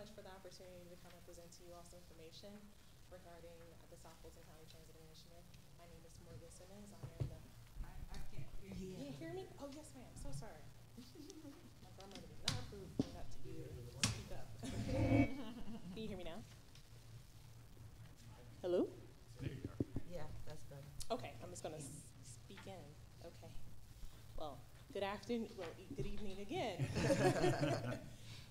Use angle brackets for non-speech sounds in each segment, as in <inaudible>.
much for the opportunity to come and present to you all some information regarding the South Fulton County Transit Initiative. My name is Morgan Simmons. I am the. I, I can't hear you. You hear me? Oh, yes, ma'am. So sorry. <laughs> My grandmother did not approve for me not to be able to speak up. <laughs> Can you hear me now? Hello? Yeah, that's better. Okay, I'm just gonna s- speak in. Okay. Well, good afternoon, well, good evening again. <laughs>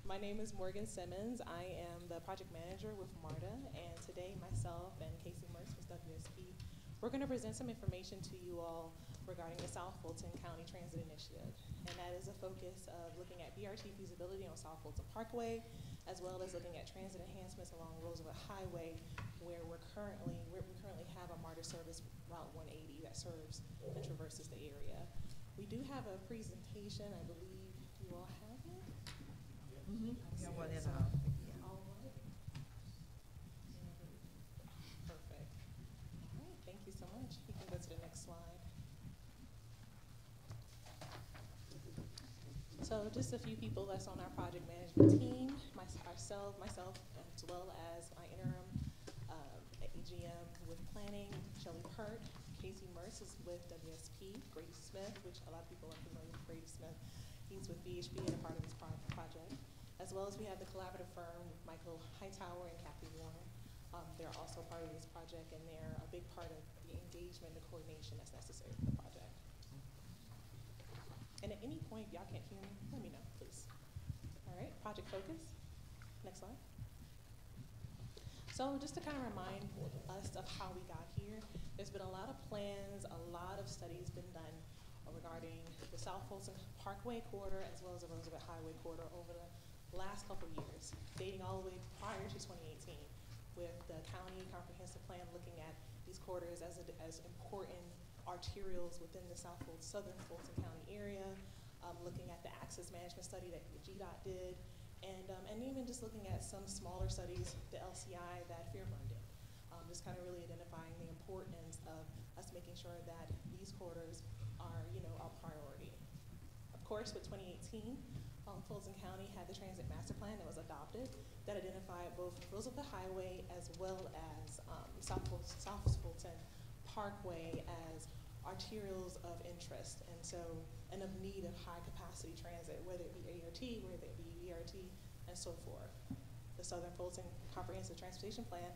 My name is Morgan Simmons. I am the project manager with MARTA, and today myself and Casey Mertz with WSP, we're gonna present some information to you all regarding the South Fulton County Transit Initiative. And that is a focus of looking at BRT feasibility on South Fulton Parkway, as well as looking at transit enhancements along Roosevelt Highway, where we're currently, where we currently have a MARTA service Route one eighty that serves and traverses the area. We do have a presentation, I believe you all have? So- thank you so much. So just a few people that's on our project management team, my, ourselves, myself, as well as my interim, um, AGM with planning, Shelley Pert, Casey Mertz is with WSP, Grady Smith, which a lot of people are familiar with Grady Smith. He's with VHB and a part of this pro- project. As well as we have the collaborative firm, Michael Hightower and Kathy Warner. Um, they're also part of this project and they're a big part of the engagement, the coordination that's necessary for the project. And at any point, y'all can't hear me, let me know, please. All right, project focus. Next slide. So just to kind of remind us of how we got here, there's been a lot of plans, a lot of studies been done regarding the South Fulton Parkway corridor as well as the Roosevelt Highway corridor over the last couple years, dating all the way prior to 2018, with the county comprehensive plan looking at these corridors as, a- as important arterials within the South Fulton, Southern Fulton County area, um, looking at the access management study that the GDOT did, and, um, and even just looking at some smaller studies, the LCI that Fairburn did. Um, just kind of really identifying the importance of us making sure that these corridors are, you know, a priority. Of course, with 2018, um, Fulton County had the transit master plan that was adopted that identified both Roosevelt Highway as well as um, South, Ful- South Fulton Parkway as arterials of interest and so and of need of high capacity transit, whether it be ART, whether it be BRT, and so forth. The Southern Fulton Comprehensive Transportation Plan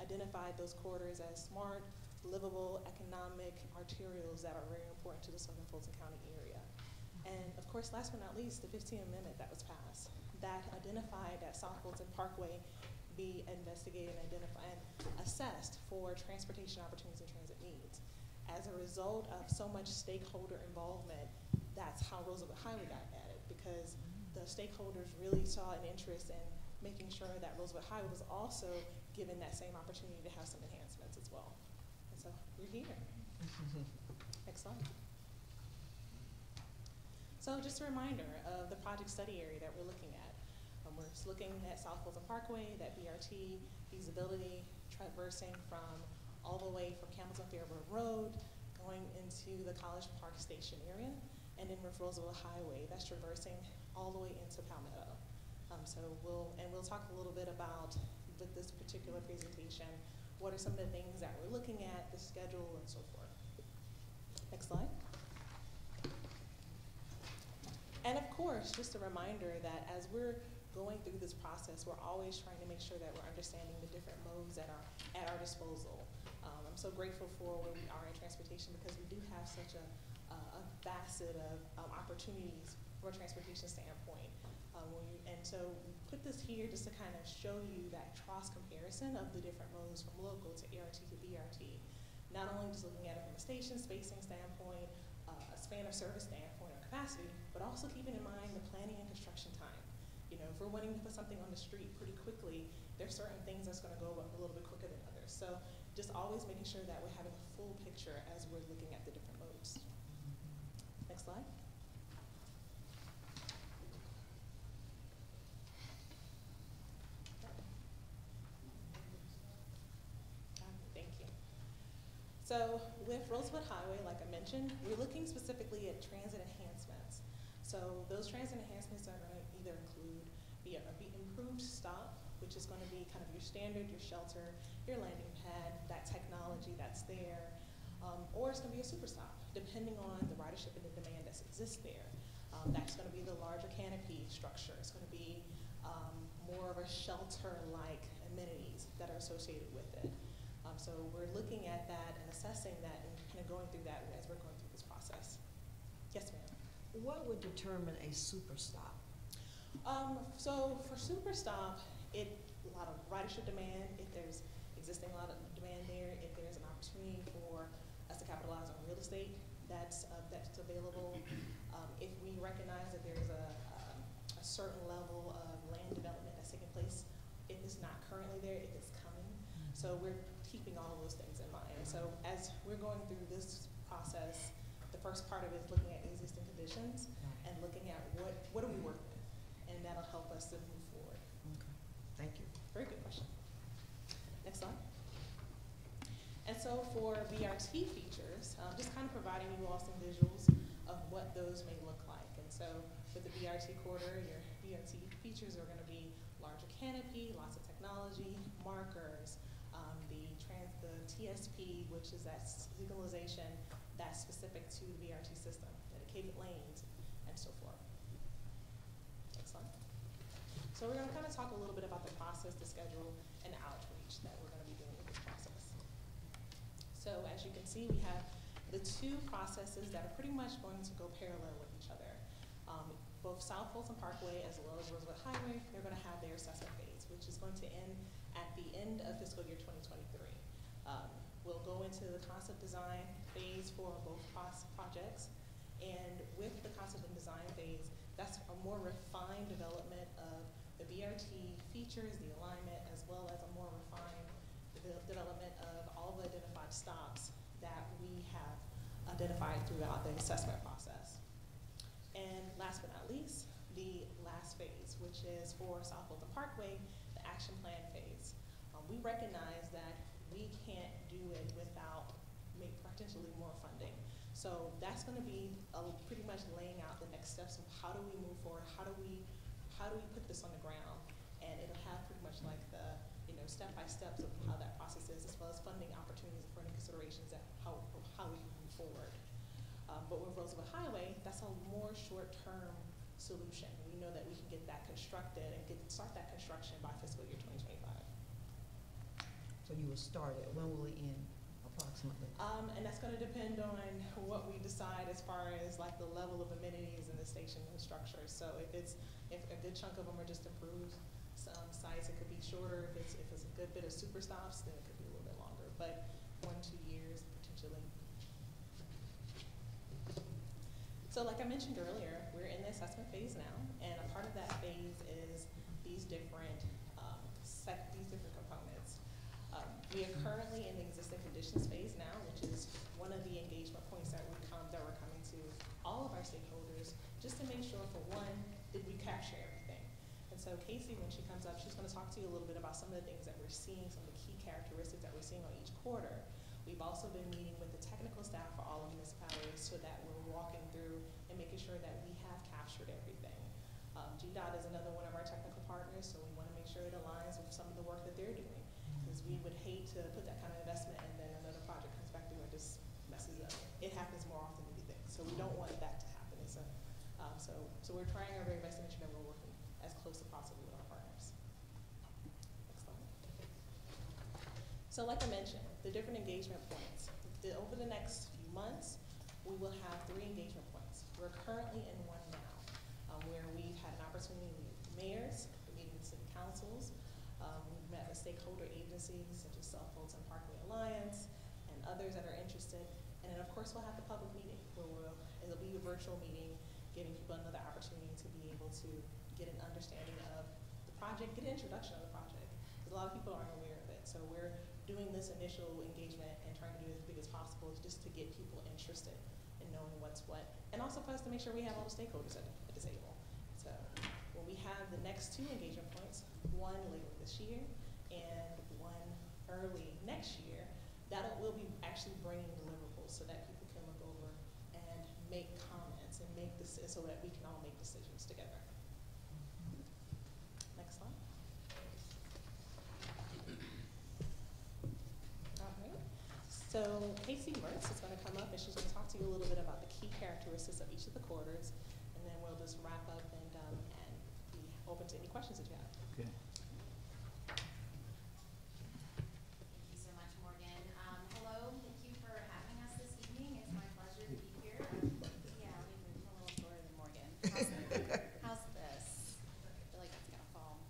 identified those corridors as smart, livable, economic arterials that are very important to the Southern Fulton County area. And of course, last but not least, the 15th Amendment that was passed that identified that South Fulton Parkway be investigated and identified and assessed for transportation opportunities and transit needs. As a result of so much stakeholder involvement, that's how Roosevelt Highway got added because the stakeholders really saw an interest in making sure that Roosevelt Highway was also given that same opportunity to have some enhancements as well. And so we're here. <laughs> Next slide. So just a reminder of the project study area that we're looking at. Um, we're looking at South Fulton Parkway, that BRT feasibility, traversing from all the way from Campbellton Fairburn Road, going into the College Park Station area, and then with Roosevelt Highway, that's traversing all the way into Palmetto. Um, so we'll, and we'll talk a little bit about, with this particular presentation, what are some of the things that we're looking at, the schedule, and so forth. Next slide. And of course, just a reminder that as we're going through this process, we're always trying to make sure that we're understanding the different modes that are at our disposal. Um, I'm so grateful for where we are in transportation because we do have such a, a a facet of um, opportunities from a transportation standpoint. Um, you, and so we put this here just to kind of show you that cross comparison of the different modes from local to ART to BRT. Not only just looking at it from a station spacing standpoint, uh, a span of service standpoint capacity, but also keeping in mind the planning and construction time. You know, if we're wanting to put something on the street pretty quickly, there's certain things that's gonna go a little bit quicker than others. So just always making sure that we're having a full picture as we're looking at the different modes. Next slide. Thank you. So with Roosevelt Highway, like I mentioned, we're looking specifically at transit enhancements. So those transit enhancements are gonna either include be a, be improved stop, which is gonna be kind of your standard, your shelter, your landing pad, that technology that's there. Um, or it's gonna be a super stop, depending on the ridership and the demand that exists there. Um, that's gonna be the larger canopy structure. It's gonna be, um, more of a shelter-like amenities that are associated with it. Um, so we're looking at that and assessing that and kind of going through that as we're going through this process. Yes, ma'am. What would determine a super stop? Um, so for Superstop, it, a lot of ridership demand, if there's existing a lot of demand there, if there's an opportunity for us to capitalize on real estate that's, uh, that's available, um, if we recognize that there's a, um, a certain level of land development that's taking place, if it's not currently there, if it's coming. So we're keeping all of those things in mind. So as we're going through this process, the first part of it is looking at existing conditions and looking at what, what are we work with? And that'll help us to move forward. Okay, thank you. Very good question. Next slide. And so for BRT features, um, just kind of providing you all some visuals of what those may look like. And so with the BRT quarter, your BRT features are gonna be larger canopy, lots of technology, markers, um, the trans, the TSP, which is that signalization that's specific to the VRT system, dedicated lanes, and so forth. So we're gonna kind of talk a little bit about the process, the schedule, and outreach that we're gonna be doing with this process. So as you can see, we have the two processes that are pretty much going to go parallel with each other. Um, both South Fulton Parkway as well as Roosevelt Highway, they're gonna have their assessment phase, which is going to end at the end of fiscal year twenty twenty-three. Um, we'll go into the concept design phase for both projects. And with the concept and design phase, that's a more refined development of the BRT features, the alignment, as well as a more refined development of all the identified stops that we have identified throughout the assessment process. And last but not least, the last phase, which is for South Fulton Parkway, the action plan phase. Um, we recognize that we can't do it without potentially more funding. So that's gonna be, uh, pretty much laying out the next steps of how do we move forward, how do we, how do we put this on the ground? And it'll have pretty much like the, you know, step-by-steps of how that process is, as well as funding opportunities for any considerations that how, how we move forward. Um, but with Roosevelt Highway, that's a more short-term solution. We know that we can get that constructed and get, start that construction by fiscal year twenty twenty-five. So you will start it, when will it end approximately? Um, and that's gonna depend on what we decide as far as like the level of amenities in the station and structure. So if it's, if a good chunk of them are just improved, some sites, it could be shorter. If it's, if it's a good bit of super stops, then it could be a little bit longer, but one, two years potentially. So like I mentioned earlier, we're in the assessment phase now, and a part of that phase is these different, um, these different components. Um, we are currently in the existing conditions phase now, which is one of the engagement points that we come, that we're coming to all of our stakeholders, just to one, did we capture everything? And so Casey, when she comes up, she's gonna talk to you a little bit about some of the things that we're seeing, some of the key characteristics that we're seeing on each quarter. We've also been meeting with the technical staff for all of the municipalities so that we're walking through and making sure that we have captured everything. Um, GDOT is another one of our technical partners, so we wanna make sure it aligns with some of the work that they're doing. Because we would hate to put that kind of investment and then another project comes back through and just messes up. It happens more often than you think, so we don't want that to happen. It's a, um, so, we're trying our very best to make sure that we're working as close as possible with our partners. So like I mentioned, the different engagement points. The, over the next few months, we will have three engagement points. We're currently in one now, um, where we've had an opportunity to meet with mayors, meeting with city councils. Um, we've met with stakeholder agencies such as South Fulton Parkway Alliance and others that are interested. And then, of course, we'll have the public meeting where we'll, it'll be a virtual meeting, giving people another opportunity to be able to get an understanding of the project, get an introduction of the project. Because a lot of people aren't aware of it. So we're doing this initial engagement and trying to do it as big as possible just to get people interested in knowing what's what. And also for us to make sure we have all the stakeholders at, the table. So when we have the next two engagement points, one later this year and one early next year, that will be actually bringing deliverables so that people can look over and make comments plans and make this, so that we can all make decisions together. Next slide. All right, so Casey Mertz is gonna come up and she's gonna talk to you a little bit about the key characteristics of each of the quarters, And then we'll just wrap up and, um, and be open to any questions that you have. Okay. Thank you so much, Morgan. Um, hello, thank you for having us this evening. It's my pleasure to be here. Yeah, let me move a little shorter than Morgan. How's, how's this? I feel like it's gonna fall.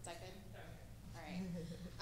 Is that good? All right.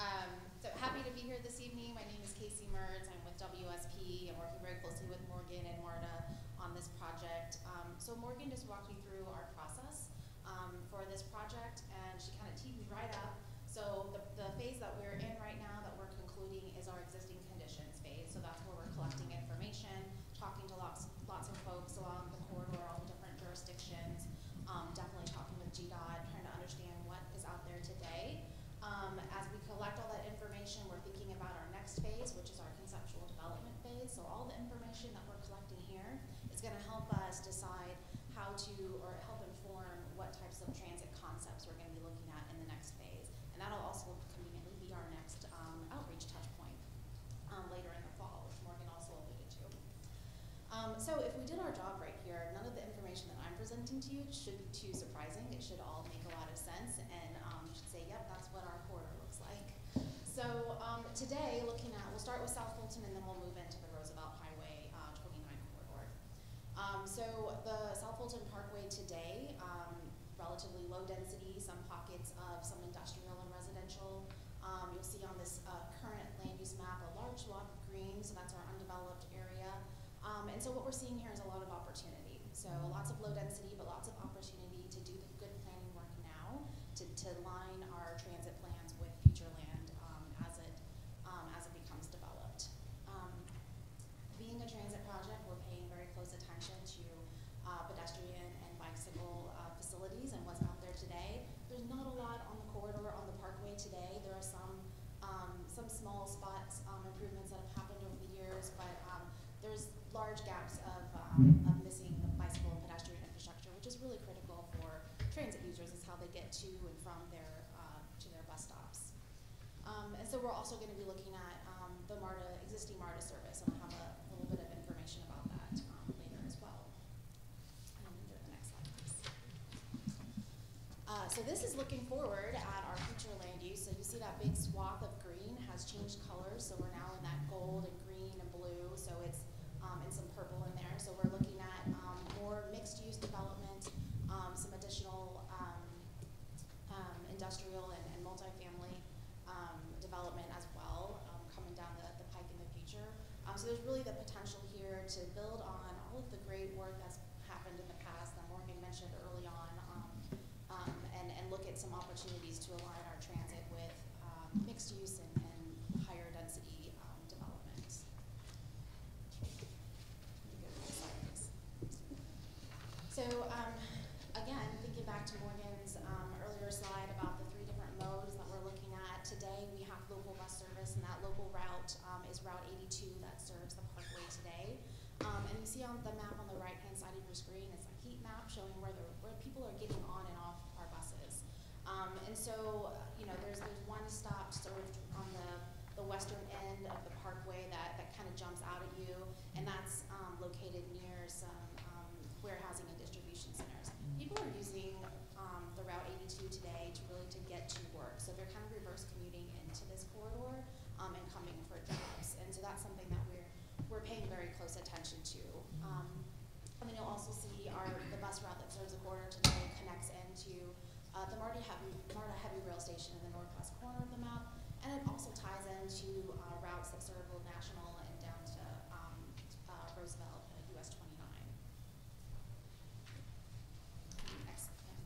Um, so happy to be here this evening. My name is Casey Mertz. I'm with WSP. I'm working very closely with Morgan and Marta on this project. Um, so Morgan just walked me through our process um, for this project, and she kind of teed me right up. So the, the phase that we're in right now that we're concluding is our existing conditions phase. So that's where we're collecting information, talking to lots, lots of folks along the corridor, all the different jurisdictions. Um, definitely talking with GDOT, trying to understand what is out there today. Um, as we collect all that information, we're thinking about our next phase, which is our conceptual development phase. So all the information that we're collecting here is gonna help us decide how to, or help inform what types of transit concepts we're gonna be looking at in the next phase. And that'll also conveniently be our next, um, outreach touch point, um, later in the fall, which Morgan also alluded to. Um, so if we did our job right here, none of the information that To you should be too surprising. It should all make a lot of sense and, um, you should say, yep, that's what our corridor looks like. So, um, today, looking at, we'll start with South Fulton and then we'll move into the Roosevelt Highway, uh, twenty-nine corridor. Um, so the South Fulton Parkway today, um, relatively low density, some pockets of some industrial and residential. Um, you'll see on this, uh, current land use map, a large swath of green, so that's our undeveloped area. Um, and so what we're seeing here is a lot of opportunity. So lots of low density, but lots of opportunity to do the good planning work now, to, to line our transit plans with future land, um, as it, um, as it becomes developed. Um, being a transit project, we're paying very close attention to uh, pedestrian and bicycle uh, facilities and what's out there today. There's not a lot on the corridor on the parkway today. There are some um, some small spots um, improvements that have happened over the years, but um, there's large gaps of, um, of missing bicycle and pedestrian infrastructure, which is really critical for transit users. Is how they get to and from their uh, to their bus stops. Um, and so we're also going to be looking at um, the MARTA, existing MARTA service, and I'll have a little bit of information about that um, later as well. And go to the next slide, please. Uh, so this is looking forward at our future land use. So you see that big swath of green has changed colors. So we're now in that gold and green and blue. So it's um, and some purple in there. So we're looking at um, more mixed use development, um, some additional um, um, industrial and, and multifamily um, development as well, um, coming down the, the pike in the future. Um, so there's really the potential here to build on all of the great work that's happened in the past that Morgan mentioned early on, um, um, and, and look at some opportunities to align our transit with um, mixed use and, and higher density um, development. So, um, again, thinking back to Morgan's, um, earlier slide about the three different modes that we're looking at, today we have local bus service, and that local route, is Route eighty-two that serves the parkway today. And you see on the map on the right-hand side of your screen, it's a heat map showing where the, where people are getting on and off our buses. Um, and so, you know, there's, there's one stop served on the, the western end of the parkway that, that kind of jumps out at you, and that's, um, located near some, um, warehousing and distribution centers. People are using, um, the Route eighty-two today to really to get to work, so they're kind of reverse commuting into this corridor, um, and coming for jobs, and so that's something that we're, we're paying very close attention to. Um, and then you'll also see our, the bus route that serves the corridor into, uh, the Marty Heavy, Marta Heavy Rail Station in the northwest corner of the map, and it also ties into, uh, routes that serve Old National and down to, um, uh, Roosevelt, US twenty-nine. Next, next.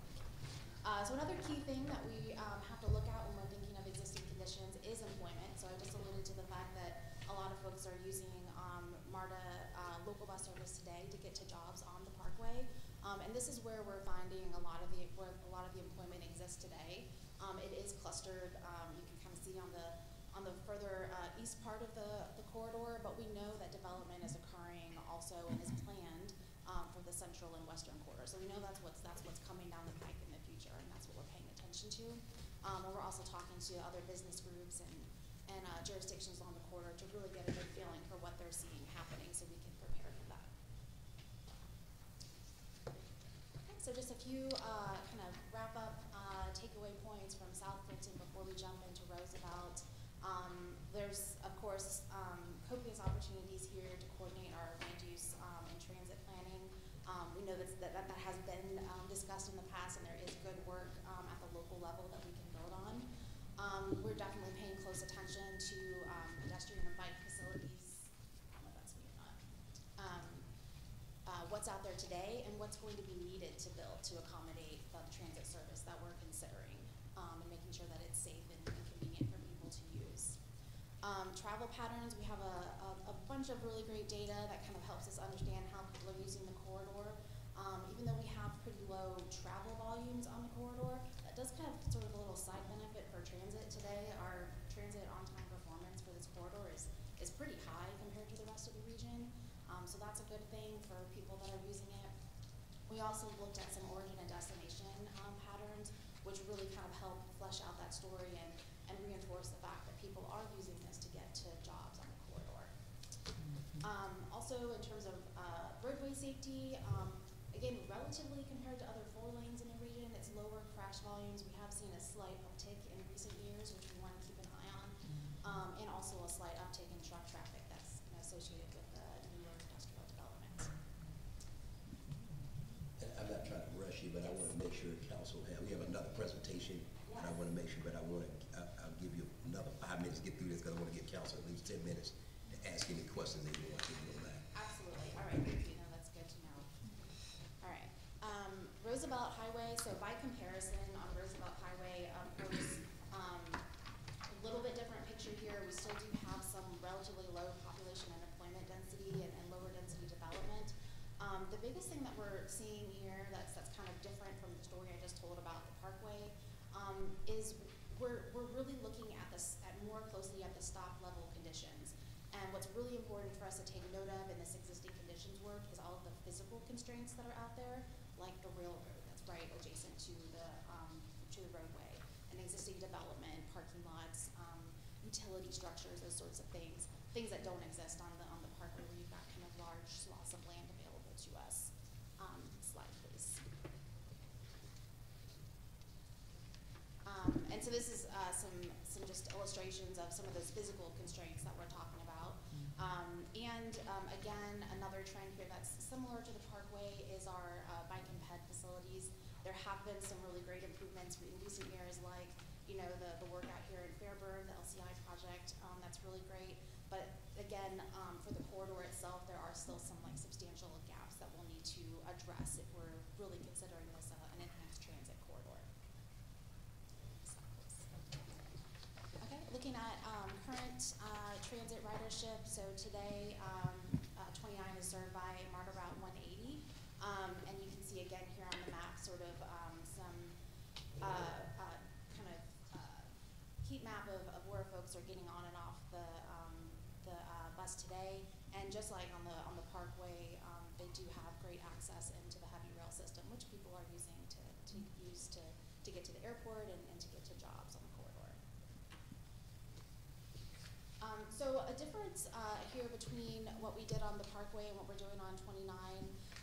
Uh, so another key thing that we um, have to look at when we're thinking of existing conditions is employment. So I just alluded to the fact that a lot of folks are using um, MARTA uh, local bus service today to get to jobs on the Parkway, um, and this is where we're finding a lot of the where a lot of the employment exists today. Um, it is clustered. Um, you can kind of see on the on the further uh, east part of the, the corridor, but we know that development is occurring also and is planned um, for the central and western quarter. So we know that's what's, that's what's coming down the pike in the future, and that's what we're paying attention to. Um, and we're also talking to other business groups and, and uh, jurisdictions on the corridor to really get a good feeling for what they're seeing happening so we can prepare for that. Okay, so just a few uh, kind of wrap up takeaway points from South Fulton before we jump into Roosevelt. Um, there's, of course, um, copious opportunities here to coordinate our land use um, and transit planning. Um, we know that, that that has been um, discussed in the past, and there is good work um, at the local level that we can build on. We're definitely paying close attention to pedestrian and bike facilities. Uh, what's out there today and what's going to be needed to build to accommodate sure that it's safe and, convenient for people to use. Um, travel patterns, we have a, a, a bunch of really great data that kind of helps us understand how people are using the corridor. Um, even though we have pretty low travel volumes on the corridor, that does kind of sort of a little side benefit for transit today. Our transit on-time performance for this corridor is, is pretty high compared to the rest of the region. Um, so that's a good thing for people that are using it. We also looked at some origin and destination um, patterns, which really kind of help flesh out that story and, and reinforce the fact that people are using this to get to jobs on the corridor. Um, also, in terms of uh, roadway safety, um, again, relatively compared to other four lanes in the region, it's lower crash volumes. We have seen a slight uptick in recent years, which we want to keep an eye on, um, and also a slight uptick in truck traffic that's you know, associated with the New York industrial development. I'm not trying to rush you, but I want to make sure council have, we have another presentation. And I want to make sure, but I want to, I'll give you another five minutes to get through this, because I want to give council at least ten minutes to ask any questions they want to on that. Absolutely. All right, thank you. No, that's good to know. All right. Um, Roosevelt Highway, so by comparison on Roosevelt Highway, um, there's, um, a little bit different picture here. We still do have some relatively low population and employment density and, and lower density development. Um, the biggest thing that we're seeing here that's, that's kind of different from the story I just told about the Parkway, um, is we're, we're really looking at this, at more closely at the stop level conditions. And what's really important for us to take note of in this existing conditions work is all of the physical constraints that are out there, like the railroad that's right adjacent to the, um, to the roadway, and existing development, parking lots, um, utility structures, those sorts of things, things that don't exist on the, on the parkway where you've got kind of large swaths of land available to us. Um, slide please. Um, and so this is uh, some, some just illustrations of some of those physical constraints that we're talking about. Um, and um, again, another trend here that's similar to the Parkway is our uh, bike and ped facilities. There have been some really great improvements in recent years, like you know the, the work out here in Fairburn, the LCI project. Um, that's really great. But again, um, for the corridor itself, there are still some like substantial gaps that we'll need to address if we're really considering this uh, an enhanced transit corridor. Okay, looking at um, current uh, transit ridership, so today um, uh, 29 is served by MARTA Route 180. Um, and you can see again here on the map sort of um, some uh, uh, kind of uh, heat map of, of where folks are getting on and off the, um, the uh, bus today. And just like on the, on the Parkway, um, they do have great access into the heavy rail system, which people are using to, to use to, to get to the airport and, and to get to jobs on the corridor. Um, so a difference uh, here between what we did on the Parkway and what we're doing on 29.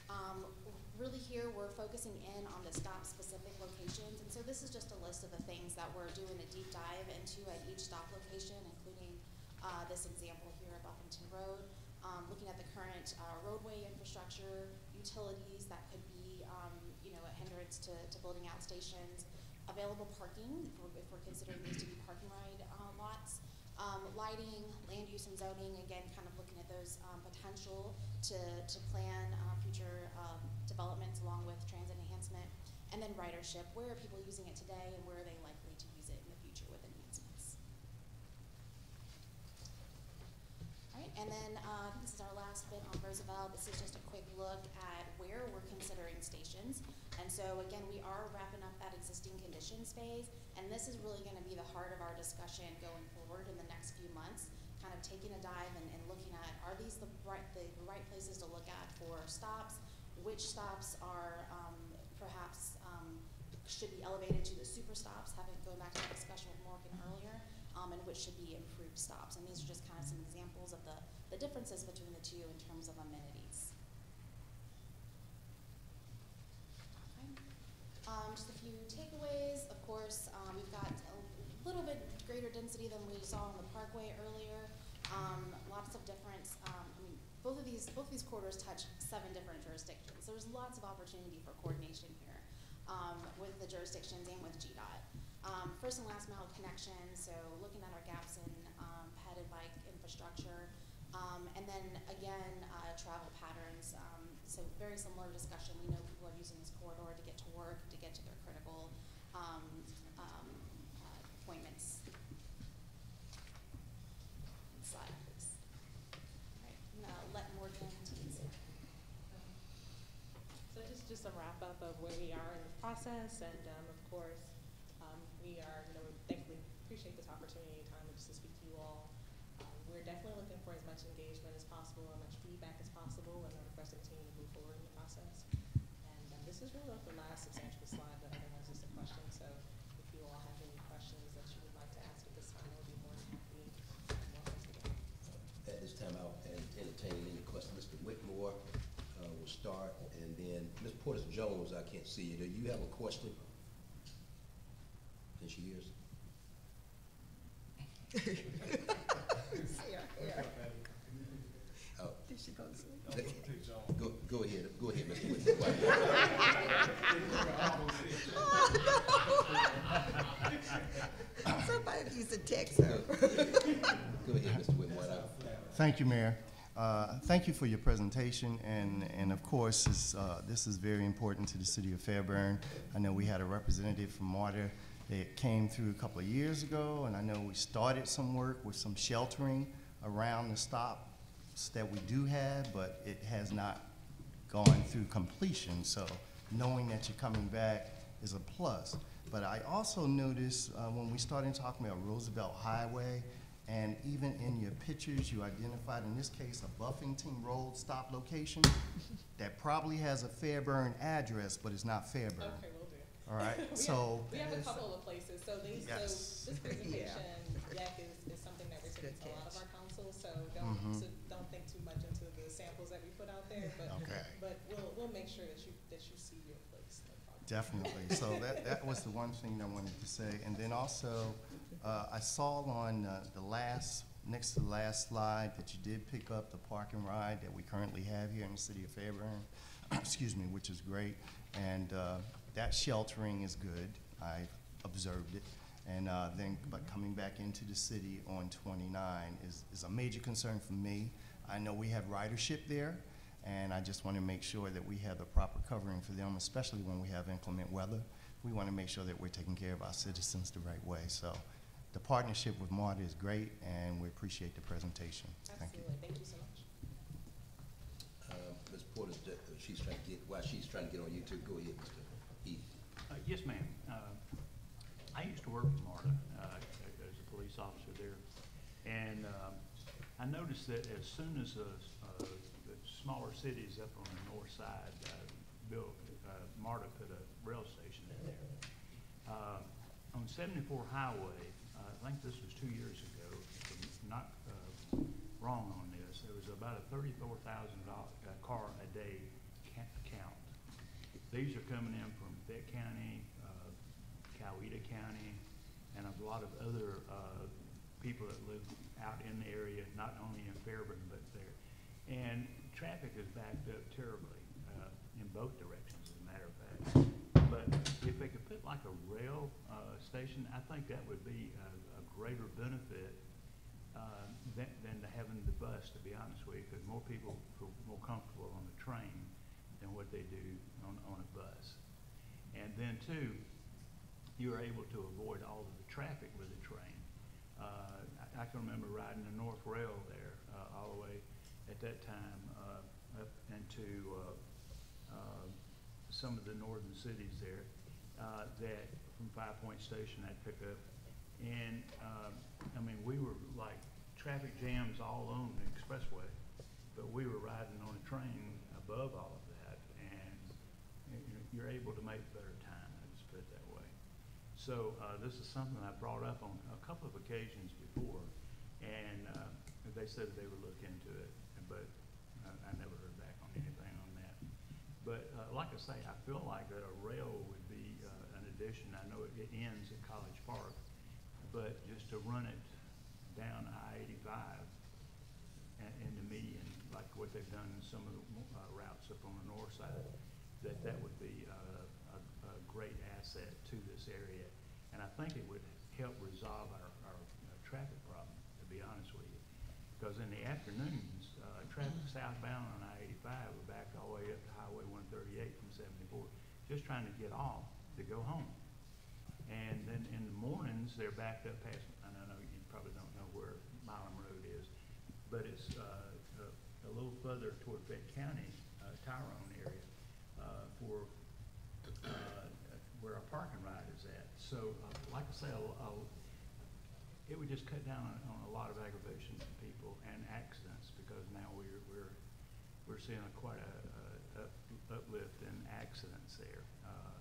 Um, really here we're focusing in on the stop specific locations, and so this is just a list of the things that we're doing a deep dive into at each stop location, including uh, this example here at Buffington Road. Um, looking at the current uh, roadway infrastructure, utilities that could be, um, you know, a hindrance to, to building out stations, available parking if we're, if we're considering these to be parking ride uh, lots, um, lighting, land use and zoning, again, kind of looking at those um, potential to, to plan uh, future um, developments along with transit enhancement, and then ridership. Where are people using it today, and where are they likely to use it in the future with enhancements? All right, and then uh, this is our last bit on Roosevelt. This is just a quick look at where we're considering stations. And so again, we are wrapping up that existing conditions phase, and this is really going to be the heart of our discussion going forward in the next few months. Kind of taking a dive and, and looking at are these the right the right places to look at for stops? which stops are, um, perhaps, um, should be elevated to the super stops, having, going back to the discussion with Morgan earlier, um, and which should be improved stops. And these are just kind of some examples of the, the differences between the two in terms of amenities. Okay. Um, just a few takeaways, of course, um, we've got a little bit greater density than we saw on the Parkway earlier. Um, lots of different, um, I mean, both of these, both these corridors touch seven different jurisdictions. So there's lots of opportunity for coordination here, um, with the jurisdictions and with GDOT. Um, first and last mile connection, so looking at our gaps in, ped bike infrastructure. And then again, uh, travel patterns, so very similar discussion. We know people are using this corridor to get to work, to get to their critical, um, um, uh, appointments. Slide, please. All right, let Morgan. So just, just a wrap up of where we are in the process, and, um, of course, um, we are, you know, we thankfully appreciate this opportunity and time just to speak to you all. We're definitely looking for as much engagement as possible, as much feedback as possible, in order for us to continue to move forward in the process. And, um, this is really like the last substantial slide, but otherwise just a question, so if you all have any questions that you would like to ask at this time, we'll be more than happy, welcome to them. At this time, I'll entertain any questions. Mr. Whitmore, uh, will start, and then Ms. Portis-Jones, I can't see you. Do you have a question? Can she hear <laughs> us? Oh, Did she go to sleep? Go, go ahead, go ahead, Mr. Whitmore. <laughs> Somebody needs to text her. Go ahead, Mr. Whitmore. Thank you, Mayor. Uh, Thank you for your presentation, and, and of course, this, uh, this is very important to the city of Fairburn. I know we had a representative from MARTA that came through a couple of years ago, and I know we started some work with some sheltering around the stops that we do have, but it has not gone through completion, so knowing that you're coming back is a plus. But I also noticed uh, when we started talking about Roosevelt Highway, and even in your pictures, you identified, in this case, a Buffington Road stop location <laughs> that probably has a Fairburn address, but it's not Fairburn. Okay, we will do. All right, <laughs> We have- so, We have a couple of places, so these, so this <laughs> presentation Yeah. deck is, is something that we're taking to a lot of our council, so don't, Mhm. so don't think too much into the samples that we put out there, but, Okay. but we'll, we'll make sure that you, that you see your place, no problem. Definitely. So that, that was the one thing I wanted to say. And then also, uh, I saw on uh, the last, next to the last slide, that you did pick up the park and ride that we currently have here in the city of Fairburn, <clears throat> excuse me, which is great. And uh, that sheltering is good. I observed it. And uh, then, but coming back into the city on 29 is, is a major concern for me. I know we have ridership there, and I just want to make sure that we have the proper covering for them, especially when we have inclement weather. We want to make sure that we're taking care of our citizens the right way. So the partnership with MARTA is great, and we appreciate the presentation. Thank you. Thank you so much. Uh, Ms. Porter, uh, she's trying to get, while she's trying to get on YouTube, go ahead, Mr. Heath. Uh, Yes, ma'am. Uh, I used to work with MARTA uh, as a police officer there. And um, I noticed that as soon as the uh, the smaller cities up on the north side uh, built, uh, MARTA put a rail station in there. Uh, On 74 Highway, uh, I think this was two years ago, if I'm not uh, wrong on this, there was about a $34,000 uh, car a day count. These are coming in from Fayette County, Coweta County, and a lot of other, people that live out in the area, not only in Fairburn, but there. And traffic is backed up terribly, uh, in both directions, as a matter of fact. But if they could put like a rail, uh, station, I think that would be a, a greater benefit, uh, than, than having the bus, to be honest with you, because more people feel more comfortable on the train than what they do on, on a bus. And then two, you're able to avoid all of the traffic with the train. Uh, I, I can remember riding the North Rail there, uh, all the way at that time, uh, up into, uh, uh, some of the northern cities there, uh, that from Five Point Station I'd pick up. And, um, I mean, we were like traffic jams all on the expressway, but we were riding on a train above all of that. And you're able to make better time, let's put it that way. So, uh, this is something I brought up on a couple of occasions before, and, uh, they said they would look into it, but I, I never heard back on anything on that. But, uh, I say, I feel like that a rail would be, uh, an addition, I know it, it ends at College Park, but just to run it down I eighty-five and, and the median, like what they've done in some of the, uh, routes up on the north side, that that would be, uh, a, a great asset to this area. And I think it would help resolve our, our, uh, traffic problem, to be honest with you. Because in the afternoons, uh, traffic southbound just trying to get off to go home. And then in the mornings, they're backed up past, and I know you probably don't know where Milam Road is, but it's, uh, a, a little further toward Fayette County, uh, Tyrone area, uh, for, uh, where our parking ride is at. So, uh, like I say, I'll, I'll, it would just cut down on, on a lot of aggravation to people and accidents, because now we're, we're, we're seeing a quite a, a up- uplift in accidents there. Uh,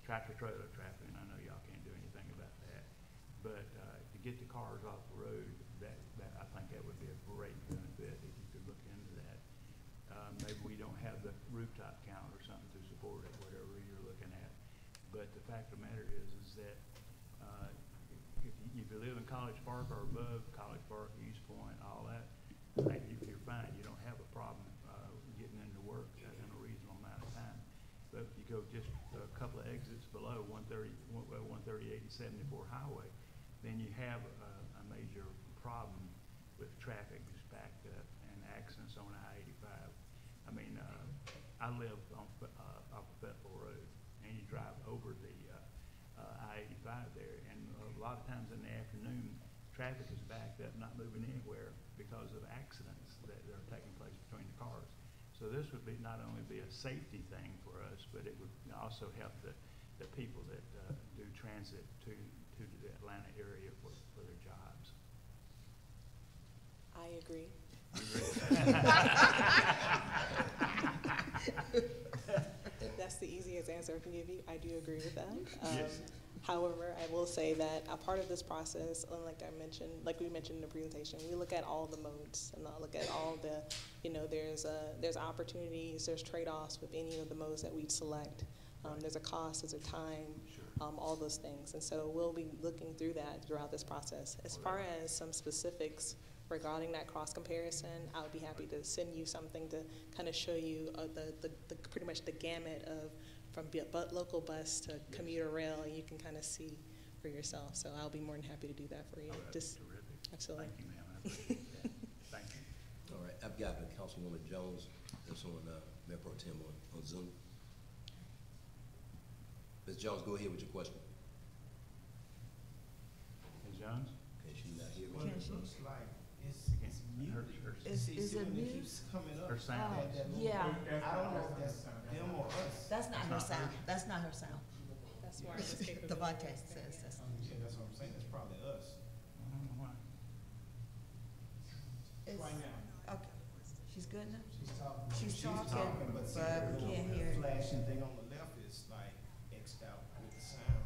Tractor trailer traffic, and I know y'all can't do anything about that, but, uh, to get the cars off the road, that, that, I think that would be a great benefit if you could look into that. Uh, maybe we don't have the rooftop count or something to support it, whatever you're looking at. But the fact of the matter is, is that, uh, if you, if you live in College Park or above, College Park, East Point, all that, you're fine, you don't have a problem, uh, getting into work in a reasonable amount of time. But if you go just a couple of exits below one thirty, one, well, one thirty-eight and seventy-four highway, then you have a major problem with traffic that's backed up and accidents on I eighty-five. I mean, uh, I live on, Fe- uh, off of Fayetteville Road, and you drive over the, uh, uh, I eighty-five there, and a lot of times in the afternoon, traffic is backed up, not moving anywhere because of accidents that are taking place between the cars. So this would be, not only be a safety thing for us, but it would also help the, the people that, uh, do transit to, to the Atlanta area for, for their jobs. I agree. <laughs> That's the easiest answer I can give you. I do agree with that. Um, Yes. However, I will say that a part of this process, like I mentioned, like we mentioned in the presentation, we look at all the modes and I look at all the, you know, there's a, there's opportunities, there's trade-offs with any of the modes that we select. Um, there's a cost, there's a time, um, all those things. And so we'll be looking through that throughout this process. As far as some specifics regarding that cross comparison, I would be happy to send you something to kind of show you uh, the, the, the, pretty much the gamut of from bu- bu- local bus to commuter rail, and you can kind of see for yourself. So I'll be more than happy to do that for you. Oh, that'd be Just terrific. absolutely. Thank you, ma'am, I <laughs> appreciate that. Thank you. All right, I've got uh, Councilwoman Jones, that's on, uh, Mayor Pro Tem on, on Zoom. Ms. Jones, go ahead with your question. Ms. Jones? Okay, she's not here. Well, it looks like it's, it's Her- muted. her- Is- is it when mute? keeps coming up. Her sound. that- that little- Yeah. I don't know if that's them or us. That's not her It's not sound, that's not her sound. That's why this <laughs> The capability podcast is there. says that's. Yeah, that's what I'm saying, that's probably us. I don't know why. It's- Right now, Okay, she's good now? she's talking. She's talking, but see, but we the can't little hear it. Flashing thing on the left is like Xed out with the sound.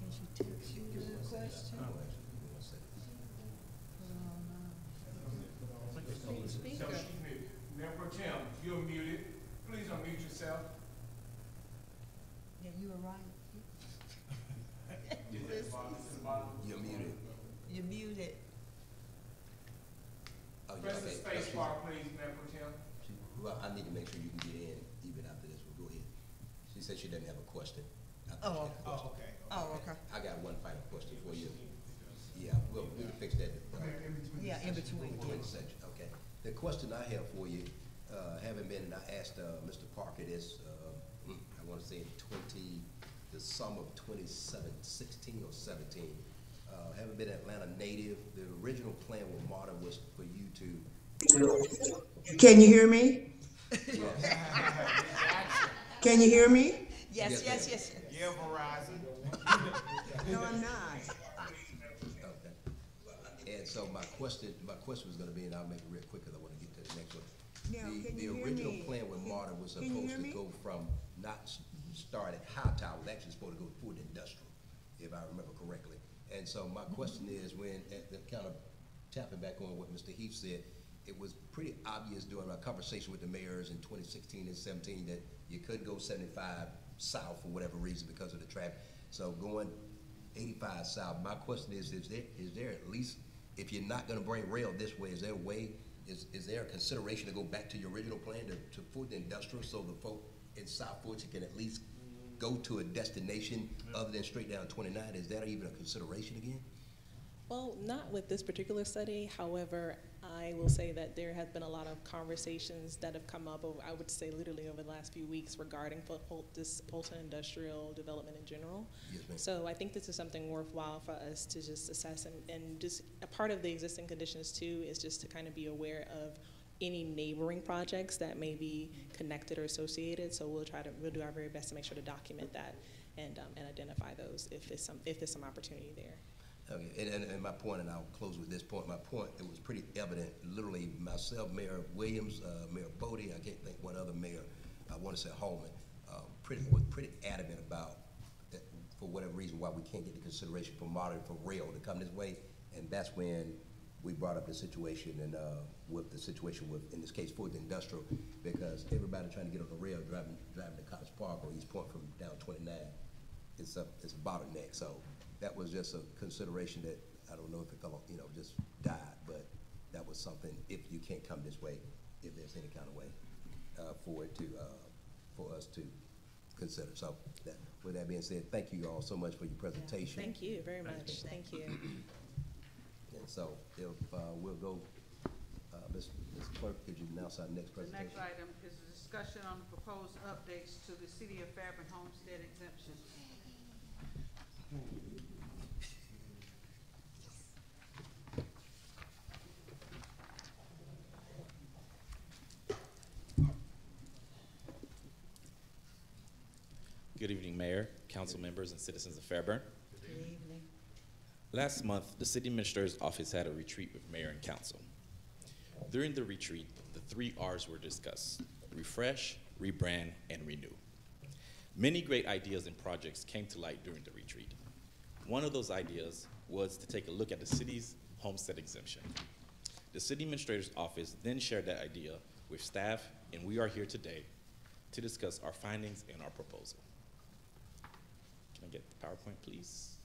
Can she text you the question? Oh, actually, give me one second. Speaker. So she's muted. Mayor Pro Tem, you're muted. Please unmute yourself. Yeah, you were right. Bottom to the bottom. You're muted. You're muted. Oh, yeah, Press the okay. space She- bar, please, Mayor Pro Tem. she- Well, I need to make sure you can get in even after this, well, go ahead. She said she doesn't have a question. I thought she Oh, had a question. Oh, okay. Oh, okay. I got one final question for you. Yeah, we'll, we'll fix that. uh, Yeah, in between, Between yeah. section, okay. The question I have for you, uh, having been, and I asked, uh, Mr. Parker this, uh, mm, I wanna say in twenty, the summer of twenty seven, sixteen or seventeen. Uh, having been Atlanta native, the original plan with MARTA was for you to, Can you hear me? yes, <laughs> Can you hear me? Yes, Yes, yes, ma'am. yes, Yeah, Verizon. <laughs> No, I'm not. okay. And so my question, my question was gonna be, and I'll make it real quick, cause I wanna get to the next one. Now, The- can you hear The original plan with Can- MARTA was can you supposed hear to go from, not s- start at Hightower, it was actually supposed to go toward industrial, if I remember correctly. And so my mm-hmm. question is, when, at the kind of tapping back on what Mr. Heath said, it was pretty obvious during our conversation with the mayors in twenty sixteen and seventeen that you couldn't go seventy-five south for whatever reason because of the traffic. So going eighty-five south, my question is, is there, is there at least, if you're not gonna bring rail this way, is there a way, is, is there a consideration to go back to your original plan to, to put the industrial so the folk in South Fulton can at least go to a destination other than straight down twenty-nine? Is that even a consideration again? Well, not with this particular study. However, I will say that there has been a lot of conversations that have come up over, I would say literally over the last few weeks regarding this Fulton industrial development in general. Yes. So I think this is something worthwhile for us to just assess and, and just, a part of the existing conditions too is just to kind of be aware of any neighboring projects that may be connected or associated. So we'll try to, we'll do our very best to make sure to document that and, um, and identify those if there's some, if there's some opportunity there. Okay, and, and, and my point, and I'll close with this point, my point, it was pretty evident, literally myself, Mayor Williams, uh, Mayor Boddie, I can't think what other mayor, I wanna say Holman, uh, pretty, was pretty adamant about that, for whatever reason, why we can't get the consideration for modern, for rail to come this way, and that's when we brought up the situation and, uh, with the situation with, in this case, for the industrial, because everybody trying to get on the rail, driving, driving to College Park or East Point from down twenty-nine, it's a, it's a bottleneck, so that was just a consideration that, I don't know if it, gonna, you know, just died, but that was something, if you can't come this way, if there's any kind of way, uh, for it to, uh, for us to consider. So, that, with that being said, thank you all so much for your presentation. Thank you very much. Thank you. <clears throat> And so, if, uh, we'll go, uh, Ms. Ms. Clerk, could you announce our next The presentation? next item is a discussion on the proposed updates to the City of Fairburn homestead exemption. Good evening, Mayor, council members, and citizens of Fairburn. Good evening. Last month, the city administrator's office had a retreat with mayor and council. During the retreat, the three R's were discussed, refresh, rebrand, and renew. Many great ideas and projects came to light during the retreat. One of those ideas was to take a look at the city's homestead exemption. The city administrator's office then shared that idea with staff, and we are here today to discuss our findings and our proposal. Can I get the PowerPoint, please?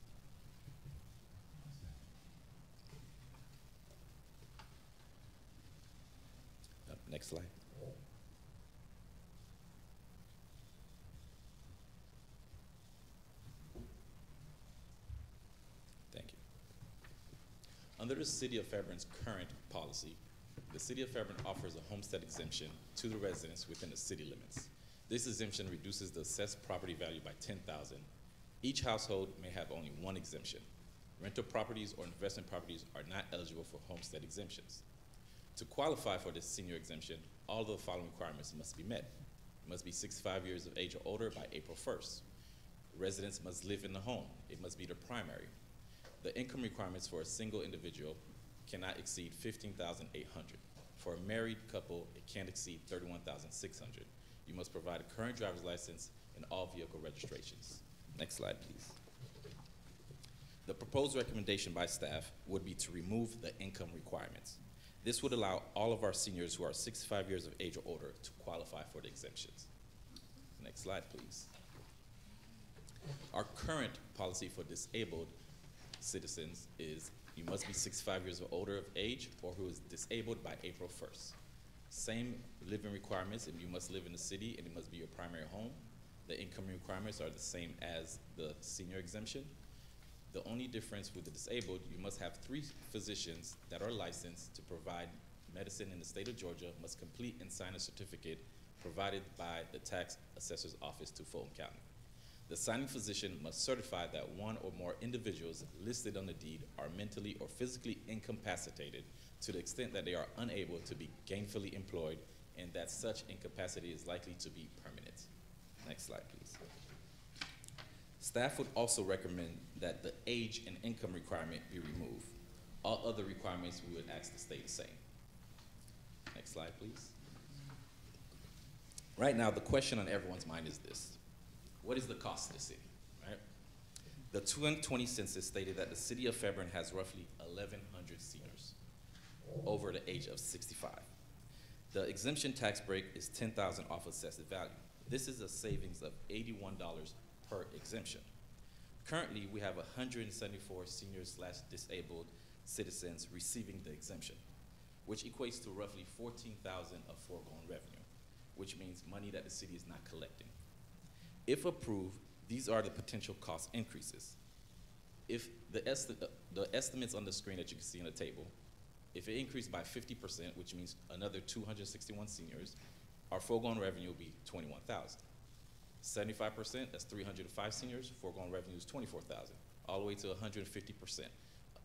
Uh, Next slide. Thank you. Under the City of Fairburn's current policy, the City of Fairburn offers a homestead exemption to the residents within the city limits. This exemption reduces the assessed property value by ten thousand. Each household may have only one exemption. Rental properties or investment properties are not eligible for homestead exemptions. To qualify for this senior exemption, all of the following requirements must be met. You must be sixty-five years of age or older by April first. Residents must live in the home. It must be the primary. The income requirements for a single individual cannot exceed fifteen thousand eight hundred. For a married couple, it can't exceed thirty-one thousand six hundred. You must provide a current driver's license and all vehicle registrations. Next slide, please. The proposed recommendation by staff would be to remove the income requirements. This would allow all of our seniors who are sixty-five years of age or older to qualify for the exemptions. Next slide, please. Our current policy for disabled citizens is you must be sixty-five years or older of age or who is disabled by April first. Same living requirements, and you must live in the city and it must be your primary home. The income requirements are the same as the senior exemption. The only difference with the disabled, you must have three physicians that are licensed to provide medicine in the state of Georgia, must complete and sign a certificate provided by the tax assessor's office to Fulton County. The signing physician must certify that one or more individuals listed on the deed are mentally or physically incapacitated to the extent that they are unable to be gainfully employed and that such incapacity is likely to be permanent. Next slide, please. Staff would also recommend that the age and income requirement be removed. All other requirements, we would ask to stay the same. Next slide, please. Right now, the question on everyone's mind is this. What is the cost to the city, right? The 2020 census stated that the city of Fairburn has roughly 1,100 seniors over the age of 65. The exemption tax break is 10,000 off assessed value. This is a savings of $81 per exemption. Currently, we have 174 seniors slash disabled citizens receiving the exemption, which equates to roughly 14,000 of foregone revenue, which means money that the city is not collecting. If approved, these are the potential cost increases. If the, esti- the estimates on the screen that you can see on the table, if it increased by 50%, which means another 261 seniors, our foregone revenue will be 21,000. 75%, that's 305 seniors, foregone revenue is 24,000. All the way to 150%,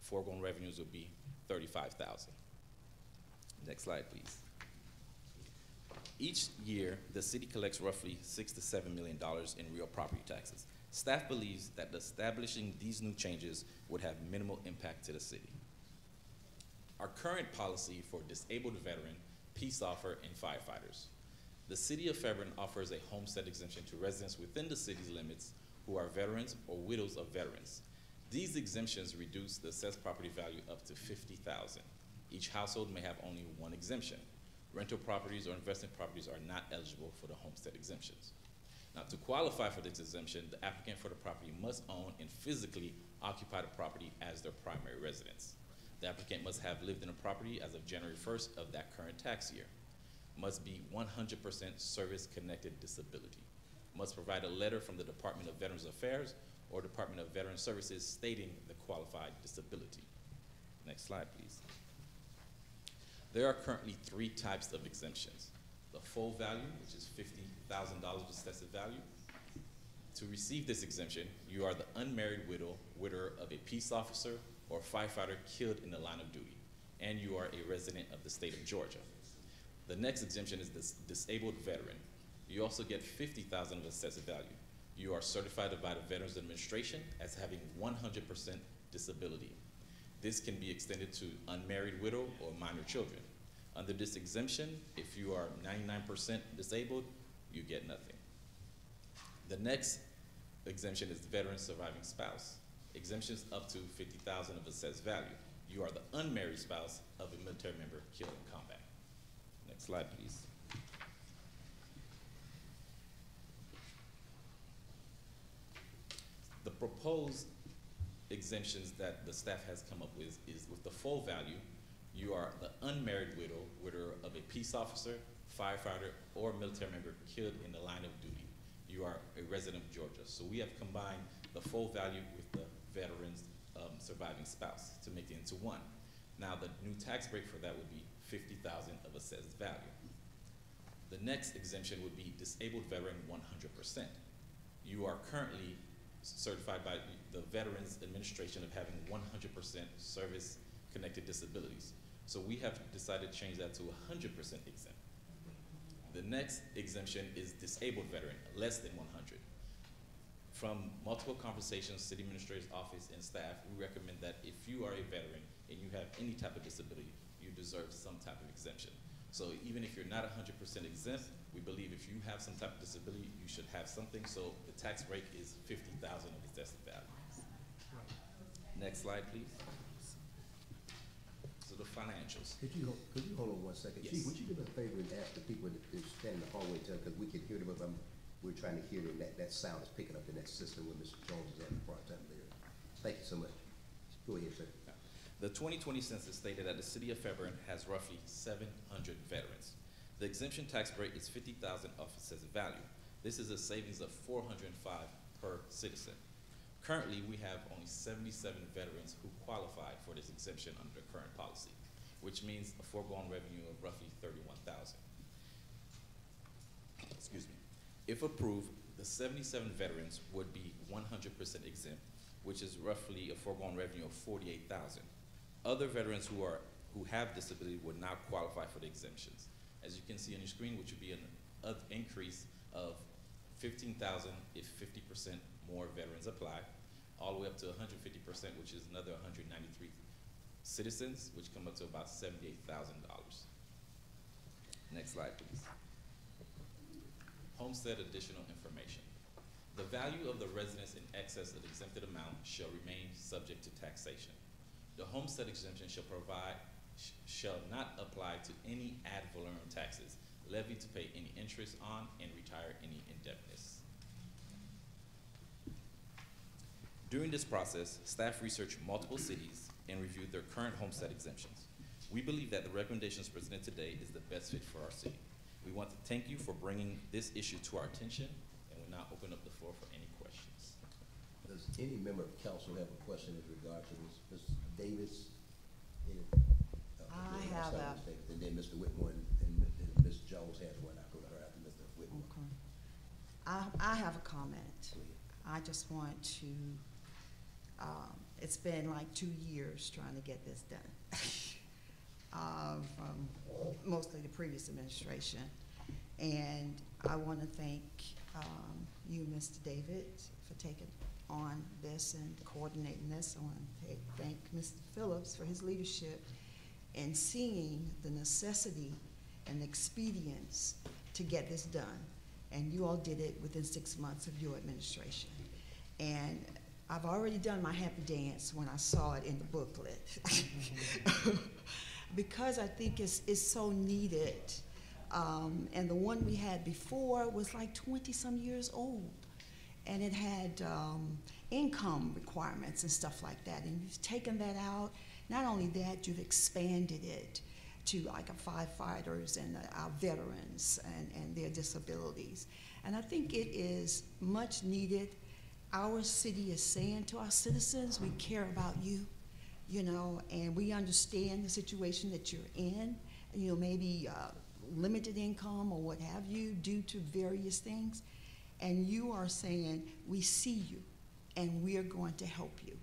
foregone revenues will be 35,000. Next slide, please. Each year, the city collects roughly six to seven million dollars in real property taxes. Staff believes that establishing these new changes would have minimal impact to the city. Our current policy for disabled veteran, peace officer, and firefighters. The city of Fairburn offers a homestead exemption to residents within the city's limits who are veterans or widows of veterans. These exemptions reduce the assessed property value up to fifty thousand. Each household may have only one exemption. Rental properties or investment properties are not eligible for the homestead exemptions. Now, to qualify for this exemption, the applicant for the property must own and physically occupy the property as their primary residence. The applicant must have lived in the property as of January 1st of that current tax year. Must be 100% service-connected disability. Must provide a letter from the Department of Veterans Affairs or Department of Veteran Services stating the qualified disability. Next slide, please. There are currently three types of exemptions. The full value, which is fifty thousand dollars assessed value. To receive this exemption, you are the unmarried widow, widower of a peace officer or firefighter killed in the line of duty, and you are a resident of the state of Georgia. The next exemption is this disabled veteran. You also get fifty thousand of assessed value. You are certified by the Veterans Administration as having one hundred percent disability. This can be extended to unmarried widow or minor children. Under this exemption, if you are 99% disabled, you get nothing. The next exemption is the veteran surviving spouse. Exemptions up to 50,000 of assessed value. You are the unmarried spouse of a military member killed in combat. Slide, please. The proposed exemptions that the staff has come up with is with the full value, you are the unmarried widow, widower of a peace officer, firefighter, or military member killed in the line of duty. You are a resident of Georgia. So we have combined the full value with the veteran's um, surviving spouse to make it into one. Now the new tax break for that would be fifty thousand of assessed value. The next exemption would be disabled veteran one hundred percent. You are currently certified by the Veterans Administration of having 100% service-connected disabilities. So we have decided to change that to 100% exempt. The next exemption is disabled veteran, less than 100. From multiple conversations, city administrator's office and staff, we recommend that if you are a veteran and you have any type of disability, you deserve some type of exemption. So even if you're not 100% exempt, we believe if you have some type of disability, you should have something. So the tax break is 50,000 of assessed value. Next slide, please. So the financials. Could you, could you hold on one second? Chief, Yes. would you do me a favor and ask the people that that stand in the hallway to, because we can hear them, but I'm, we're trying to hear them, that, that sound is picking up in that system when Mr. Jones is at the part-time there. Thank you so much. Go ahead, sir. The 2020 census stated that the city of Fairburn has roughly 700 veterans. The exemption tax break is 50,000 of assessed value. This is a savings of 405 per citizen. Currently, we have only 77 veterans who qualify for this exemption under the current policy, which means a foregone revenue of roughly 31,000. Excuse me. If approved, the 77 veterans would be 100% exempt, which is roughly a foregone revenue of 48,000. Other veterans who are who have disability would not qualify for the exemptions. As you can see on your screen, which would be an increase of 15,000 if 50% more veterans apply, all the way up to 150%, which is another 193 citizens, which come up to about seventy-eight thousand dollars. Next slide, please. Homestead additional information. The value of the residence in excess of the exempted amount shall remain subject to taxation. The homestead exemption shall provide, sh- shall not apply to any ad valorem taxes levied to pay any interest on and retire any indebtedness. During this process, staff researched multiple cities and reviewed their current homestead exemptions. We believe that the recommendations presented today is the best fit for our city. We want to thank you for bringing this issue to our attention, and will now open up the floor for any questions. Does any member of council have a question in regard to this? Davis? Uh, I have a- And then Mr. Whitmore and, and and Ms. Jones has one. I'll go to her after Mr. Whitmore. Okay. I, I have a comment. Go ahead. I just want to, um, it's been like two years trying to get this done. <laughs> Uh, from mostly the previous administration. And I want to thank, um, you, Mr. David, for taking on this and coordinating this. I want to thank Mr. Phillips for his leadership in seeing the necessity and expedience to get this done. And you all did it within six months of your administration. And I've already done my happy dance when I saw it in the booklet. <laughs> because I think it's, it's so needed. Um, and the one we had before was like 20 some years old. And it had um, income requirements and stuff like that. And you've taken that out. Not only that, you've expanded it to like firefighters and our veterans and, and their disabilities. And I think it is much needed. Our city is saying to our citizens, we care about you, you know, and we understand the situation that you're in, you know, maybe uh, limited income or what have you due to various things. And you are saying, we see you and we are going to help you.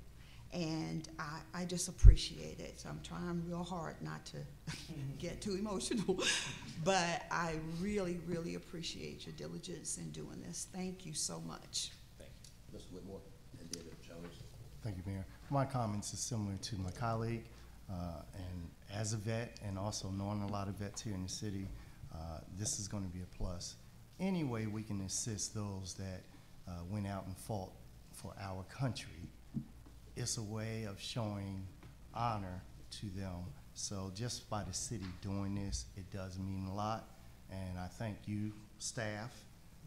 And I, I just appreciate it. So I'm trying real hard not to <laughs> get too emotional. <laughs> but I really, really appreciate your diligence in doing this. Thank you so much. Thank you. Mr. Whitmore and then Ms. Jones. Thank you, Mayor. My comments are similar to my colleague, uh, and as a vet, and also knowing a lot of vets here in the city, uh, this is going to be a plus. Any way we can assist those that uh, went out and fought for our country, it's a way of showing honor to them. So just by the city doing this, it does mean a lot, and I thank you, staff,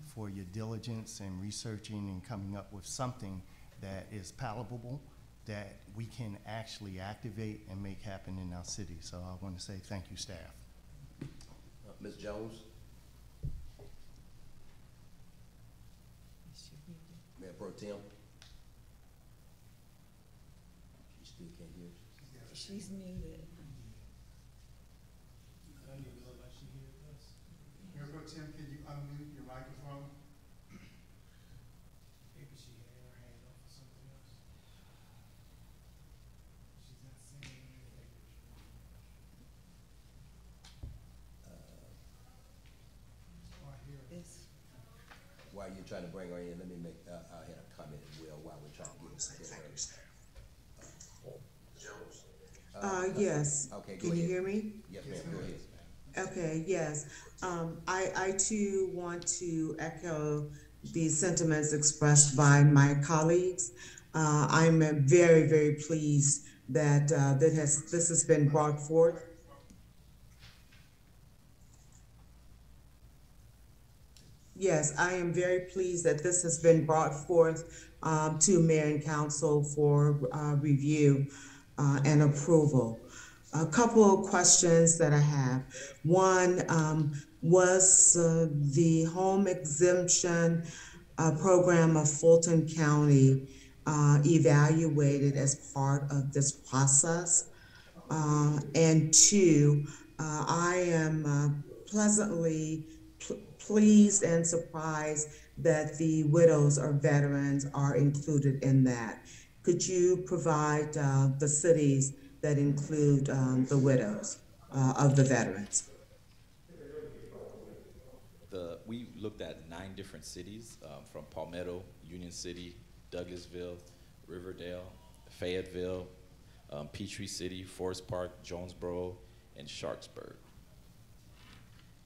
for your diligence in researching and coming up with something that is palatable, that we can actually activate and make happen in our city. So I want to say thank you, staff. Uh, Ms. Jones? Mayor Pro Tem? She still can't hear us. She's muted. I don't even look like she hears us. Mayor Pro Tem, can you unmute your microphone? Maybe she had her hand up for something else. She's not saying anything. Uh, oh, I hear her. It's, While you're trying to bring her in, let me make, uh, I had a comment as well while we're trying to get get her. Uh, yes. Okay, go Can you ahead. hear me? Yes, ma'am, go ahead. Okay, yes. Um, I, I too want to echo the sentiments expressed by my colleagues. Uh, I'm very, very pleased that, uh, that has, this has been brought forth. Yes, I am very pleased that this has been brought forth, um, to mayor and council for, uh, review, uh, and approval. A couple of questions that I have. One, um, was, uh, the home exemption, uh, program of Fulton County, uh, evaluated as part of this process? Uh, and two, uh, I am pleasantly pl- pleased and surprised that the widows or veterans are included in that. Could you provide uh, the cities that include um, the widows uh, of the veterans? The, we looked at nine different cities, um, from Palmetto, Union City, Douglasville, Riverdale, Fayetteville, um, Peachtree City, Forest Park, Jonesboro, and Sharpsburg.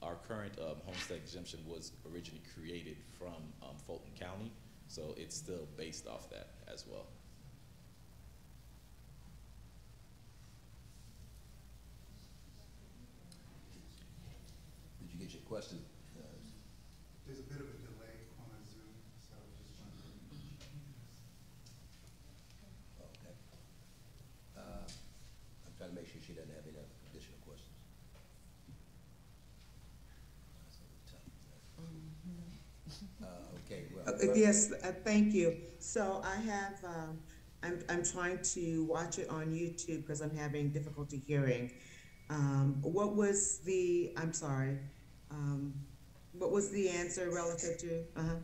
Our current um, homestead exemption was originally created from um, Fulton County, so it's still based off that as well. Did you get your question? Uh, There's a bit of a delay on the Zoom, so I was just wondering. Okay. Uh, I'm trying to make sure she doesn't have any additional questions. Uh, okay, well. Uh, Yes, uh, thank you. So I have, um, I'm, I'm trying to watch it on YouTube because I'm having difficulty hearing. Um, What was the, I'm sorry, um, what was the answer relative to? Uh-huh.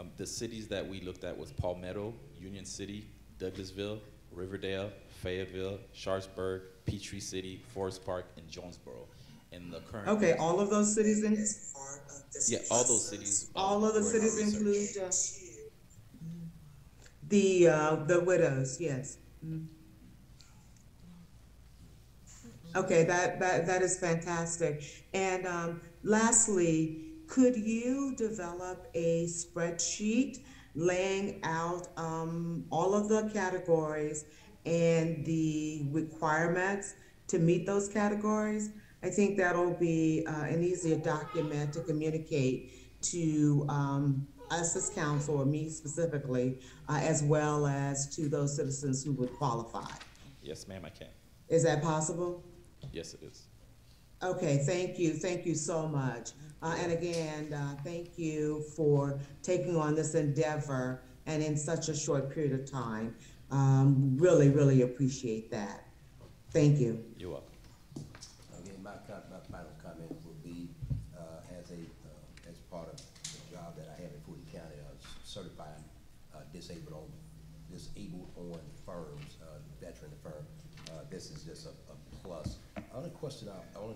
Um, the cities that we looked at was Palmetto, Union City, Douglasville, Riverdale, Fayetteville, Sharpsburg, Peachtree City, Forest Park, and Jonesboro. And the current. Okay, all of those cities in, Yeah, all those cities. um, all of the were in our cities research. include, uh, the, uh, the widows, yes. Mm. Okay, that, that, that is fantastic. And, um, lastly, could you develop a spreadsheet laying out, um, all of the categories and the requirements to meet those categories? I think that'll be, uh, an easier document to communicate to, um, us as council, or me specifically, uh, as well as to those citizens who would qualify. Yes, ma'am, I can. Is that possible? Yes, it is. Okay, thank you, thank you so much. Uh, and again, uh, thank you for taking on this endeavor and in such a short period of time. Um, really, really appreciate that. Thank you. You're welcome. Again, my com- my final comment will be, uh, as a, uh, as part of the job that I have in Fulton County, uh, certified, uh, disabled on, disabled on firms, uh, veteran firm, uh, this is just a, a plus. Only question I, only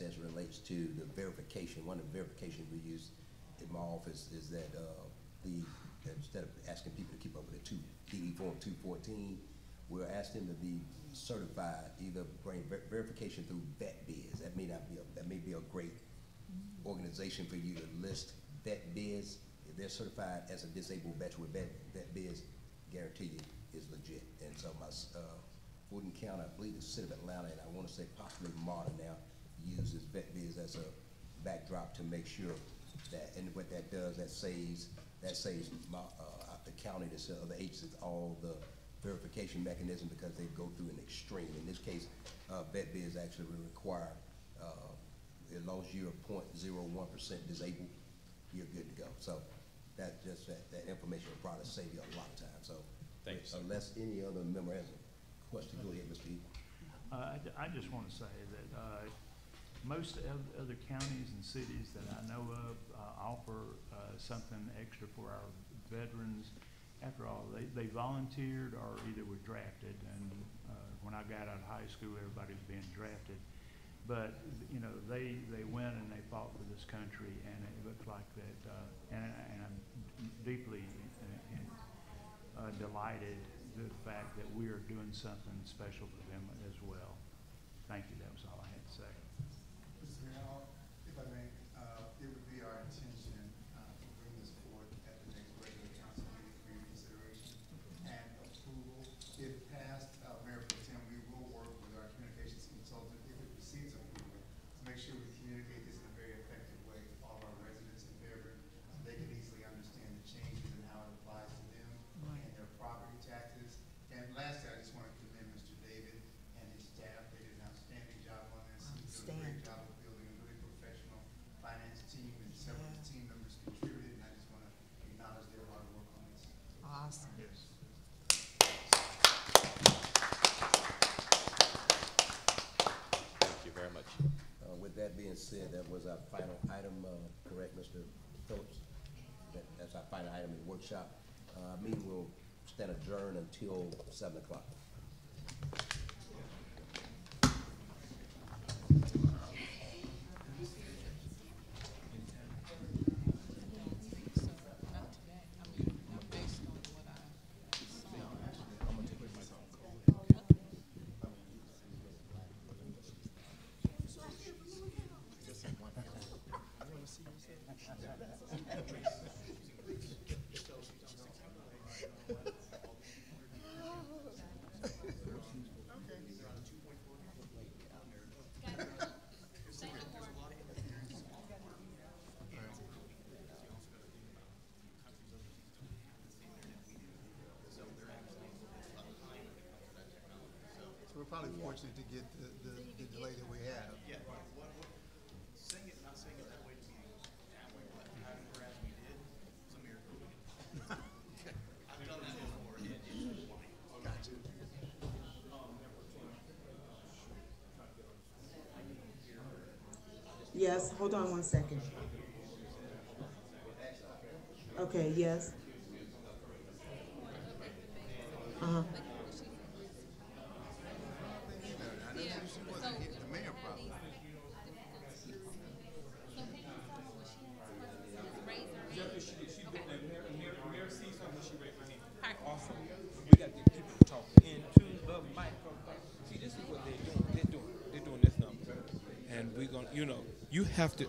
I'll as relates to the verification, one of the verifications we use in my office is that, uh, the, instead of asking people to keep up with the two, DD form two fourteen, we'll ask them to be certified, either bring ver- verification through vet biz. That may not be, a that may be a great organization for you to list vet biz. If they're certified as a disabled veteran with vet, vet guarantee you is legit. And so my, uh, Fulton County, I believe the city of Atlanta, and I wanna say possibly MARTA now, uses vet biz as a backdrop to make sure that, and what that does, that saves, that saves my, uh, the county, the s- other agencies, all the verification mechanism because they go through an extreme. In this case, uh, vet biz actually will require, uh, as long as you're point zero one percent disabled, you're good to go. So that, just, that, that information will probably save you a lot of time, so. Thank you, sir. Unless any other member has a question, go ahead, Mr. Eagle. Uh, I, I just want to say that, uh, most oth- other counties and cities that I know of, uh, offer, uh, something extra for our veterans. After all, they, they volunteered or either were drafted, and, uh, when I got out of high school, everybody was being drafted. But, you know, they, they went and they fought for this country, and it looks like that, uh, and, and I'm deeply uh, uh, delighted with the fact that we are doing something special for them as well. Thank you, that was all I had to say. Mr. Mayor, if I may, uh, it would be our intention, uh, to bring this forward at the next regular council meeting for your consideration and approval. If passed, uh, Mayor Pro Tem, we will work with our communications consultant if it receives approval to make sure we communicate this in a very effective way to all of our residents in Fairburn. So they can easily understand the changes and how it applies to them and their property taxes. And lastly, I just want to commend Mr. David and his staff. They did an outstanding job on this. He's doing a great job of building a really professional finance team and several of his team members contributed. And I just want to acknowledge their hard work on this. Awesome. Yes. Thank you very much. Uh, with that being said, that was our final item, uh, correct, Mr. Phillips? That, that's our final item in the workshop. Uh, meeting will stand adjourned until seven o'clock. Based on what I saw. Unfortunate to get the, the, the delay that we have. Yeah, what, what, sing it, not sing it that way to me, that way, but having her as we did, it's a miracle. <laughs> I've done that before, and it's wonderful. Gotcha. Yes, hold on one second. Okay, yes. Uh-huh. I know she wasn't getting the mayor problem. Just as she did, she did, and Mayor, Mayor, Mayor sees something, she raised her hand. Awesome. We got the people talking into the microphone. See, this is what they're doing, they're doing, they're doing this number. And we're gonna, you know, you have to,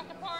Not the.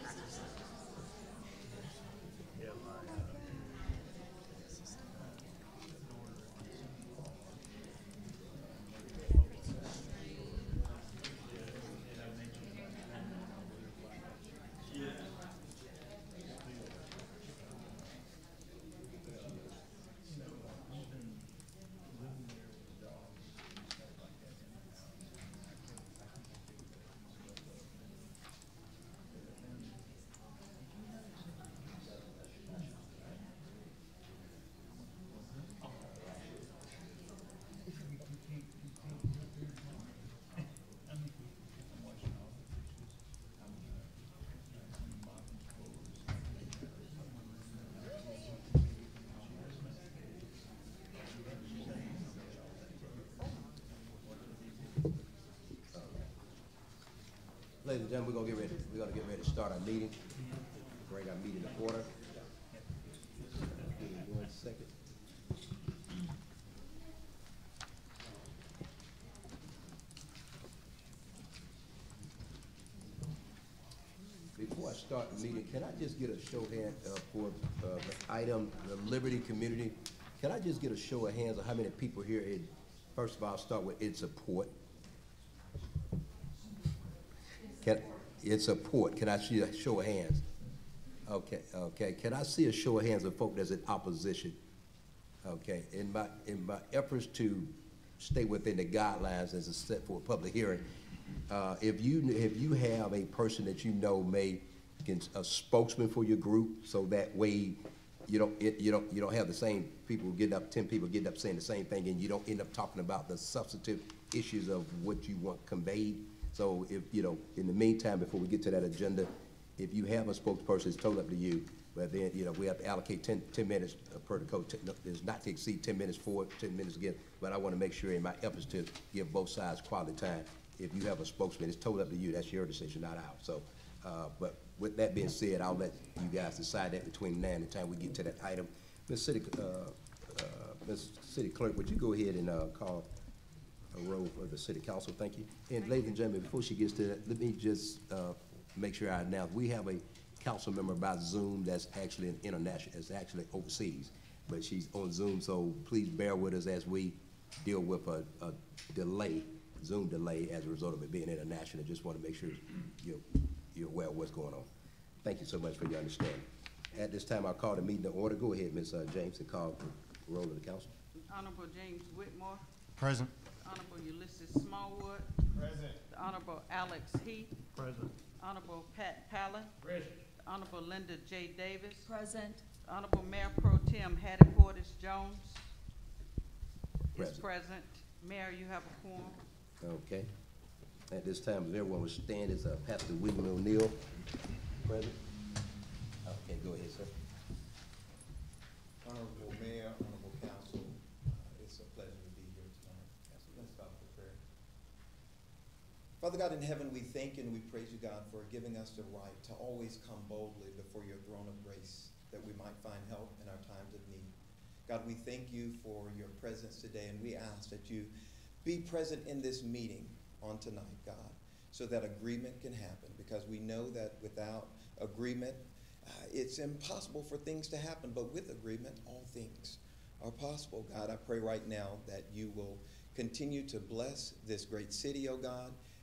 Ladies and gentlemen, we're gonna get ready, we're gonna get ready to start our meeting. Bring our meeting to order. One second. Before I start the meeting, can I just get a show of hand uh, for uh, the item, the Liberty Community? Can I just get a show of hands of how many people here in, first of all, start with in support? Can, a port. can I see a show of hands? Okay, okay, can I see a show of hands of folk that's in opposition? Okay, in my, in my efforts to stay within the guidelines as a set for a public hearing, uh, if you, if you have a person that you know may, a spokesman for your group, so that way you don't, it, you don't, you don't have the same people getting up, ten people getting up saying the same thing, and you don't end up talking about the substantive issues of what you want conveyed. So if, you know, in the meantime, before we get to that agenda, if you have a spokesperson, it's totally up to you. But then, you know, we have to allocate 10 10 minutes uh, per the code. It's not to exceed ten minutes for, it, ten minutes again. But I want to make sure in my efforts to give both sides quality time, if you have a spokesman, it's totally up to you. That's your decision, not ours. So, uh, but with that being said, I'll let you guys decide that between now and the time we get to that item. Ms. City, uh, uh, Ms. City Clerk, would you go ahead and, uh, call a roll for the city council, thank you. And ladies and gentlemen, before she gets to that, let me just, uh, make sure I announce, we have a council member by Zoom that's actually an international, is actually overseas, but she's on Zoom, so please bear with us as we deal with a, a delay, Zoom delay as a result of it being international. I Just want to make sure you're, you're aware of what's going on. Thank you so much for your understanding. At this time, I'll call the meeting to order. Go ahead, Ms. uh, James, and call the roll of the council. Honorable James Whitmore, Present. Honorable Ulysses Smallwood, Present. the Honorable Alex Heath, President. Honorable Pat Pallend, Present. the Honorable Linda J. Davis, Present. the Honorable Mayor Pro Tem Hattie Portis Jones is Present. present. Mayor, you have a quorum. Okay. At this time, if everyone would stand, is uh, Pastor William O'Neill present? Okay, go ahead, sir. Honorable Mayor, Honorable Council, uh, it's a pleasure to be here tonight. Let's start with prayer. Father God in heaven, we thank and we praise you, God, for giving us the right to always come boldly before your throne of grace, that we might find help in our times of need. God, we thank you for your presence today, and we ask that you be present in this meeting on tonight, God, so that agreement can happen, because we know that without agreement, uh, it's impossible for things to happen, but with agreement, all things are possible. God, I pray right now that you will continue to bless this great city, oh God,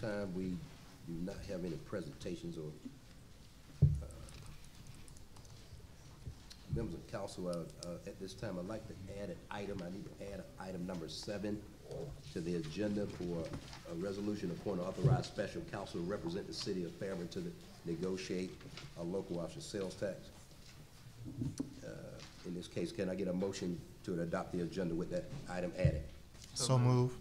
time, we do not have any presentations or uh, members of council, uh, uh, at this time, I'd like to add an item, I need to add item number seven to the agenda for a resolution appointing authorized special counsel to represent the city of Fairburn to the- negotiate a local option sales tax. Uh, In this case, can I get a motion to adopt the agenda with that item added? So move.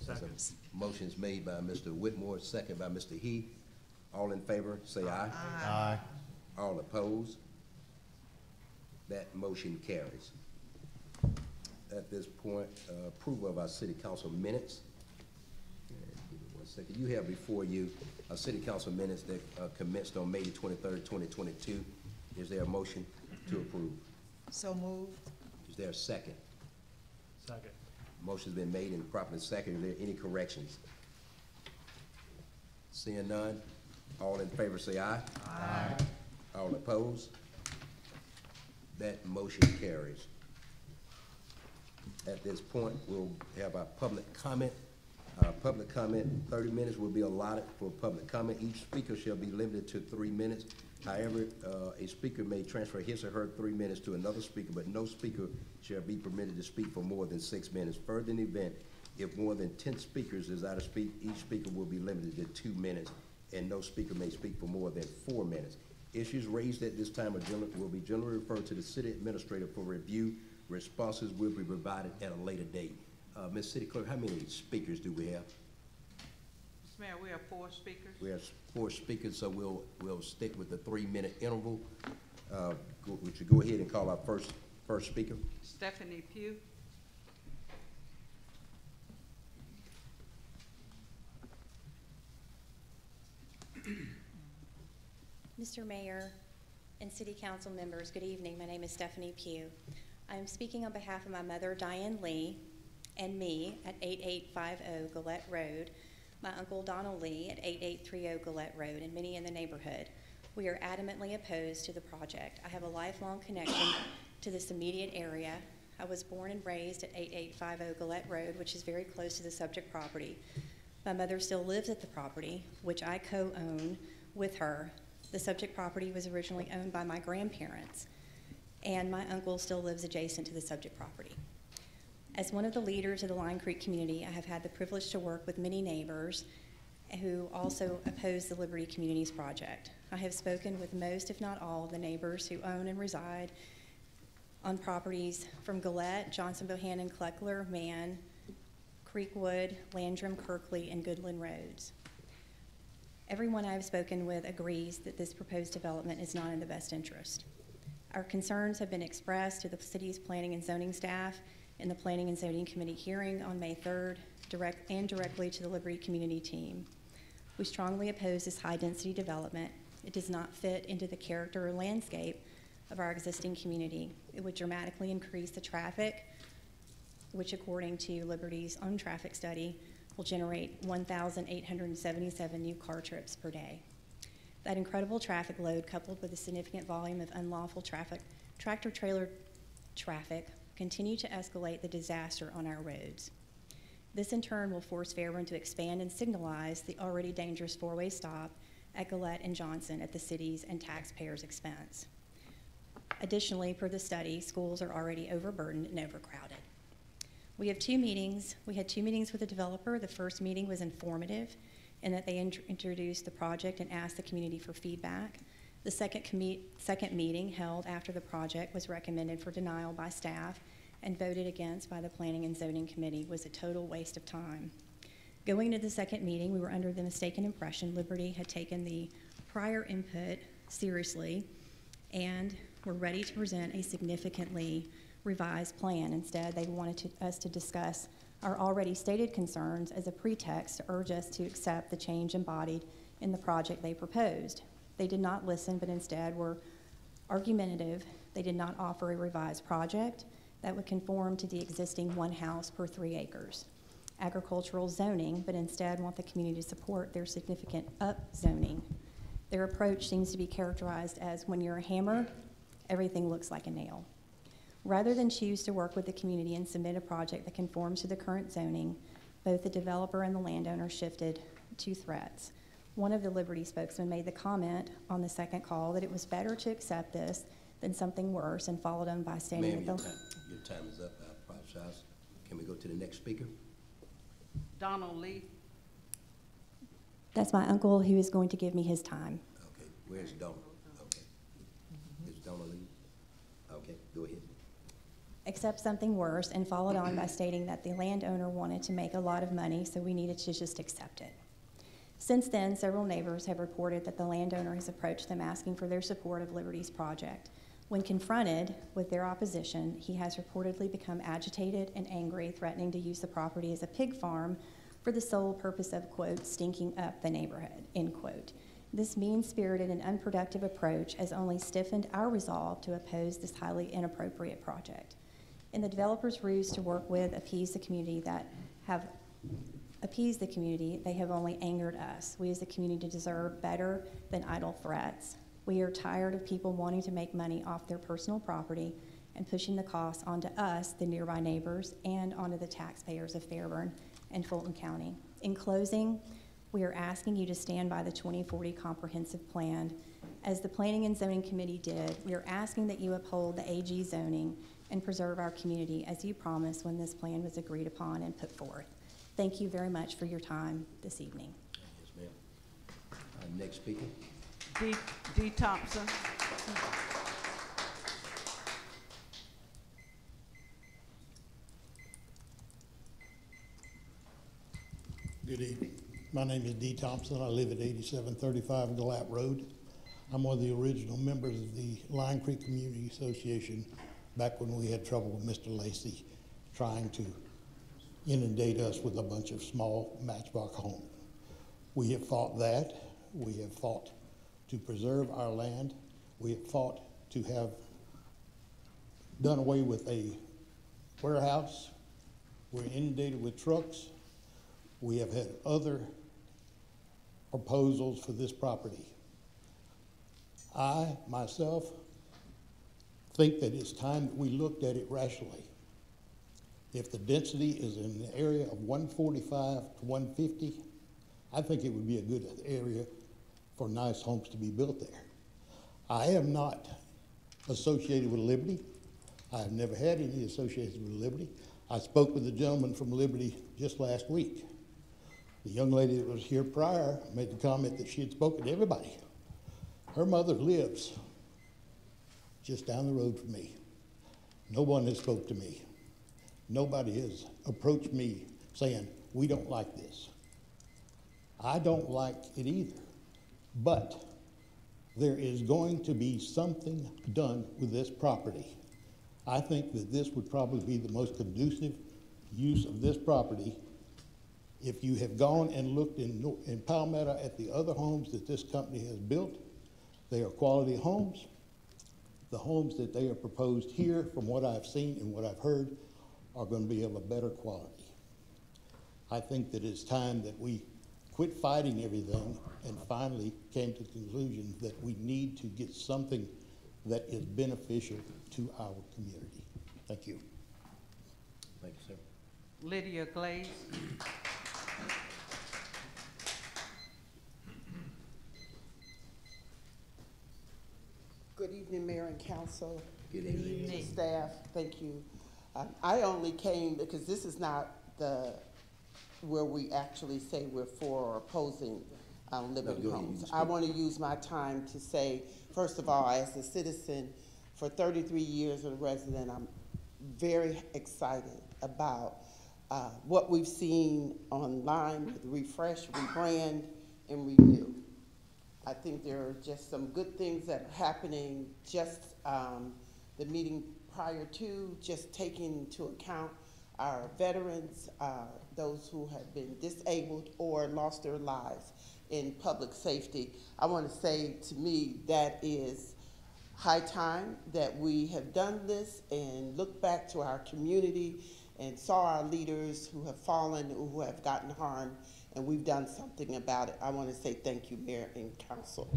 Second. Motion's made by Mr. Whitmore, second by Mr. Heath. All in favor, say aye. Aye. All opposed? That motion carries. At this point, uh, approval of our city council minutes. Give me one second. You have before you a city council minutes that uh, commenced on May the twenty-third, twenty twenty-two. Is there a motion to approve? So moved. Is there a second? Second. Motion's been made and properly seconded. Are there any corrections? Seeing none, all in favor say aye. Aye. All opposed? That motion carries. At this point, we'll have our public comment. Our public comment, thirty minutes will be allotted for public comment. Each speaker shall be limited to three minutes. However, uh, a speaker may transfer his or her three minutes to another speaker, but no speaker shall be permitted to speak for more than six minutes. Further in the event, if more than ten speakers desire to speak, each speaker will be limited to two minutes, and no speaker may speak for more than four minutes. Issues raised at this time will be generally referred to the city administrator for review. Responses will be provided at a later date. Uh, Ms. City Clerk, how many speakers do we have? Mr. Mayor, we have four speakers. We have four speakers, so we'll, we'll stick with the three-minute interval. Uh, go- would you go ahead and call our first, first speaker? Stephanie Pugh. Mr. Mayor and City Council members, good evening. My name is Stephanie Pugh. I am speaking on behalf of my mother, Diane Lee, and me at 8850 Gillette Road, my uncle Donald Lee at 8830 Gillette Road, and many in the neighborhood. We are adamantly opposed to the project. I have a lifelong connection <coughs> to this immediate area. I was born and raised at 8850 Gillette Road, which is very close to the subject property. My mother still lives at the property, which I co-own with her. The subject property was originally owned by my grandparents, and my uncle still lives adjacent to the subject property. As one of the leaders of the Line Creek community, I have had the privilege to work with many neighbors who also oppose the Liberty Communities project. I have spoken with most, if not all, of the neighbors who own and reside on properties from Gillette, Johnson Bohannon, Kleckler, Mann, Creekwood, Landrum, Kirkley, and Goodland Roads. Everyone I have spoken with agrees that this proposed development is not in the best interest. Our concerns have been expressed to the city's planning and zoning staff in the Planning and Zoning Committee hearing on May 3rd, direct, and directly to the Liberty Community Team. We strongly oppose this high-density development. It does not fit into the character or landscape of our existing community. It would dramatically increase the traffic, which according to Liberty's own traffic study, will generate 1,877 new car trips per day. That incredible traffic load, coupled with a significant volume of unlawful traffic, tractor trailer traffic, continue to escalate the disaster on our roads. This in turn will force Fairburn to expand and signalize the already dangerous four-way stop at Gillette and Johnson at the city's and taxpayers' expense. Additionally, per the study, schools are already overburdened and overcrowded. We have two meetings. We had two meetings with the developer. The first meeting was informative in that they int- introduced the project and asked the community for feedback. The second, second meeting held after the project was recommended for denial by staff and voted against by the Planning and Zoning Committee was a total waste of time. Going to the second meeting, we were under the mistaken impression Liberty had taken the prior input seriously and were ready to present a significantly revised plan. Instead, they wanted to, us to discuss our already stated concerns as a pretext to urge us to accept the change embodied in the project they proposed. They did not listen, but instead were argumentative. They did not offer a revised project that would conform to the existing one house per three acres agricultural zoning, but instead want the community to support their significant upzoning. Their approach seems to be characterized as when you're a hammer, everything looks like a nail. Rather than choose to work with the community and submit a project that conforms to the current zoning, both the developer and the landowner shifted to threats. One of the Liberty spokesmen made the comment on the second call that it was better to accept this than something worse and followed on by stating Ma'am, that your the. time, your time is up. I apologize. Can we go to the next speaker? Donald Lee. That's my uncle who is going to give me his time. Okay, where's Donald? Okay. Is Donald Lee? Okay, go ahead. accept something worse and followed on by <clears throat> stating that the landowner wanted to make a lot of money, so we needed to just accept it. Since then, several neighbors have reported that the landowner has approached them asking for their support of Liberty's project. When confronted with their opposition, he has reportedly become agitated and angry, threatening to use the property as a pig farm for the sole purpose of, quote, stinking up the neighborhood, end quote. This mean spirited and unproductive approach has only stiffened our resolve to oppose this highly inappropriate project. In the developer's ruse to work with, appease the community that have appeased the community, they have only angered us. We as a community deserve better than idle threats. We are tired of people wanting to make money off their personal property and pushing the costs onto us, the nearby neighbors, and onto the taxpayers of Fairburn and Fulton County. In closing, we are asking you to stand by the 2040 comprehensive plan. As the Planning and Zoning Committee did, we are asking that you uphold the AG zoning and preserve our community as you promised when this plan was agreed upon and put forth. Thank you very much for your time this evening. Yes, ma'am. Uh, next speaker? D. D. Thompson. Good evening. My name is Dee Thompson. I live at 8735 Gillette Road. I'm one of the original members of the Line Creek Community Association back when we had trouble with Mr. Lacy trying to inundate us with a bunch of small matchbox homes. We have fought that. We have fought to preserve our land. We have fought to have done away with a warehouse. We're inundated with trucks. We have had other proposals for this property. I, myself, think that it's time that we looked at it rationally. If the density is in the area of 145 to 150, I think it would be a good area for nice homes to be built there. I am not associated with Liberty. I have never had any association with Liberty. I spoke with the gentleman from Liberty just last week. The young lady that was here prior made the comment that she had spoken to everybody. Her mother lives just down the road from me. No one has spoke to me. Nobody has approached me saying, we don't like this. I don't like it either. But there is going to be something done with this property. I think that this would probably be the most conducive use of this property. If you have gone and looked in, in Palmetto at the other homes that this company has built, they are quality homes. The homes that they are proposed here, from what I've seen and what I've heard, are going to be of a better quality. I think that it's time that we quit fighting everything and finally came to the conclusion that we need to get something that is beneficial to our community. Thank you. Thank you, sir. Lydia Glaze. Good evening, Mayor and Council. Good evening. Staff, thank you. Um, I only came because this is not the, where we actually say we're for or opposing um, Liberty Homes. I want to use my time to say, first of all, as a citizen, for thirty-three years as a resident, I'm very excited about uh, what we've seen online with refresh, rebrand, and renew. I think there are just some good things that are happening, just um, the meeting prior to, just taking into account our veterans, uh, those who have been disabled or lost their lives in public safety. I want to say to me, that is high time that we have done this and look back to our community and saw our leaders who have fallen, or who have gotten harmed, and we've done something about it. I want to say thank you, Mayor and Council,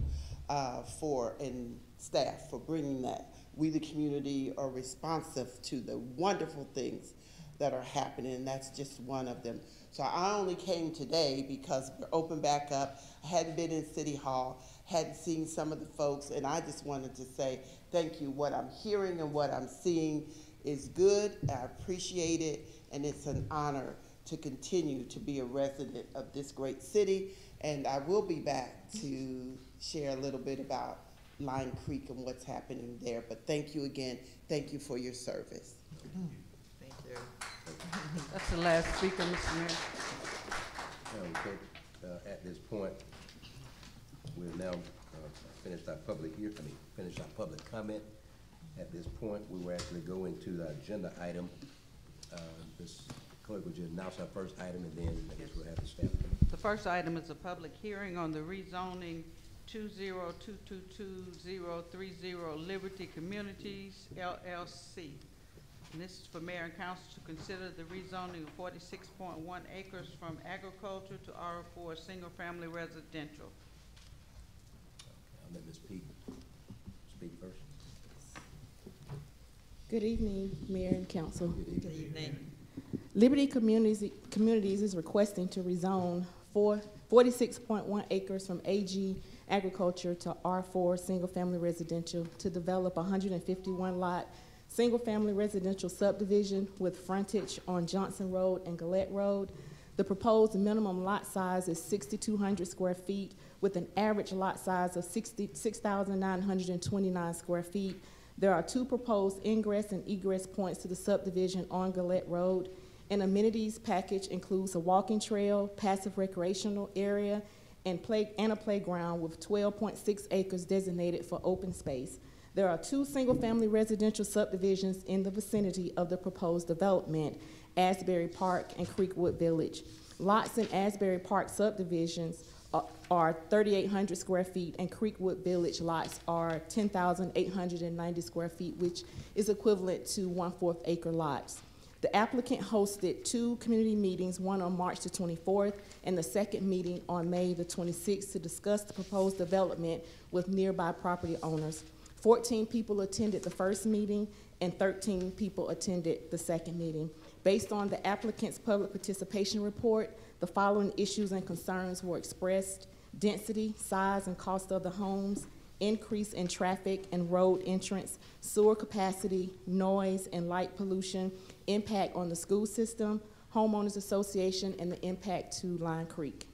uh, for, and staff for bringing that. We, the community, are responsive to the wonderful things that are happening, and that's just one of them. So I only came today because we're open back up. I hadn't been in City Hall, hadn't seen some of the folks, and I just wanted to say thank you. What I'm hearing and what I'm seeing is good. I appreciate it, and it's an honor to continue to be a resident of this great city. And I will be back to share a little bit about Line Creek and what's happening there. But thank you again. Thank you for your service. Thank you. That's the last speaker, Mr. Mayor. Okay, uh, at this point, we've now, uh, finished our public hear, I mean, finished our public comment. At this point, we will actually go into the agenda item. Uh, this clerk will just announce our first item, and then I guess we'll have the staff. The first item is a public hearing on the rezoning two zero two two two zero three zero Liberty Communities LLC. And this is for mayor and council to consider the rezoning of forty-six point one acres from agriculture to R four, single-family residential. I'll let Ms. Peak speak first. Good evening, Mayor and Council. Good evening. evening. Liberty Communities, Communities is requesting to rezone four, forty-six point one acres from AG Agriculture to R four, single-family residential, to develop hundred and fifty-one lot, single-family residential subdivision with frontage on Johnson Road and Gillette Road. The proposed minimum lot size is sixty-two hundred square feet, with an average lot size of sixty-six thousand nine hundred and twenty-nine square feet. There are two proposed ingress and egress points to the subdivision on Gillette Road. An amenities package includes a walking trail, passive recreational area, and play, and a playground with twelve point six acres designated for open space. There are two single-family residential subdivisions in the vicinity of the proposed development, Asbury Park and Creekwood Village. Lots in Asbury Park subdivisions are- are thirty-eight hundred square feet, and Creekwood Village lots are ten thousand eight hundred and ninety square feet, which is equivalent to one-fourth acre lots. The applicant hosted two community meetings, one on March the twenty-fourth and the second meeting on May the twenty-sixth to discuss the proposed development with nearby property owners. Fourteen people attended the first meeting and thirteen people attended the second meeting. Based on the applicant's public participation report, the following issues and concerns were expressed: density, size, and cost of the homes, increase in traffic and road entrance, sewer capacity, noise and light pollution, impact on the school system, homeowners association, and the impact to Line Creek.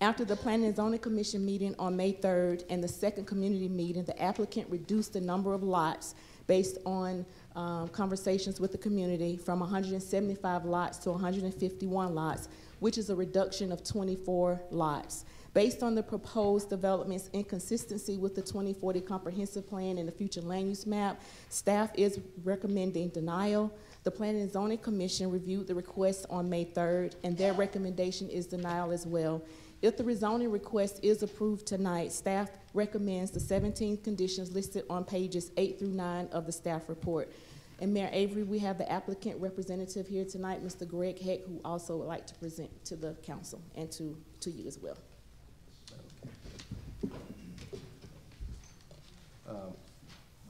After the Planning and Zoning Commission meeting on May 3rd and the second community meeting, the applicant reduced the number of lots based on um, conversations with the community from 175 lots to 151 lots, which is a reduction of 24 lots. Based on the proposed developments in consistency with the 2040 Comprehensive Plan and the future land use map, staff is recommending denial. The Planning and Zoning Commission reviewed the request on May 3rd, and their recommendation is denial as well. If the rezoning request is approved tonight, staff recommends the 17 conditions listed on pages eight through nine of the staff report. And Mayor Avery, we have the applicant representative here tonight, Mr. Greg Hecht, who also would like to present to the council and to, to you as well. Um,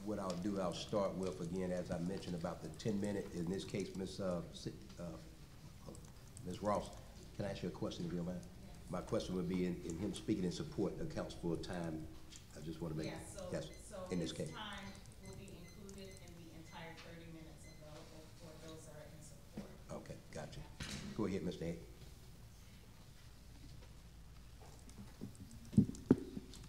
What I'll do, I'll start with, again, as I mentioned about the ten-minute, in this case, Ms., uh, uh, Ms. Ross, can I ask you a question, if you don't mind? My question would be, in, in him speaking in support accounts for time, I just want to make, Yeah, so, yes, so in this case. time will be included in the entire thirty minutes available for those that are in support. Okay, gotcha. Go ahead, Mr. Hecht.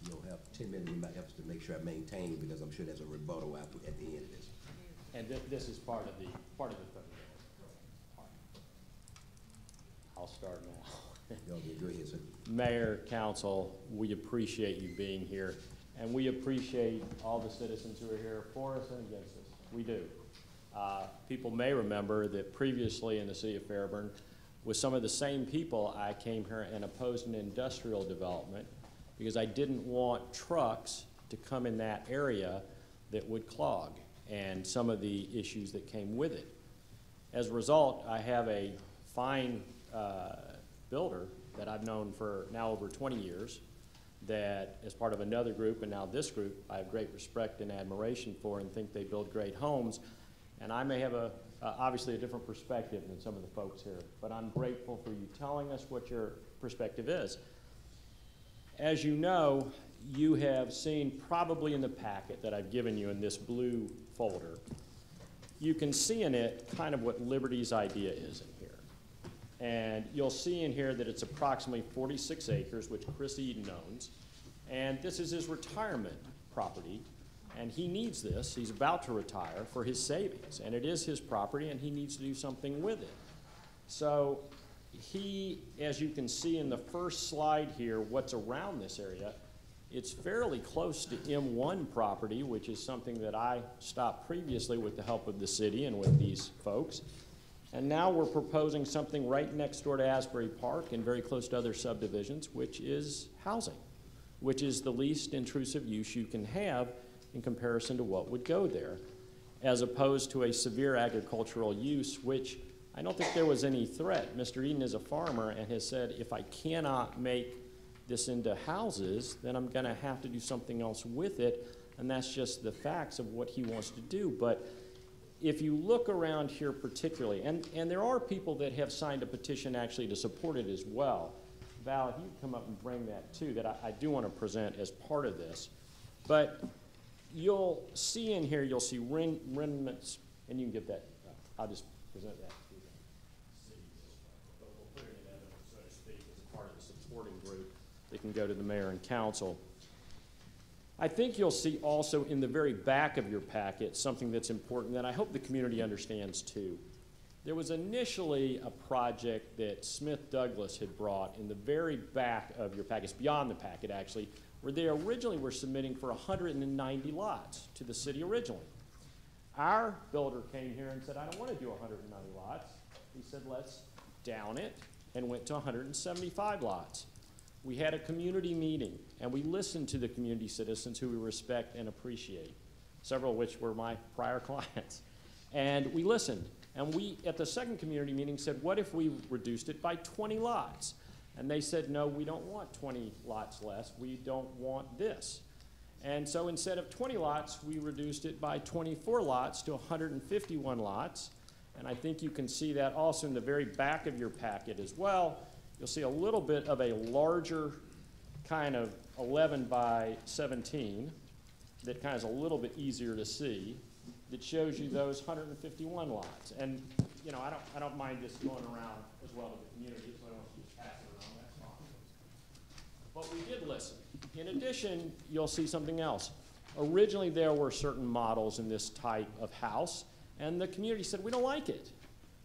You'll have ten minutes, you might have sure I maintain, because I'm sure there's a rebuttal at, at the end of this. And thi- this is part of the, part of the minutes. I'll start now. Go ahead, sir. Mayor, council, we appreciate you being here, and we appreciate all the citizens who are here for us and against us. We do. Uh, People may remember that previously in the city of Fairburn, with some of the same people, I came here and opposed an industrial development because I didn't want trucks to come in that area that would clog, and some of the issues that came with it. As a result, I have a fine uh, builder that I've known for now over 20 years that, as part of another group and now this group, I have great respect and admiration for and think they build great homes. And I may have a uh, obviously a different perspective than some of the folks here, but I'm grateful for you telling us what your perspective is. As you know, you have seen probably in the packet that I've given you in this blue folder, you can see in it kind of what Liberty's idea is in here. And you'll see in here that it's approximately 46 acres, which Chris Eden owns. And this is his retirement property. And he needs this, he's about to retire, for his savings. And it is his property, and he needs to do something with it. So he, as you can see in the first slide here, what's around this area, it's fairly close to M1 property, which is something that I stopped previously with the help of the city and with these folks. And now we're proposing something right next door to Asbury Park and very close to other subdivisions, which is housing, which is the least intrusive use you can have in comparison to what would go there, as opposed to a severe agricultural use, which I don't think there was any threat. Mr. Eden is a farmer and has said, if I cannot make this into houses, then I'm gonna have to do something else with it, and that's just the facts of what he wants to do. But if you look around here particularly, and, and there are people that have signed a petition actually to support it as well. Val, if you come up and bring that too, that I, I do want to present as part of this. But you'll see in here, you'll see remnants, and you can get that, I'll just present that to you. But we'll put it in evidence, so to speak, as part of the supporting group that can go to the mayor and council. I think you'll see also in the very back of your packet something that's important that I hope the community understands too. There was initially a project that Smith Douglas had brought in the very back of your packet, beyond the packet actually, where they originally were submitting for 190 lots to the city originally. Our builder came here and said, I don't want to do 190 lots. He said, let's down it, and went to 175 lots. We had a community meeting, and we listened to the community citizens who we respect and appreciate, several of which were my prior <laughs> clients. And we listened. And we, at the second community meeting, said, what if we reduced it by 20 lots? And they said, no, we don't want 20 lots less. We don't want this. And so instead of 20 lots, we reduced it by 24 lots to 151 lots. And I think you can see that also in the very back of your packet as well. You'll see a little bit of a larger kind of 11 by 17 that kind of is a little bit easier to see that shows you those 151 lots. And, you know, I don't, I don't mind just going around as well to the community, so I don't want to pass it around, that's fine. But we did listen. In addition, you'll see something else. Originally, there were certain models in this type of house, and the community said, we don't like it.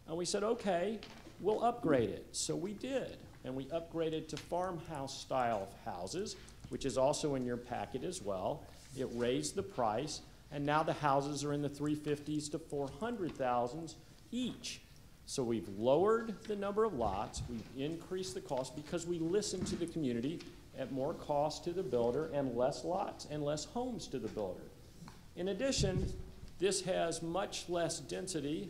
And we said, okay, we'll upgrade it. So we did, and we upgraded to farmhouse style houses, which is also in your packet as well. It raised the price, and now the houses are in the 350s to 400,000s each. So we've lowered the number of lots, we've increased the cost because we listened to the community at more cost to the builder and less lots and less homes to the builder. In addition, this has much less density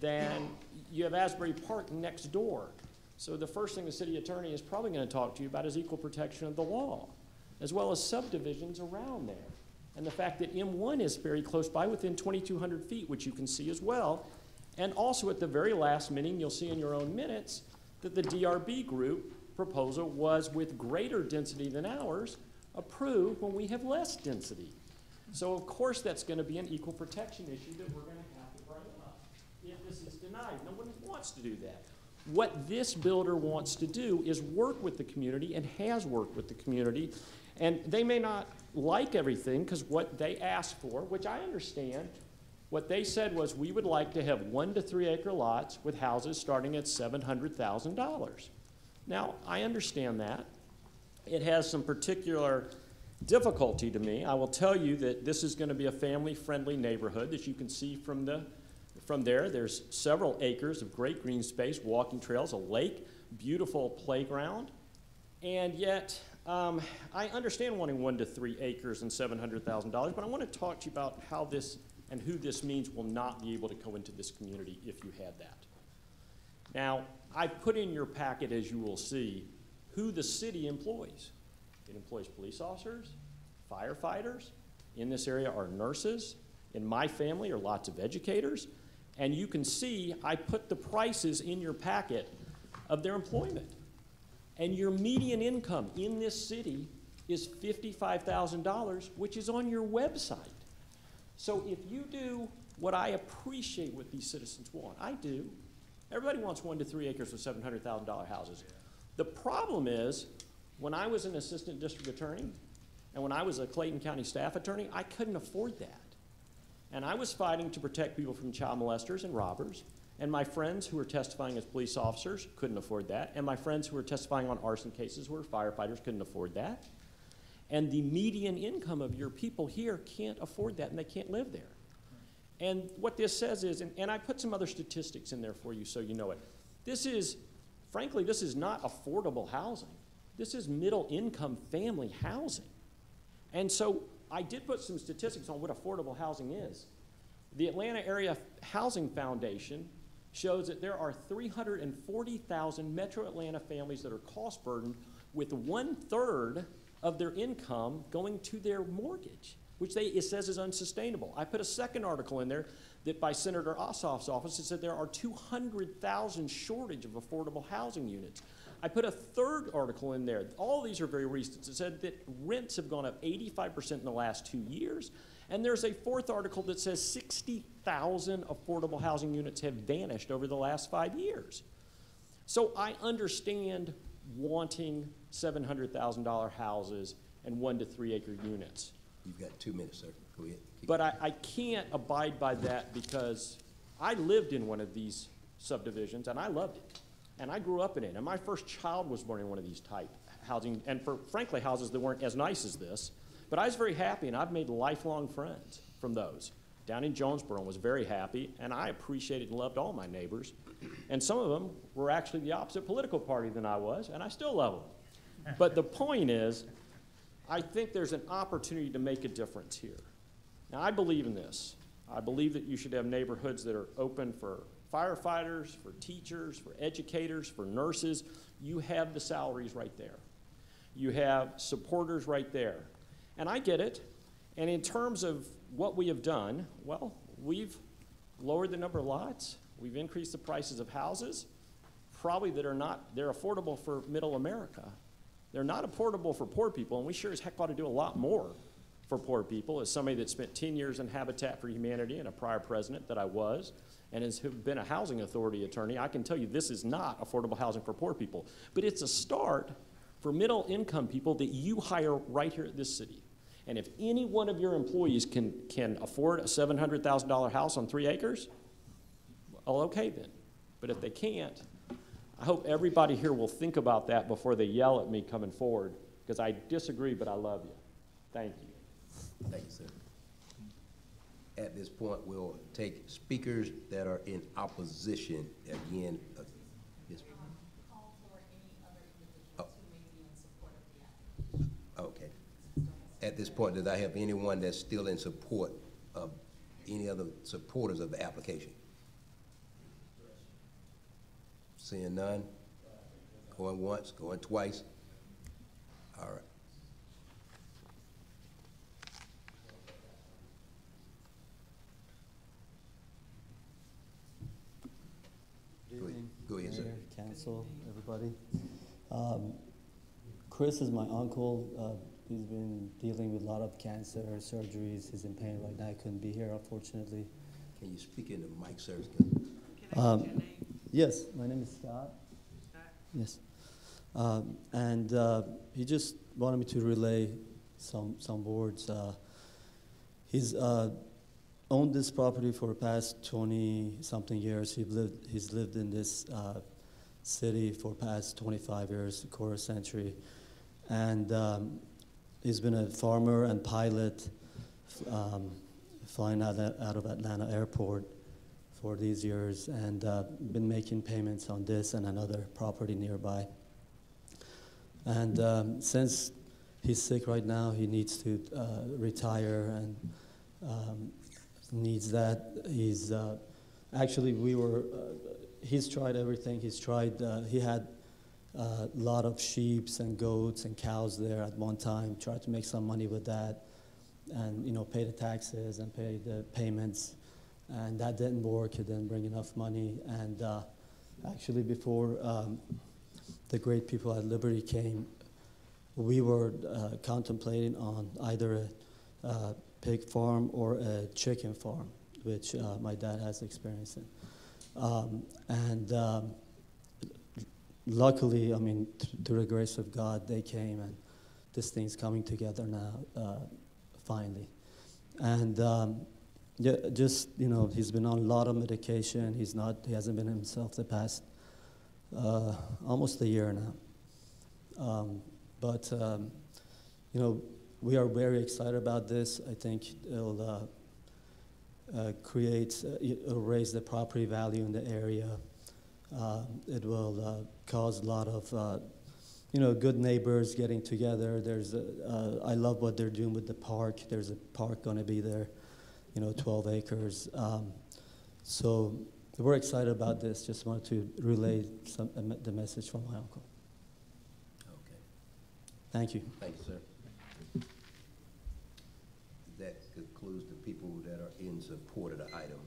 than you have Asbury Park next door. So the first thing the city attorney is probably going to talk to you about is equal protection of the law, as well as subdivisions around there. And the fact that M1 is very close by within 2,200 feet, which you can see as well. And also at the very last meeting, you'll see in your own minutes that the DRB group proposal was with greater density than ours approved when we have less density. So of course that's going to be an equal protection issue that we're going to have to bring up if this is denied. No one wants to do that. What this builder wants to do is work with the community and has worked with the community. And they may not like everything because what they asked for, which I understand, what they said was we would like to have one to three acre lots with houses starting at $700,000. Now, I understand that. It has some particular difficulty to me. I will tell you that this is going to be a family friendly neighborhood, as you can see from, the, from there. There's several acres of great green space, walking trails, a lake, beautiful playground. And yet, um, I understand wanting one to three acres and $700,000, but I want to talk to you about how this and who this means will not be able to go into this community if you had that. Now, I put in your packet, as you will see, who the city employs. It employs police officers, firefighters. In this area are nurses. In my family are lots of educators. And you can see, I put the prices in your packet of their employment. And your median income in this city is $55,000, which is on your website. So if you do what I appreciate what these citizens want, I do. Everybody wants one to three acres with $700,000 houses. The problem is, when I was an assistant district attorney, and when I was a Clayton County staff attorney, I couldn't afford that. And I was fighting to protect people from child molesters and robbers. And my friends who were testifying as police officers couldn't afford that. And my friends who were testifying on arson cases were firefighters couldn't afford that. And the median income of your people here can't afford that and they can't live there. And what this says is, and, and I put some other statistics in there for you so you know it. This is, frankly, this is not affordable housing. This is middle income family housing. And so I did put some statistics on what affordable housing is. The Atlanta Area Housing Foundation shows that there are 340,000 metro Atlanta families that are cost burdened with one third of their income going to their mortgage, which they, it says is unsustainable. I put a second article in there that by Senator Ossoff's office that said there are 200,000 shortage of affordable housing units. I put a third article in there. All these are very recent. It said that rents have gone up 85% in the last two years. And there's a fourth article that says 60,000 affordable housing units have vanished over the last five years. So I understand wanting $700,000 houses and one to three acre units. You've got two minutes, sir. Go ahead. But I, I can't abide by that because I lived in one of these subdivisions and I loved it. And I grew up in it. And my first child was born in one of these type housing, and for frankly, houses that weren't as nice as this. But I was very happy, and I've made lifelong friends from those. Down in Jonesboro was very happy, and I appreciated and loved all my neighbors. And some of them were actually the opposite political party than I was, and I still love them. But the point is, I think there's an opportunity to make a difference here. Now, I believe in this. I believe that you should have neighborhoods that are open for firefighters, for teachers, for educators, for nurses. You have the salaries right there. You have supporters right there. And I get it. And in terms of what we have done, well, we've lowered the number of lots. We've increased the prices of houses, probably that are not, they're affordable for middle America. They're not affordable for poor people, and we sure as heck ought to do a lot more for poor people. As somebody that spent 10 years in Habitat for Humanity and a prior president that I was, and has been a housing authority attorney, I can tell you this is not affordable housing for poor people. But it's a start for middle income people that you hire right here at this city. And if any one of your employees can, can afford a $700,000 house on three acres, well, okay then. But if they can't, I hope everybody here will think about that before they yell at me coming forward, because I disagree, but I love you. Thank you. Thank you, sir. At this point, we'll take speakers that are in opposition. Again, uh, yes. Oh. Okay. At this point, did I have anyone that's still in support of any other supporters of the application? Seeing none? Going once, going twice? All right. Go ahead, sir. Mayor, Council, everybody. Um, Chris is my uncle. Uh, he's been dealing with a lot of cancer surgeries. He's in pain right now. He couldn't be here, unfortunately. Can you speak in the mic, sir? Um, yes, my name is Scott. Yes. Um, and uh, he just wanted me to relay some, some words. Uh, he's uh, owned this property for the past 20 something years. He lived, he's lived in this uh, city for past 25 years, a quarter century. And um, he's been a farmer and pilot um, flying out, out of Atlanta Airport for these years and uh, been making payments on this and another property nearby. And um, since he's sick right now, he needs to uh, retire and um, needs that. He's uh, actually we were. Uh, he's tried everything. He's tried. Uh, he had a lot of sheep and goats and cows there at one time. Tried to make some money with that, and you know pay the taxes and pay the payments. and that didn't work. It didn't bring enough money. And uh, actually, before um, the great people at Liberty came, we were uh, contemplating on either a, uh pig farm or a chicken farm, which uh, my dad has experience in. Um, and um, luckily, I mean, th- through the grace of God, they came, and this thing's coming together now, uh, finally. And um, yeah, just you know, he's been on a lot of medication. He's not, he hasn't been himself the past uh, almost a year now. Um, but um, you know, we are very excited about this. I think it'll uh, uh, create, uh, it'll raise the property value in the area. Uh, it will uh, cause a lot of, uh, you know, good neighbors getting together. There's, a, uh, I love what they're doing with the park. There's a park going to be there, you know, 12 acres. Um, so we're excited about this. Just wanted to relay some, uh, the message from my uncle. Okay. Thank you. Thank you, sir. That concludes the people that are in support of the item.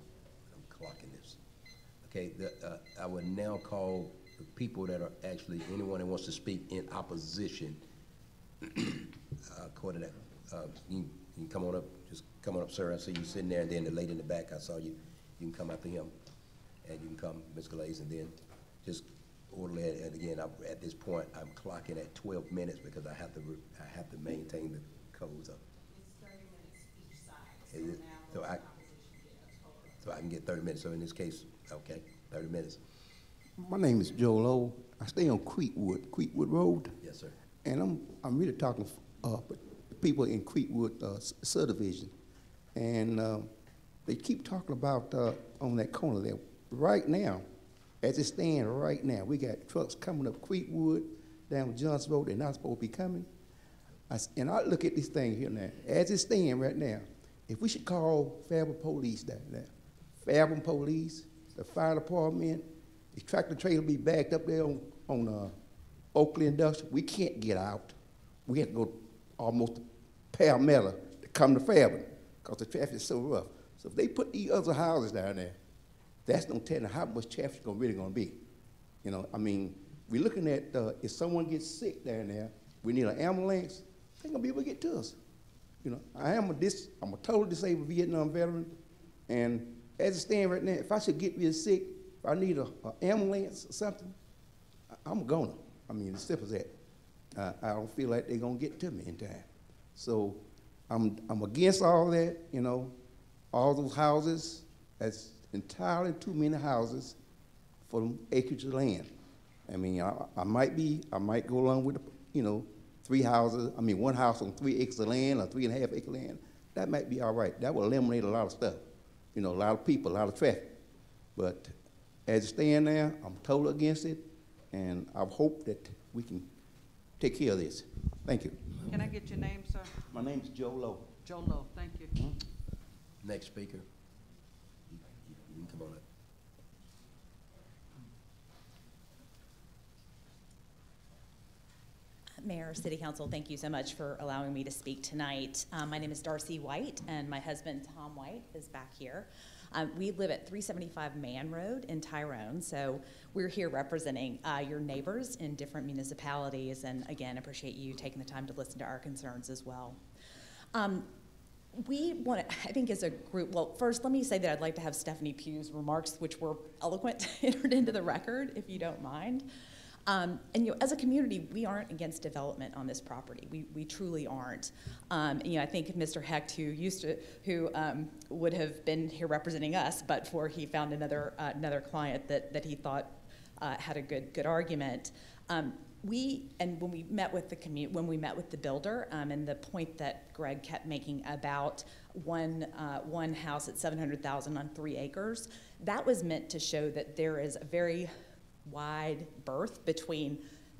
I'm clocking this. Okay, the, uh, I would now call the people that are actually, anyone that wants to speak in opposition. <clears throat> Uh, According to that, uh, you, you can come on up, just come on up, sir. I see you sitting there, and then the lady in the back, I saw you. You can come after him, and you can come, Ms. Galais, and then just orderly, and again, I'm, at this point, I'm clocking at twelve minutes because I have to, re- I have to maintain the codes up. Is it? So I, so I can get thirty minutes, so in this case, okay, thirty minutes. My name is Joe Lowe. I stay on Creekwood, Creekwood Road, Yes, sir. and I'm, I'm really talking, uh, people in Creekwood, uh, subdivision. And, uh, they keep talking about, uh, on that corner there. Right now, as it stands right now, we got trucks coming up Creekwood, down Johns Road, they're not supposed to be coming. I and I look at this thing here now, as it stands right now, if we should call Fairburn Police down there, Fairburn Police, the fire department, the tractor trailer be backed up there on, on, uh, Oakley Industrial, we can't get out. We have to go almost to Palmetto to come to Fairburn, because the traffic is so rough. So if they put these other houses down there, that's no telling how much traffic gonna really gonna be. You know, I mean, we're looking at, uh, if someone gets sick down there, we need an ambulance, they're gonna be able to get to us. You know, I am a dis, I'm a total disabled Vietnam veteran, and as it stands right now, if I should get real sick, if I need a, a ambulance or something, I'm gonna. I mean, as simple as that. Uh, I don't feel like they're gonna get to me in time. So I'm, I'm against all that, you know, all those houses, that's entirely too many houses for them acreage of land. I mean, I, I might be, I might go along with, the, you know, three houses, I mean, one house on three acres of land or three and a half acre land. That might be all right. That will eliminate a lot of stuff. You know, a lot of people, a lot of traffic. But as it stands now, I'm totally against it, and I hope that we can take care of this. Thank you. Can I get your name, sir? My name is Joe Lowe. Joe Lowe, thank you. Next speaker. You you can come on up. Mayor, City Council, thank you so much for allowing me to speak tonight. Um, my name is Darcy White, and my husband Tom White is back here. Um, we live at 375 Man Road in Tyrone, so we're here representing uh, your neighbors in different municipalities, and again, appreciate you taking the time to listen to our concerns as well. Um, we want to, I think as a group, well, first, let me say that I'd like to have Stephanie Pugh's remarks, which were eloquent, <laughs> entered into the record, if you don't mind. Um, and you know, as a community, we aren't against development on this property. We, we truly aren't. Um, you know, I think Mr. Hecht, who used to, who um, would have been here representing us, but for he found another uh, another client that that he thought uh, had a good good argument. Um, we and when we met with the commu- when we met with the builder, um, and the point that Greg kept making about one uh, one house at seven hundred thousand on three acres, that was meant to show that there is a very wide berth between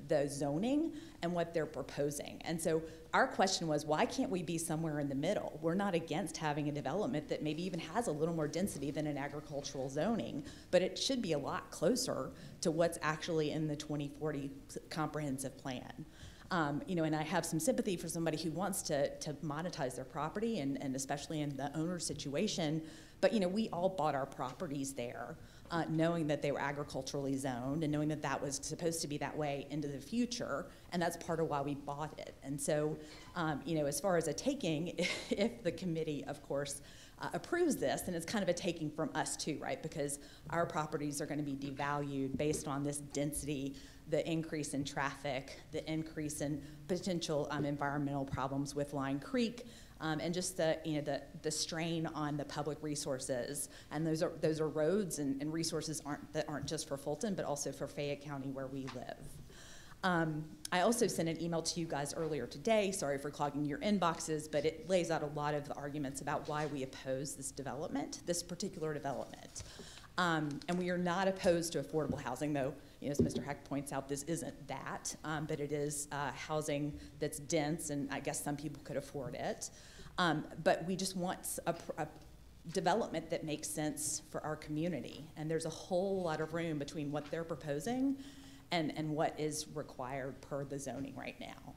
the zoning and what they're proposing. And so our question was, why can't we be somewhere in the middle? We're not against having a development that maybe even has a little more density than an agricultural zoning, but it should be a lot closer to what's actually in the 2040 comprehensive plan. Um, you know, and I have some sympathy for somebody who wants to, to monetize their property, and, and especially in the owner situation. But, you know, we all bought our properties there, uh, knowing that they were agriculturally zoned and knowing that that was supposed to be that way into the future, and that's part of why we bought it. And so, um, you know, as far as a taking, <laughs> if the committee, of course, uh, approves this, then it's kind of a taking from us too, right? Because our properties are going to be devalued based on this density, the increase in traffic, the increase in potential um, environmental problems with Line Creek, um, and just the you know the the strain on the public resources. And those are those are roads and, and resources aren't that aren't just for Fulton, but also for Fayette County where we live. Um, I also sent an email to you guys earlier today. Sorry for clogging your inboxes, but it lays out a lot of the arguments about why we oppose this development, this particular development. Um, and we are not opposed to affordable housing, though, as Mr. Hecht points out, this isn't that, um, but it is uh, housing that's dense, and I guess some people could afford it. Um, but we just want a, a development that makes sense for our community. And there's a whole lot of room between what they're proposing and, and what is required per the zoning right now.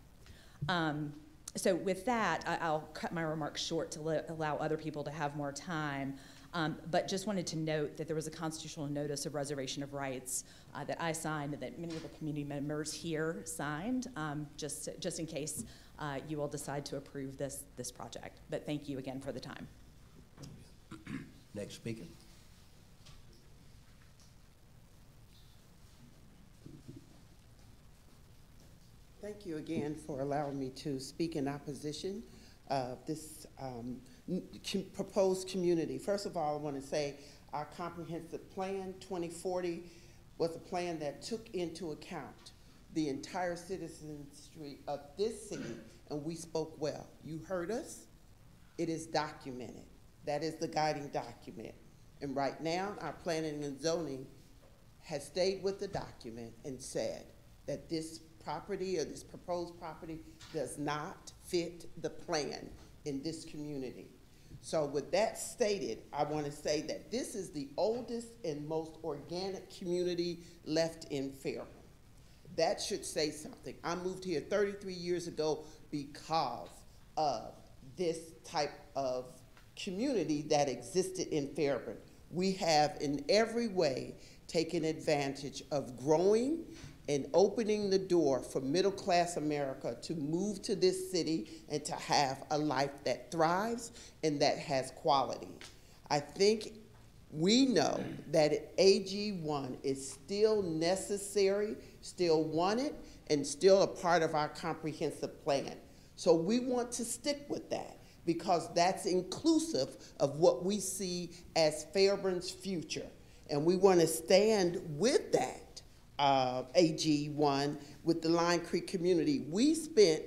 Um, so with that, I, will cut my remarks short to allow other people to have more time. Um, but just wanted to note that there was a constitutional notice of reservation of rights uh, that I signed and that many of the community members here signed, um, just, just in case uh, you will decide to approve this, this project. But thank you again for the time. Next speaker. Thank you again for allowing me to speak in opposition of this um, com proposed community. First of all, I want to say our comprehensive plan 2040 was a plan that took into account the entire citizenry of this city, and we spoke well. You heard us. It is documented. That is the guiding document. And right now, our planning and zoning has stayed with the document and said that this property or this proposed property does not fit the plan in this community. So with that stated, I want to say that this is the oldest and most organic community left in Fairburn. That should say something. I moved here 33 years ago because of this type of community that existed in Fairburn. We have in every way taken advantage of growing and opening the door for middle class America to move to this city and to have a life that thrives and that has quality. I think we know that AG1 is still necessary, still wanted, and still a part of our comprehensive plan. So we want to stick with that because that's inclusive of what we see as Fairburn's future. And we want to stand with that uh, AG1 with the Line Creek community. We spent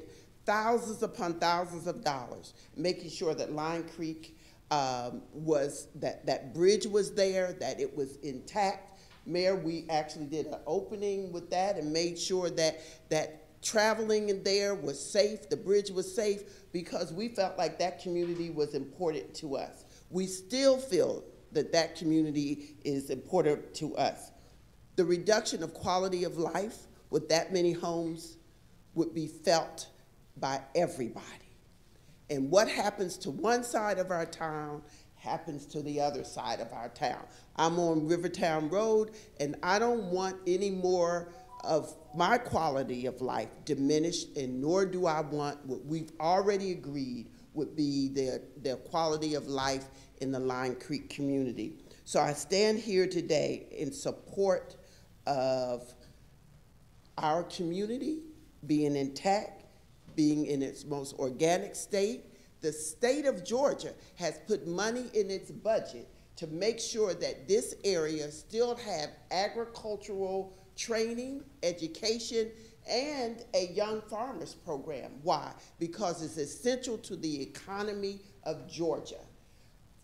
thousands upon thousands of dollars making sure that Line Creek um, was, that, that bridge was there, that it was intact. Mayor, we actually did an opening with that and made sure that, that traveling in there was safe, the bridge was safe, because we felt like that community was important to us. We still feel that that community is important to us. The reduction of quality of life with that many homes would be felt by everybody. And what happens to one side of our town happens to the other side of our town. I'm on Rivertown Road, and I don't want any more of my quality of life diminished, and nor do I want what we've already agreed would be the, the quality of life in the Line Creek community. So I stand here today in support of our community being intact, being in its most organic state. The state of Georgia has put money in its budget to make sure that this area still have agricultural training, education, and a young farmers program. Why? Because it's essential to the economy of Georgia.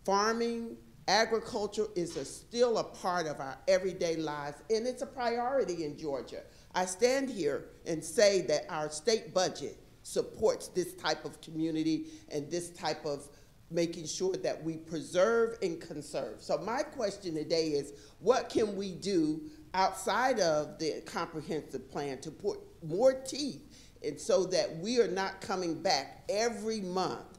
Farming, Agriculture is a, still a part of our everyday lives, and it's a priority in Georgia. I stand here and say that our state budget supports this type of community and this type of making sure that we preserve and conserve. So my question today is, what can we do outside of the comprehensive plan to put more teeth and so that we are not coming back every month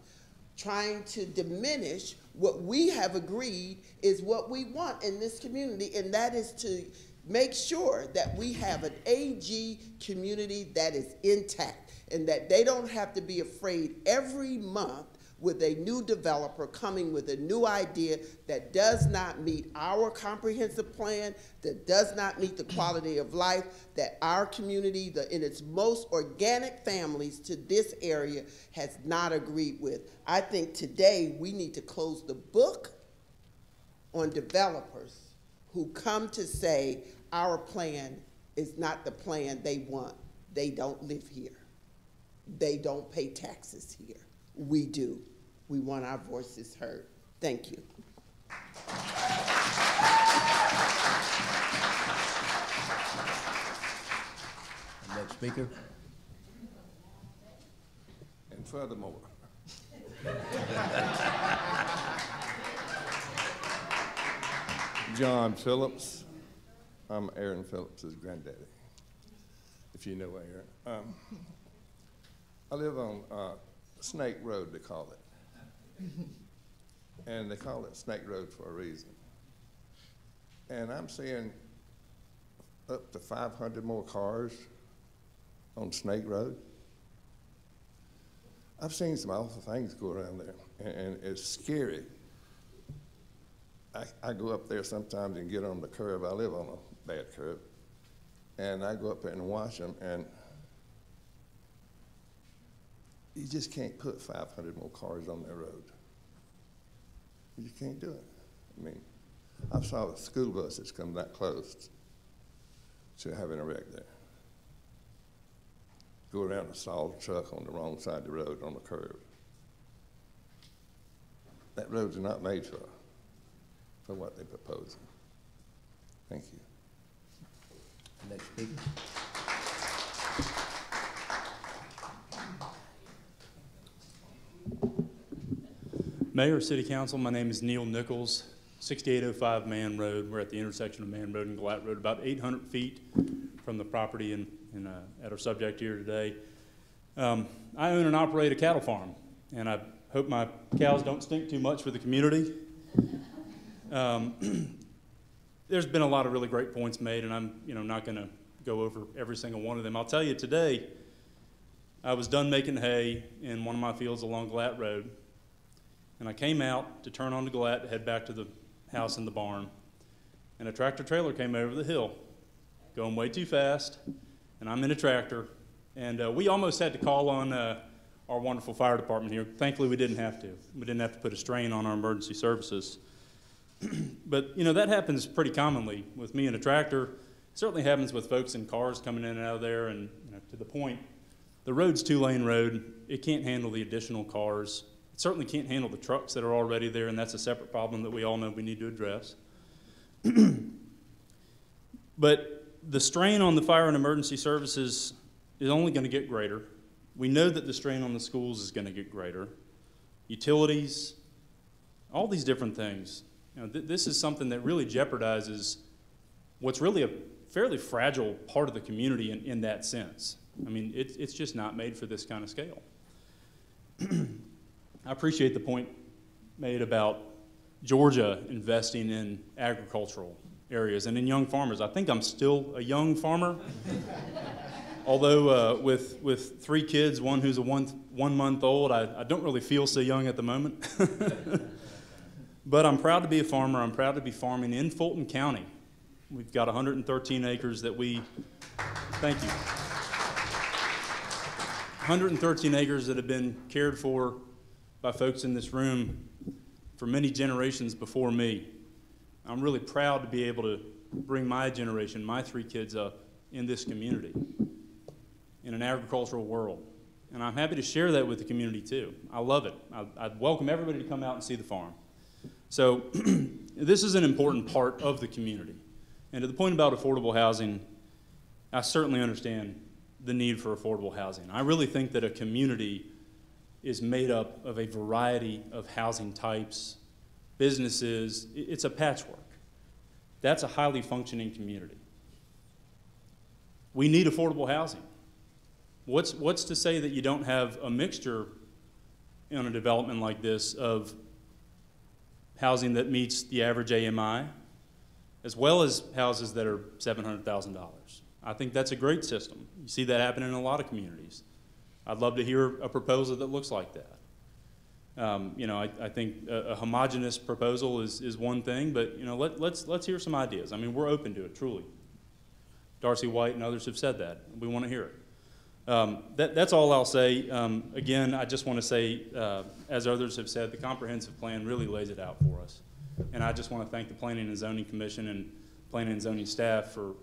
trying to diminish what we have agreed is what we want in this community, and that is to make sure that we have an AG community that is intact and that they don't have to be afraid every month with a new developer coming with a new idea that does not meet our comprehensive plan, that does not meet the quality of life that our community, the, in its most organic families to this area, has not agreed with. I think today we need to close the book on developers who come to say our plan is not the plan they want. They don't live here. They don't pay taxes here. We do. We want our voices heard. Thank you. Next speaker. And furthermore, John Phillips, I'm Aaron Phillips's granddaddy, if you know Aaron. Um, I live on uh, Snake Road, they call it. And they call it Snake Road for a reason. And I'm seeing up to 500 more cars on Snake Road. I've seen some awful things go around there, and, and it's scary. I, I go up there sometimes and get on the curb. I live on a bad curb. And I go up there and watch them, and you just can't put 500 more cars on that road. You can't do it. I mean, I saw a school bus that's come that close to having a wreck there. Go around a salt truck on the wrong side of the road on the curve. That road's not made for, for what they're proposing. Thank you. Next speaker. Mayor, City Council, my name is Neil Nichols, 6805 Man Road. We're at the intersection of Man Road and Gillette Road, about 800 feet from the property in, in, uh, at our subject here today. Um, I own and operate a cattle farm, and I hope my cows don't stink too much for the community. Um, <clears throat> there's been a lot of really great points made, and I'm you know, not going to go over every single one of them. I'll tell you today, I was done making hay in one of my fields along Gillette Road, and I came out to turn onto Gillette to head back to the house in the barn, and a tractor trailer came over the hill, going way too fast, and I'm in a tractor, and uh, we almost had to call on uh, our wonderful fire department here. Thankfully, we didn't have to. We didn't have to put a strain on our emergency services. <clears throat> but you know that happens pretty commonly with me in a tractor. It certainly happens with folks in cars coming in and out of there, and you know, to the point, the road's two-lane road. It can't handle the additional cars. It certainly can't handle the trucks that are already there, and that's a separate problem that we all know we need to address. <clears throat> but the strain on the fire and emergency services is only going to get greater. We know that the strain on the schools is going to get greater. Utilities, all these different things. You know, th this is something that really jeopardizes what's really a fairly fragile part of the community in, in that sense. I mean, it, it's just not made for this kind of scale. <clears throat> I appreciate the point made about Georgia investing in agricultural areas and in young farmers. I think I'm still a young farmer. <laughs> Although uh, with, with three kids, one who's a one, one month old, I, I don't really feel so young at the moment. <laughs> but I'm proud to be a farmer. I'm proud to be farming in Fulton County. We've got 113 acres that we, thank you. 113 acres that have been cared for by folks in this room for many generations before me. I'm really proud to be able to bring my generation, my three kids up in this community, in an agricultural world. And I'm happy to share that with the community too. I love it. I, I'd welcome everybody to come out and see the farm. So <clears throat> this is an important part of the community. And to the point about affordable housing, I certainly understand the need for affordable housing. I really think that a community is made up of a variety of housing types, businesses. It's a patchwork. That's a highly functioning community. We need affordable housing. What's, what's to say that you don't have a mixture in a development like this of housing that meets the average AMI, as well as houses that are $700,000. I think that's a great system. You see that happen in a lot of communities. I'd love to hear a proposal that looks like that. Um, you know, I, I think a, a homogenous proposal is, is one thing, but you know, let, let's, let's hear some ideas. I mean, we're open to it, truly. Darcy White and others have said that. We want to hear it. Um, that, that's all I'll say. Um, again, I just want to say, uh, as others have said, the comprehensive plan really lays it out for us. And I just want to thank the Planning and Zoning Commission and Planning and Zoning staff for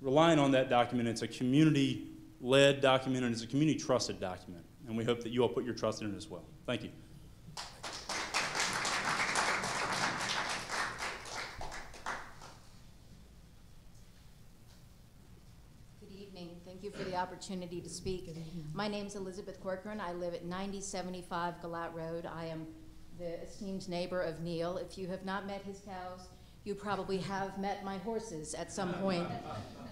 relying on that document. It's a community-led document and it's a community-trusted document. And we hope that you all put your trust in it as well. Thank you. Good evening. Thank you for the opportunity to speak. My name is Elizabeth Corcoran. I live at 9075 Gillette Road. I am the esteemed neighbor of Neil. If you have not met his cows, you probably have met my horses at some point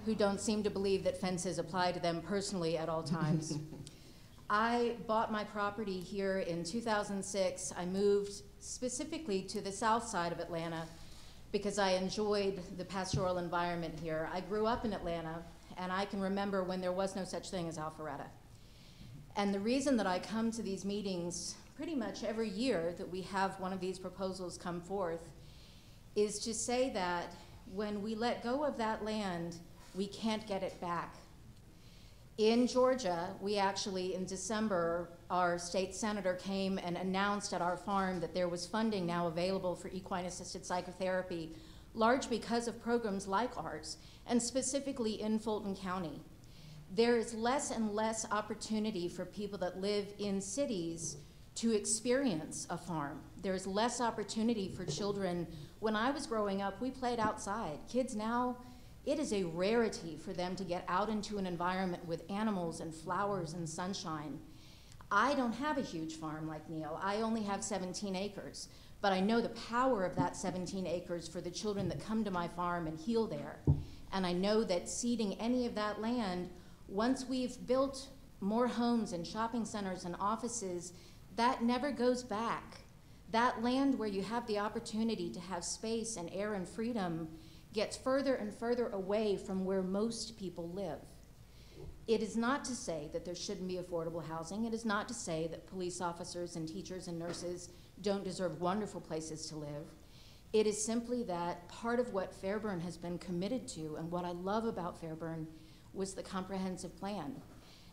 who don't seem to believe that fences apply to them personally at all times. <laughs> I bought my property here in 2006. I moved specifically to the south side of Atlanta because I enjoyed the pastoral environment here. I grew up in Atlanta, and I can remember when there was no such thing as Alpharetta. And the reason that I come to these meetings pretty much every year that we have one of these proposals come forth is to say that when we let go of that land, we can't get it back. In Georgia, we actually, in December, our state senator came and announced at our farm that there was funding now available for equine assisted psychotherapy, large because of programs like ours, and specifically in Fulton County. There is less and less opportunity for people that live in cities to experience a farm. There's less opportunity for children. When I was growing up, we played outside. Kids now, it is a rarity for them to get out into an environment with animals and flowers and sunshine. I don't have a huge farm like Neil. I only have 17 acres, but I know the power of that 17 acres for the children that come to my farm and heal there. And I know that seeding any of that land, once we've built more homes and shopping centers and offices, that never goes back. That land where you have the opportunity to have space and air and freedom gets further and further away from where most people live. It is not to say that there shouldn't be affordable housing. It is not to say that police officers and teachers and nurses don't deserve wonderful places to live. It is simply that part of what Fairburn has been committed to, and what I love about Fairburn, was the comprehensive plan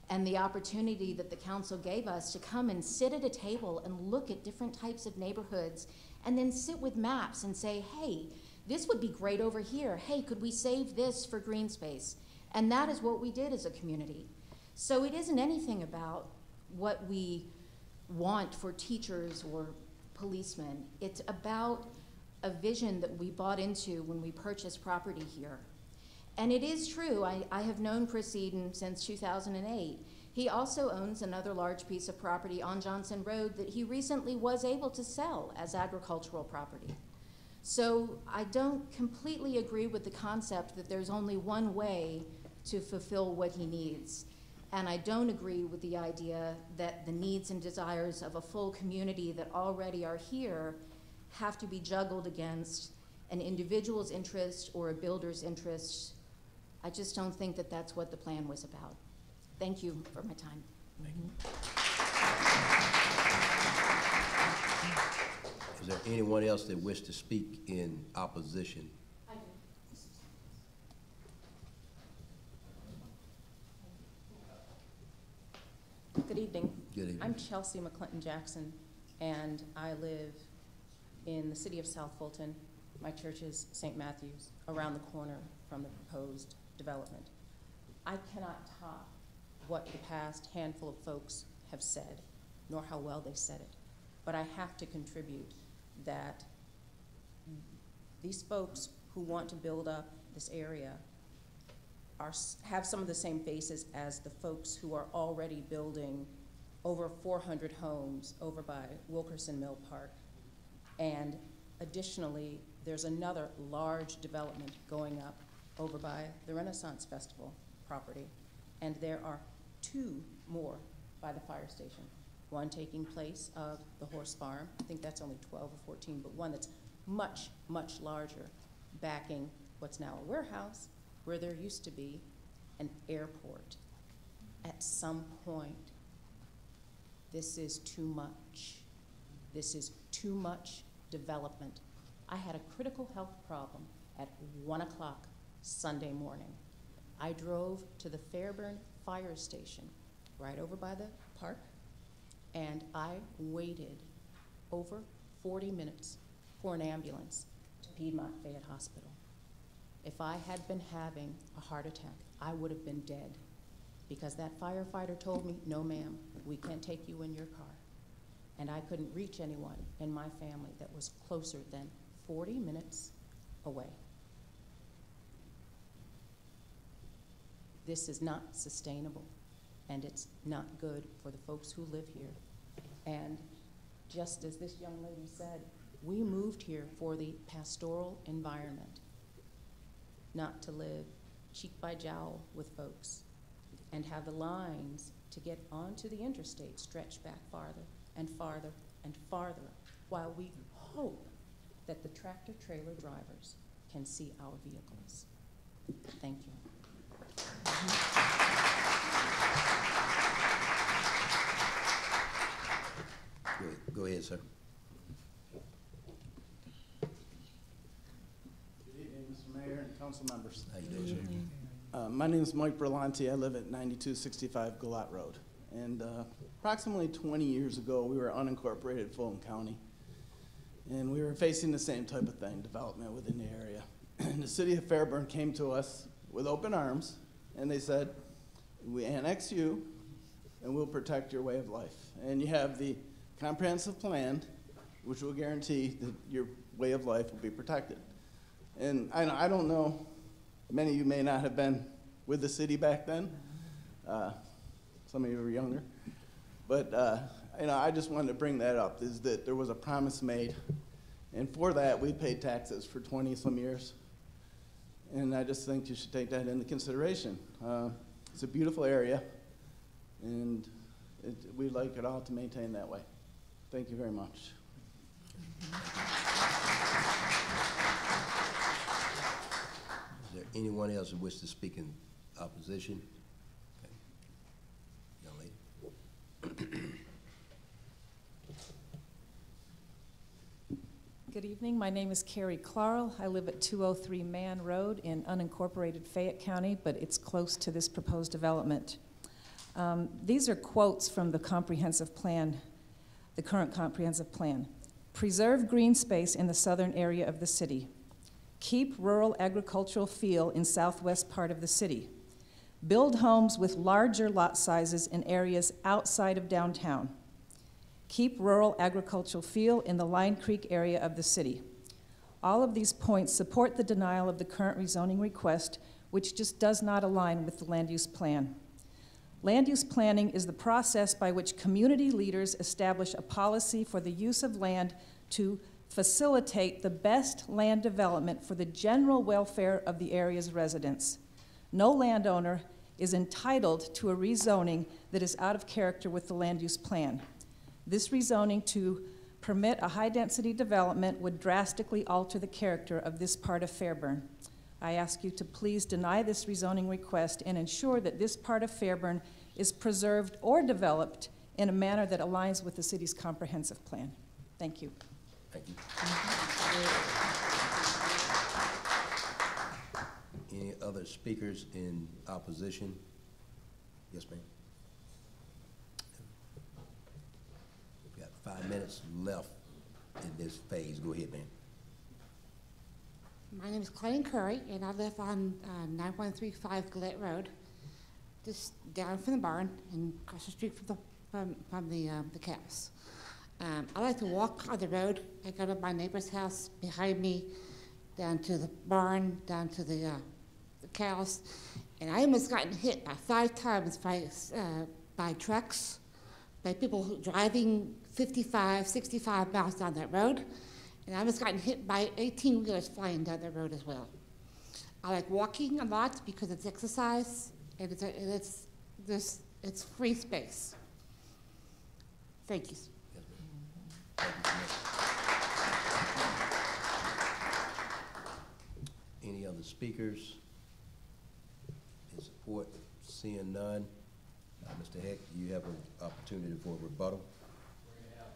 and the opportunity that the council gave us to come and sit at a table and look at different types of neighborhoods and then sit with maps and say, hey, this would be great over here. Hey, could we save this for green space? And that is what we did as a community. So it isn't anything about what we want for teachers or policemen. It's about a vision that we bought into when we purchased property here. And it is true, I, I have known Chris Eden since 2008. He also owns another large piece of property on Johnson Road that he recently was able to sell as agricultural property. So I don't completely agree with the concept that there's only one way to fulfill what he needs. And I don't agree with the idea that the needs and desires of a full community that already are here have to be juggled against an individual's interest or a builder's interest. I just don't think that that's what the plan was about. Thank you for my time. Is there anyone else that wish to speak in opposition? Good evening. Good evening. I'm Chelsea McClinton Jackson, and I live in the city of South Fulton. My church is St. Matthew's, around the corner from the proposed development. I cannot top what the past handful of folks have said, nor how well they said it. But I have to contribute that these folks who want to build up this area are, have some of the same faces as the folks who are already building over 400 homes over by Wilkerson Mill Park. And additionally, there's another large development going up over by the Renaissance Festival property. And there are two more by the fire station. one taking place of the horse farm, I think that's only 12 or 14, but one that's much, much larger, backing what's now a warehouse, where there used to be an airport. At some point, this is too much. This is too much development. I had a critical health problem at 1 o'clock Sunday morning. I drove to the Fairburn Fire Station, right over by the park, and I waited over 40 minutes for an ambulance to Piedmont Fayette Hospital. If I had been having a heart attack, I would have been dead because that firefighter told me, no ma'am, we can't take you in your car. And I couldn't reach anyone in my family that was closer than 40 minutes away. This is not sustainable, and it's not good for the folks who live here. And just as this young lady said, we moved here for the pastoral environment, not to live cheek by jowl with folks and have the lines to get onto the interstate stretch back farther and farther and farther while we hope that the tractor trailer drivers can see our vehicles. Thank you. Go ahead, go ahead, sir. Good evening, Mr. Mayor and council members. How you doing, sir? Uh, my name is Mike Berlanti. I live at 9265 Gillette Road. And uh, approximately 20 years ago, we were unincorporated Fulton County. And we were facing the same type of thing, development within the area. <clears throat> And the city of Fairburn came to us with open arms, and they said, we annex you, and we'll protect your way of life. And you have the comprehensive plan, which will guarantee that your way of life will be protected. And I, I don't know, many of you may not have been with the city back then. Uh, some of you were younger. But uh, you know, I just wanted to bring that up, is that there was a promise made. And for that, we paid taxes for 20 some years. And I just think you should take that into consideration. Uh, it's a beautiful area, and it, we'd like it all to maintain that way. Thank you very much. Is there anyone else who wishes to speak in opposition? Okay. Young lady. <clears throat> Good evening. My name is Carrie Clarl. I live at 203 Mann Road in unincorporated Fayette County, but it's close to this proposed development. Um, these are quotes from the comprehensive plan, the current comprehensive plan. Preserve green space in the southern area of the city. Keep rural agricultural feel in southwest part of the city. Build homes with larger lot sizes in areas outside of downtown. Keep rural agricultural feel in the Line Creek area of the city. All of these points support the denial of the current rezoning request, which just does not align with the land use plan. Land use planning is the process by which community leaders establish a policy for the use of land to facilitate the best land development for the general welfare of the area's residents. No landowner is entitled to a rezoning that is out of character with the land use plan. This rezoning to permit a high-density development would drastically alter the character of this part of Fairburn. I ask you to please deny this rezoning request and ensure that this part of Fairburn is preserved or developed in a manner that aligns with the city's comprehensive plan. Thank you. Thank you. Any other speakers in opposition? Yes, ma'am. We've got five minutes left in this phase. Go ahead, ma'am. My name is Colleen Curry, and I live on uh, 9135 Gillette Road, just down from the barn and across the street from the, from, from the, um, the cows. Um, I like to walk on the road. I go to my neighbor's house behind me, down to the barn, down to the, uh, the cows, and I almost gotten hit by five times by, uh, by trucks, by people driving 55, 65 miles down that road. And I was gotten hit by 18 wheelers flying down the road as well. I like walking a lot because it's exercise and it's, and it's, this, it's free space. Thank you. Any other speakers in support? Seeing none. Uh, Mr. Hecht, you have an opportunity for a rebuttal. We're gonna have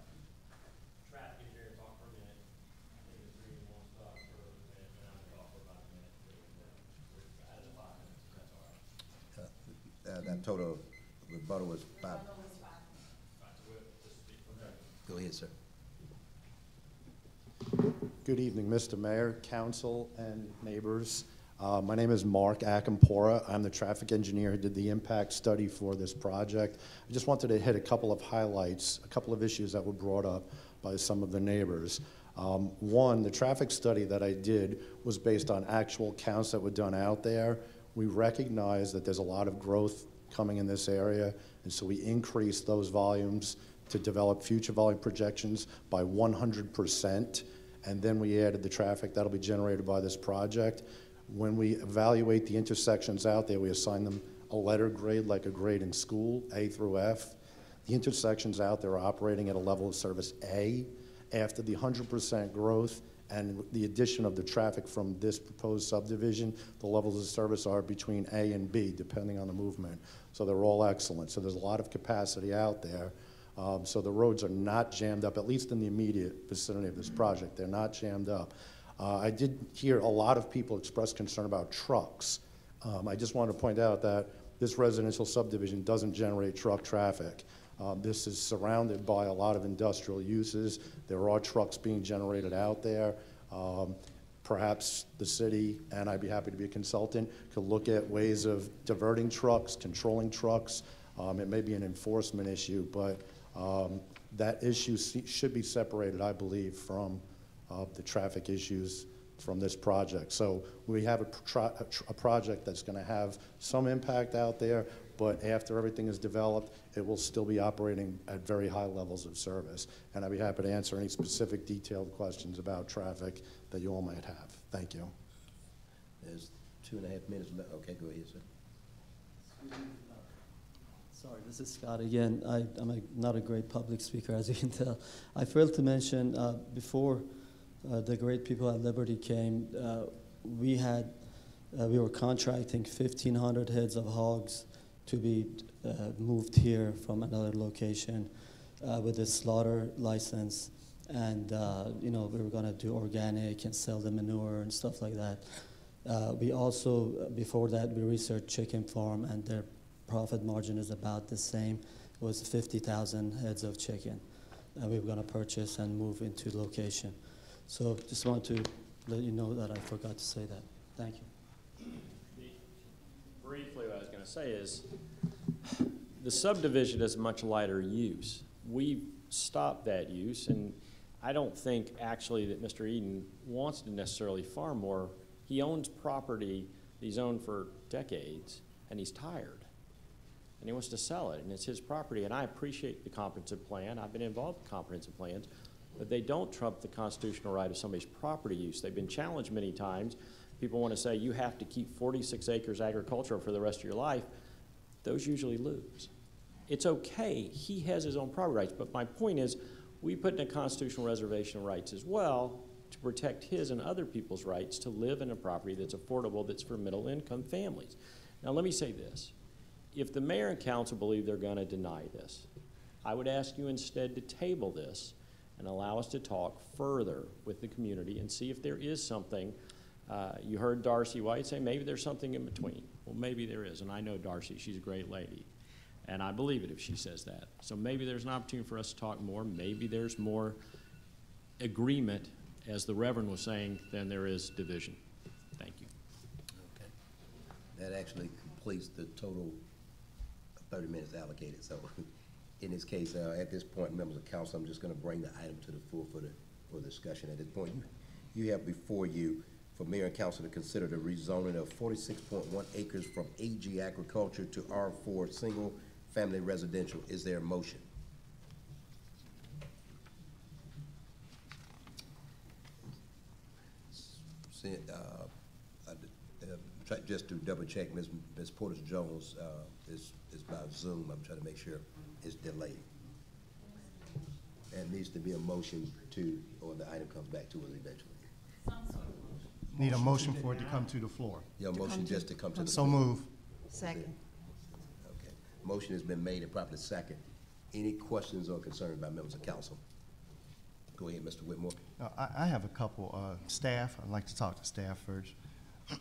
traffic engineer talk for a minute. I think Ms. Green wants to talk for a minute, and I'm gonna talk for about a minute. We're out of the five minutes, if that's all right. That total rebuttal was five. Go ahead, sir. Good evening, Mr. Mayor, council, and neighbors. Uh, My name is Mark Akampora. I'm the traffic engineer who did the impact study for this project. I just wanted to hit a couple of highlights, a couple of issues that were brought up by some of the neighbors. Um, One, the traffic study that I did was based on actual counts that were done out there. We recognize that there's a lot of growth coming in this area, and so we increased those volumes to develop future volume projections by 100%. And then we added the traffic that'll be generated by this project. When we evaluate the intersections out there, we assign them a letter grade like a grade in school, A through F. The intersections out there are operating at a level of service A. After the 100% growth and the addition of the traffic from this proposed subdivision, the levels of service are between A and B, depending on the movement. So they're all excellent. So there's a lot of capacity out there. Um, so the roads are not jammed up, at least in the immediate vicinity of this project. They're not jammed up. Uh, I did hear a lot of people express concern about trucks. Um, I just wanted to point out that this residential subdivision doesn't generate truck traffic. Um, this is surrounded by a lot of industrial uses. There are trucks being generated out there. Um, perhaps the city, and I'd be happy to be a consultant, could look at ways of diverting trucks, controlling trucks. Um, it may be an enforcement issue, but um, that issue should be separated, I believe, from uh, the traffic issues from this project. So we have a, a a project that's going to have some impact out there, but after everything is developed, it will still be operating at very high levels of service. And I'd be happy to answer any specific detailed questions about traffic that you all might have. Thank you. There's two and a half minutes left. Okay, go ahead, sir. Sorry, this is Scott again. I, I'm a, not a great public speaker, as you can tell. I failed to mention uh, before uh, the great people at Liberty came, uh, we had uh, we were contracting 1,500 heads of hogs to be uh, moved here from another location uh, with a slaughter license, and uh, you know we were going to do organic and sell the manure and stuff like that. Uh, we also, before that, we researched chicken farm, and their profit margin is about the same. It was 50,000 heads of chicken that we were going to purchase and move into location. So just want to let you know that I forgot to say that. Thank you. Gonna say is, the subdivision is much lighter use. We've stopped that use, and I don't think actually that Mr. Eden wants to necessarily farm more. He owns property that he's owned for decades, and he's tired. And he wants to sell it, and it's his property, and I appreciate the comprehensive plan. I've been involved in comprehensive plans, but they don't trump the constitutional right of somebody's property use. They've been challenged many times. People want to say you have to keep 46 acres agricultural for the rest of your life. Those usually lose. It's okay. He has his own property rights. But my point is, we put in a constitutional reservation of rights as well to protect his and other people's rights to live in a property that's affordable, that's for middle income families. Now, let me say this. If the mayor and council believe they're going to deny this, I would ask you instead to table this and allow us to talk further with the community and see if there is something. Uh, you heard Darcy White say maybe there's something in between. Well, maybe there is, and I know Darcy, she's a great lady. And I believe it if she says that. So maybe there's an opportunity for us to talk more. Maybe there's more agreement, as the Reverend was saying, than there is division. Thank you. Okay. That actually completes the total thirty minutes allocated. So in this case, uh, at this point, members of council, I'm just gonna bring the item to the floor for the, for discussion. At this point, you, you have before you for mayor and council to consider the rezoning of forty-six point one acres from AG agriculture to R four single family residential. Is there a motion? Uh, uh, Just to double check, Ms. Ms. Portis-Jones uh, is, is by Zoom. I'm trying to make sure it's delayed. And needs to be a motion to, or the item comes back to us eventually. Need a motion for it to come to the floor. Your motion just to come to the. Floor. So floor. move. Second. Okay. Motion has been made and properly second. Any questions or concerns by members of council? Go ahead, Mr. Whitmore. Uh, I, I have a couple, uh, staff, I'd like to talk to staff first. <clears throat>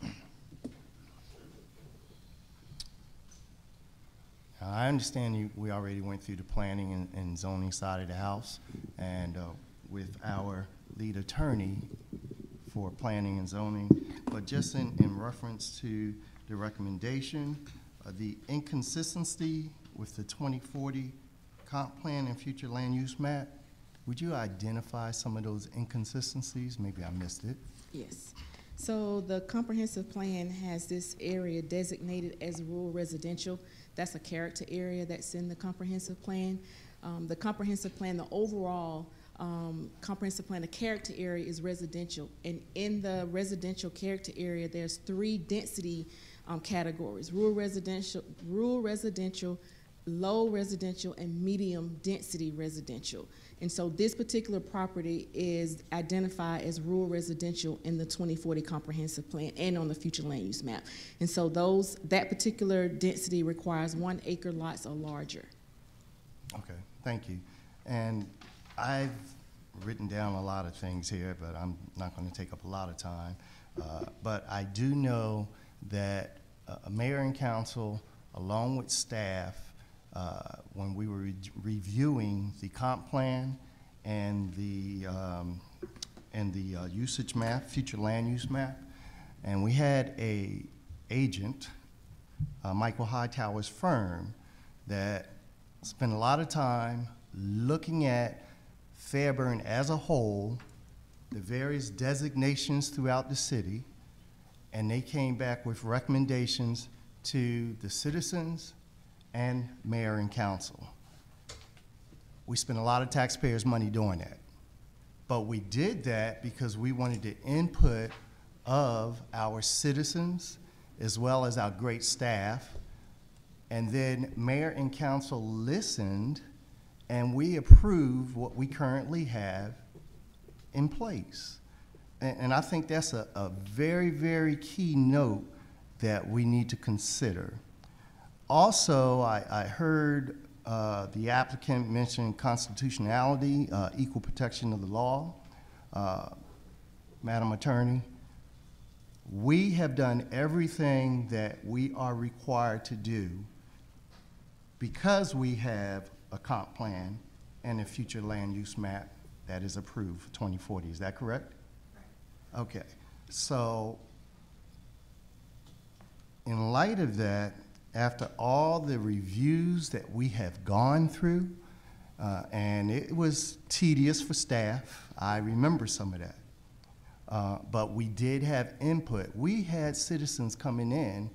I understand you, we already went through the planning and, and zoning side of the house, and, uh, with our lead attorney for planning and zoning, but just in, in reference to the recommendation, uh, the inconsistency with the twenty forty comp plan and future land use map, would you identify some of those inconsistencies? Maybe I missed it. Yes. So the comprehensive plan has this area designated as rural residential. That's a character area that's in the comprehensive plan. Um, the comprehensive plan, the overall um, comprehensive plan, the character area is residential. And in the residential character area, there's three density um, categories: rural residential, rural residential, low residential, and medium density residential. And so this particular property is identified as rural residential in the 2040 comprehensive plan and on the future land use map. And so those, that particular density requires one acre lots or larger. Okay, thank you. And I've written down a lot of things here, but I'm not going to take up a lot of time. Uh, But I do know that uh, a mayor and council, along with staff, uh, when we were re- reviewing the comp plan and the, um, and the uh, usage map, future land use map, and we had a agent, uh, Michael Hightower's firm, that spent a lot of time looking at Fairburn as a whole, the various designations throughout the city, and they came back with recommendations to the citizens and mayor and council. We spent a lot of taxpayers' money doing that. But we did that because we wanted the input of our citizens as well as our great staff. And then mayor and council listened and we approve what we currently have in place. And, and I think that's a, a very, very key note that we need to consider. Also, I, I heard uh, the applicant mention constitutionality, uh, equal protection of the law. Uh, Madam Attorney, we have done everything that we are required to do because we have a comp plan and a future land use map that is approved for 2040. Is that correct? Okay. So in light of that, after all the reviews that we have gone through, uh, and it was tedious for staff, I remember some of that. Uh, but we did have input. We had citizens coming in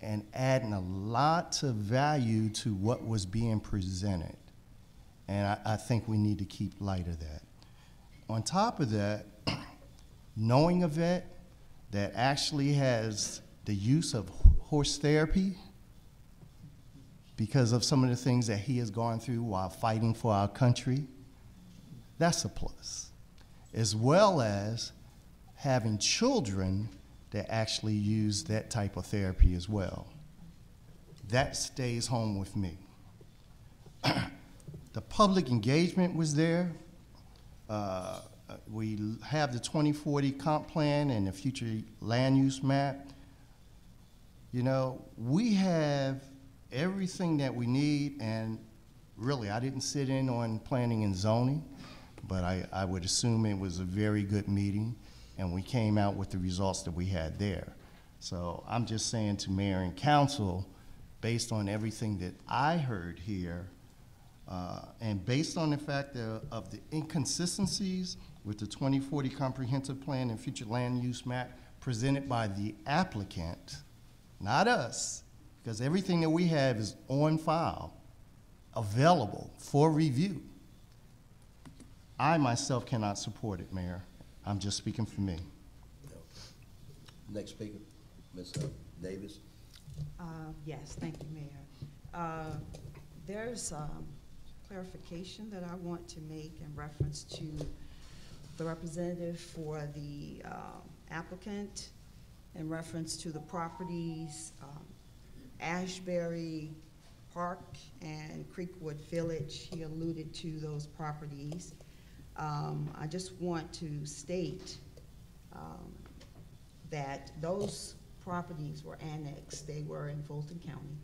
and adding a lot of value to what was being presented. And I, I think we need to keep light of that. On top of that, <clears throat> knowing a vet that actually has the use of horse therapy because of some of the things that he has gone through while fighting for our country, that's a plus. As well as having children that actually use that type of therapy as well. That stays home with me. <clears throat> the public engagement was there. Uh, we have the 2040 comp plan and the future land use map. You know, we have everything that we need, and really, I didn't sit in on planning and zoning, but I, I would assume it was a very good meeting, and we came out with the results that we had there. So I'm just saying to mayor and council, based on everything that I heard here, uh, and based on the fact of, of the inconsistencies with the 2040 comprehensive plan and future land use map presented by the applicant, not us, because everything that we have is on file, available for review. I myself cannot support it, Mayor. I'm just speaking for me. Next speaker, Ms. uh, Davis. Uh, Yes, thank you, Mayor. Uh, There's um, clarification that I want to make in reference to the representative for the uh, applicant, in reference to the properties um, Ashbury Park and Creekwood Village. He alluded to those properties. Um, I just want to state um, that those properties were annexed. They were in Fulton County,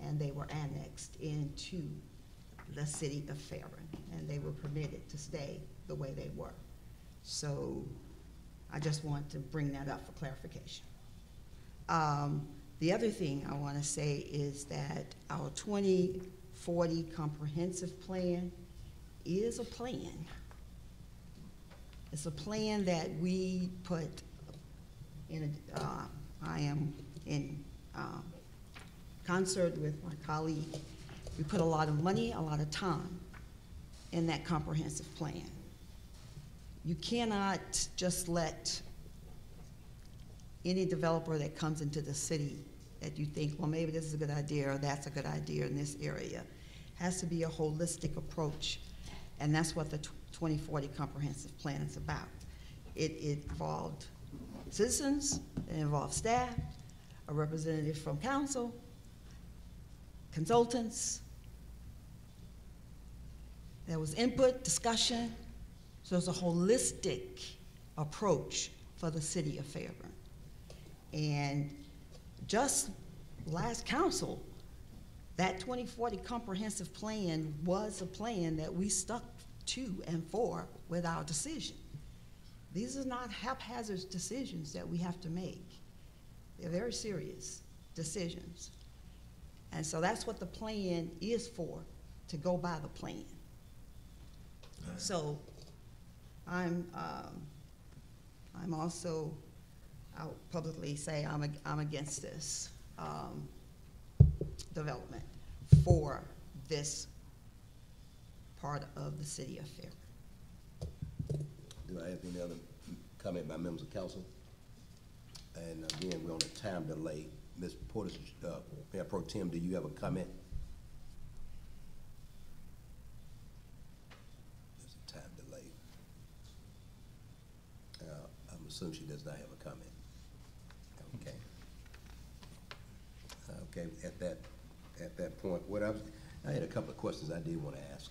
and they were annexed into the city of Fairburn, and they were permitted to stay the way they were. So I just want to bring that up for clarification. Um, the other thing I want to say is that our 2040 comprehensive plan is a plan. It's a plan that we put in, a, uh, I am in um, concert with my colleague. We put a lot of money, a lot of time in that comprehensive plan. You cannot just let any developer that comes into the city that you think, well, maybe this is a good idea or that's a good idea in this area. Has to be a holistic approach, and that's what the 2040 comprehensive plan is about. It, it involved citizens, it involved staff, a representative from council, consultants. There was input, discussion, so it's a holistic approach for the city of Fairburn. And just last council, that 2040 comprehensive plan was a plan that we stuck to and for with our decision. These are not haphazard decisions that we have to make. They're very serious decisions. And so that's what the plan is for, to go by the plan. So I'm, um, I'm also, I'll publicly say I'm, ag- I'm against this um, development for this part of the city of Fairburn. Do I have any other comment by members of council? And again, we're on a time delay. Ms. Porter, uh, Mayor Pro Tem, do you have a comment? There's a time delay. Uh, I'm assuming she does not have a comment. Okay. Okay, at that, at that point, what I was, I had a couple of questions I did want to ask.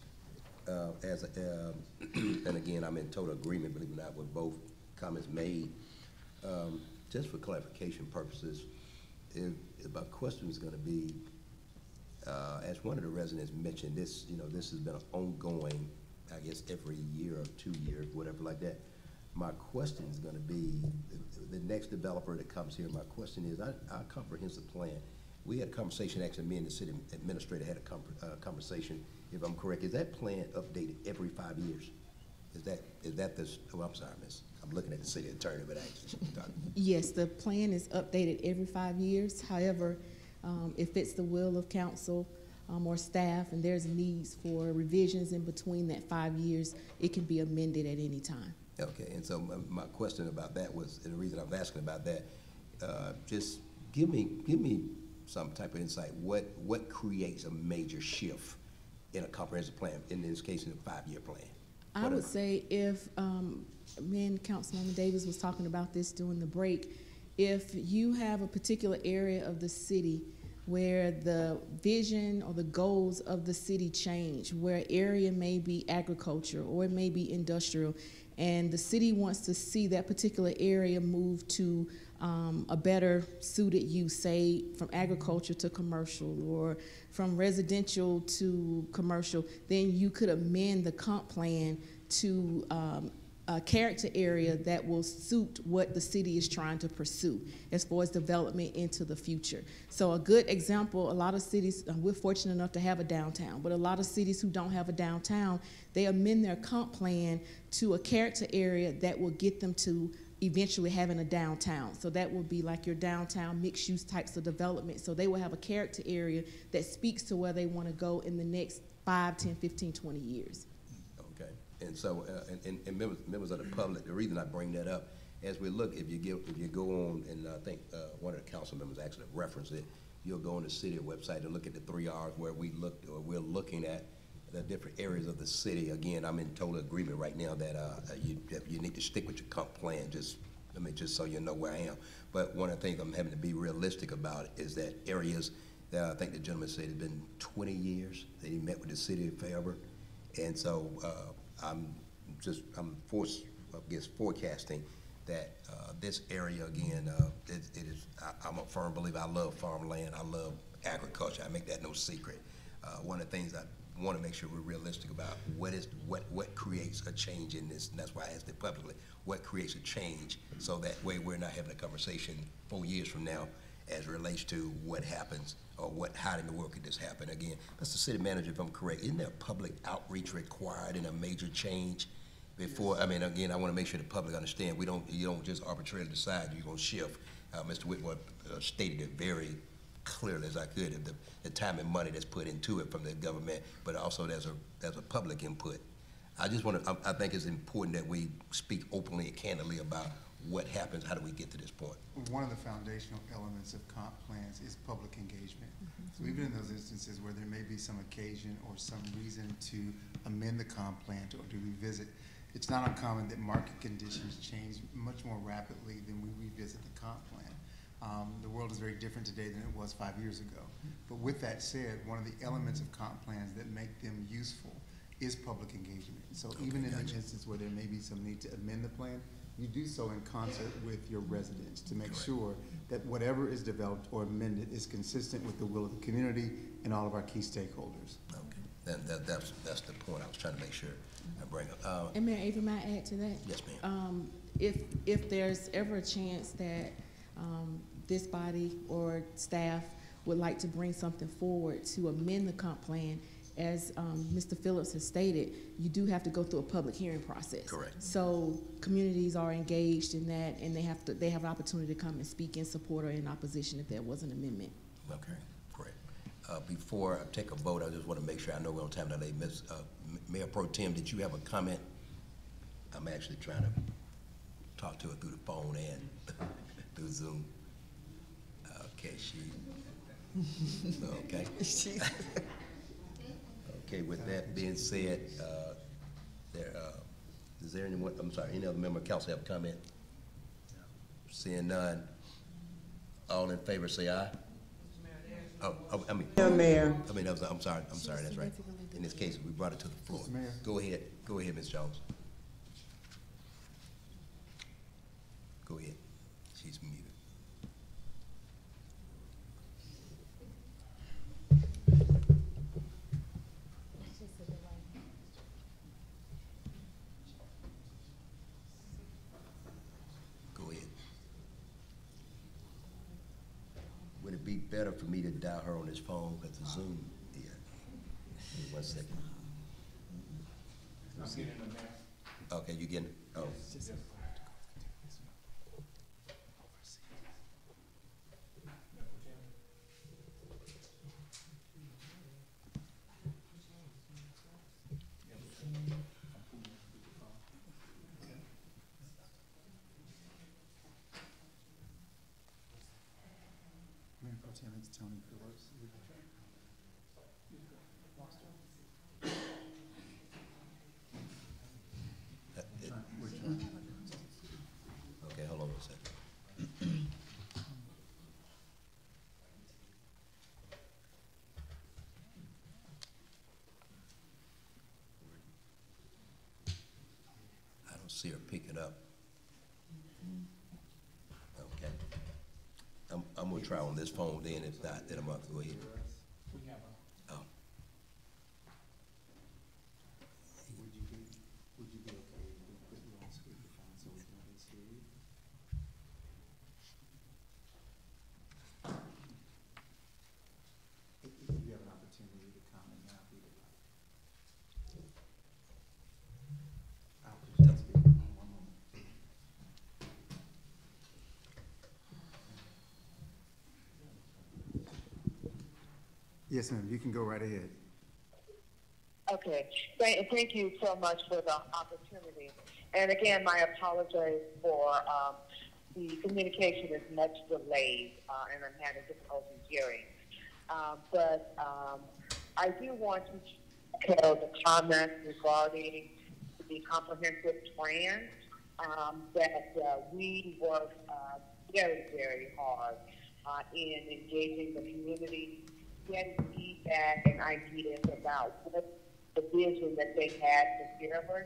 Uh, as, um, <clears throat> and again, I'm in total agreement, believe it or not, with both comments made. Um, just for clarification purposes, if, if my question is gonna be, uh, as one of the residents mentioned, this, you know, this has been an ongoing, I guess, every year or two years, whatever like that. My question is gonna be, the, the next developer that comes here, my question is, our, our comprehensive plan, we had a conversation, actually, me and the city administrator had a com- uh, conversation, if I'm correct, is that plan updated every five years? Is that, is that this, oh, I'm sorry, miss, I'm looking at the city attorney, but actually, talking. Yes, the plan is updated every five years. However, um, if it's the will of council um, or staff and there's needs for revisions in between that five years, it can be amended at any time. Okay, and so my, my question about that was, and the reason I was asking about that, uh, just give me, give me some type of insight. What, what creates a major shift in a comprehensive plan, in this case, in a five-year plan? I would say if, um, me and Councilmember Davis was talking about this during the break, if you have a particular area of the city where the vision or the goals of the city change, where area may be agriculture or it may be industrial, and the city wants to see that particular area move to um, a better suited use, say from agriculture to commercial or from residential to commercial, then you could amend the comp plan to um, a character area that will suit what the city is trying to pursue as far as development into the future. So a good example, a lot of cities, uh, we're fortunate enough to have a downtown, but a lot of cities who don't have a downtown, they amend their comp plan to a character area that will get them to eventually having a downtown. So that will be like your downtown mixed use types of development. So they will have a character area that speaks to where they want to go in the next 5, 10, 15, 20 years. Okay, and so, uh, and- and, and members, members of the public, the reason I bring that up, as we look, if you give, if you go on, and I think, uh, one of the council members actually referenced it, you'll go on the city website and look at the three Rs where we looked, or we're looking at, the different areas of the city. Again, I'm in total agreement right now that, uh, you, you need to stick with your comp plan, just, I mean, just so you know where I am. But one of the things I'm having to be realistic about is that areas that I think the gentleman said it's been twenty years that he met with the city Fairburn. And so, uh, I'm just, I'm forced, I guess, forecasting that, uh, this area again, uh, it, it is, I, I'm a firm believer, I love farmland, I love agriculture, I make that no secret. Uh, one of the things I want to make sure we're realistic about, what is, what, what creates a change in this, and that's why I asked it publicly, what creates a change, so that way we're not having a conversation four years from now as relates to what happens, or what, how in the world could this happen? Again, Mr. City Manager, if I'm correct, isn't there public outreach required in a major change? Before, I mean, again, I want to make sure the public understand, we don't, you don't just arbitrarily decide you're going to shift. Uh, Mr. Whitmore uh, stated it very clearly as I could, the, the time and money that's put into it from the government, but also there's a, there's a public input. I just want to, I, I think it's important that we speak openly and candidly about what happens, how do we get to this point? One of the foundational elements of comp plans is public engagement. Mm-hmm. So even in those instances where there may be some occasion or some reason to amend the comp plan to- or to revisit, it's not uncommon that market conditions change much more rapidly than we revisit the comp plan. Um, the world is very different today than it was five years ago. But with that said, one of the elements of comp plans that make them useful is public engagement. So even in the instance where there may be some need to amend the plan, you do so in concert with your residents to make sure that whatever is developed or amended is consistent with the will of the community and all of our key stakeholders. Okay, that, that, that's, that's the point I was trying to make sure I bring up. Uh, And Mayor Avery, might I add to that? Yes, ma'am. Um, if, if there's ever a chance that, um, this body or staff would like to bring something forward to amend the comp plan, as, um, Mr. Phillips has stated, you do have to go through a public hearing process. Correct. So communities are engaged in that, and they have to, they have an opportunity to come and speak in support or in opposition if there was an amendment. Okay, great. Uh, Before I take a vote, I just want to make sure I know we're on time today. Ms., uh, Mayor Pro Tem, did you have a comment? I'm actually trying to talk to her through the phone and <laughs> through Zoom. Okay, she, okay. <laughs> <laughs> Okay, with that being said, uh, there, uh, is there anyone, I'm sorry, any other member of council have a comment? Seeing none, all in favor say aye. Oh, oh, I mean. Madam Mayor. I mean, that was- I'm sorry, I'm sorry, that's right. In this case, we brought it to the floor. Mayor. Go ahead, go ahead, Ms. Jones. Go ahead, she's muted. Go ahead. Would it be better for me to dial her on this phone, because the Zoom, yeah. Give me One second. Okay, you getting, oh. Mayor Pro Tem, it's Tony Phillips. Uh, it- Okay, hold on a second. I don't see her picking up. Okay. I'm, I'm gonna try on this phone then, if not, then I'm gonna go ahead. Oh. Would you be, would you be okay if we put you on speakerphone so we can at least hear you? If if you have an opportunity to comment now, if you would like. I'll put you on speakerphone, one moment. Yes, ma'am, you can go right ahead. Okay, thank, thank you so much for the opportunity. And again, my apologies for um, the communication is much delayed, uh, and I'm having difficulty hearing. Um, but um, I do want to echo the comments regarding the comprehensive plan um, that uh, we work uh, very, very hard uh, in engaging the community, getting feedback and ideas about what the vision that they had for Fairburn.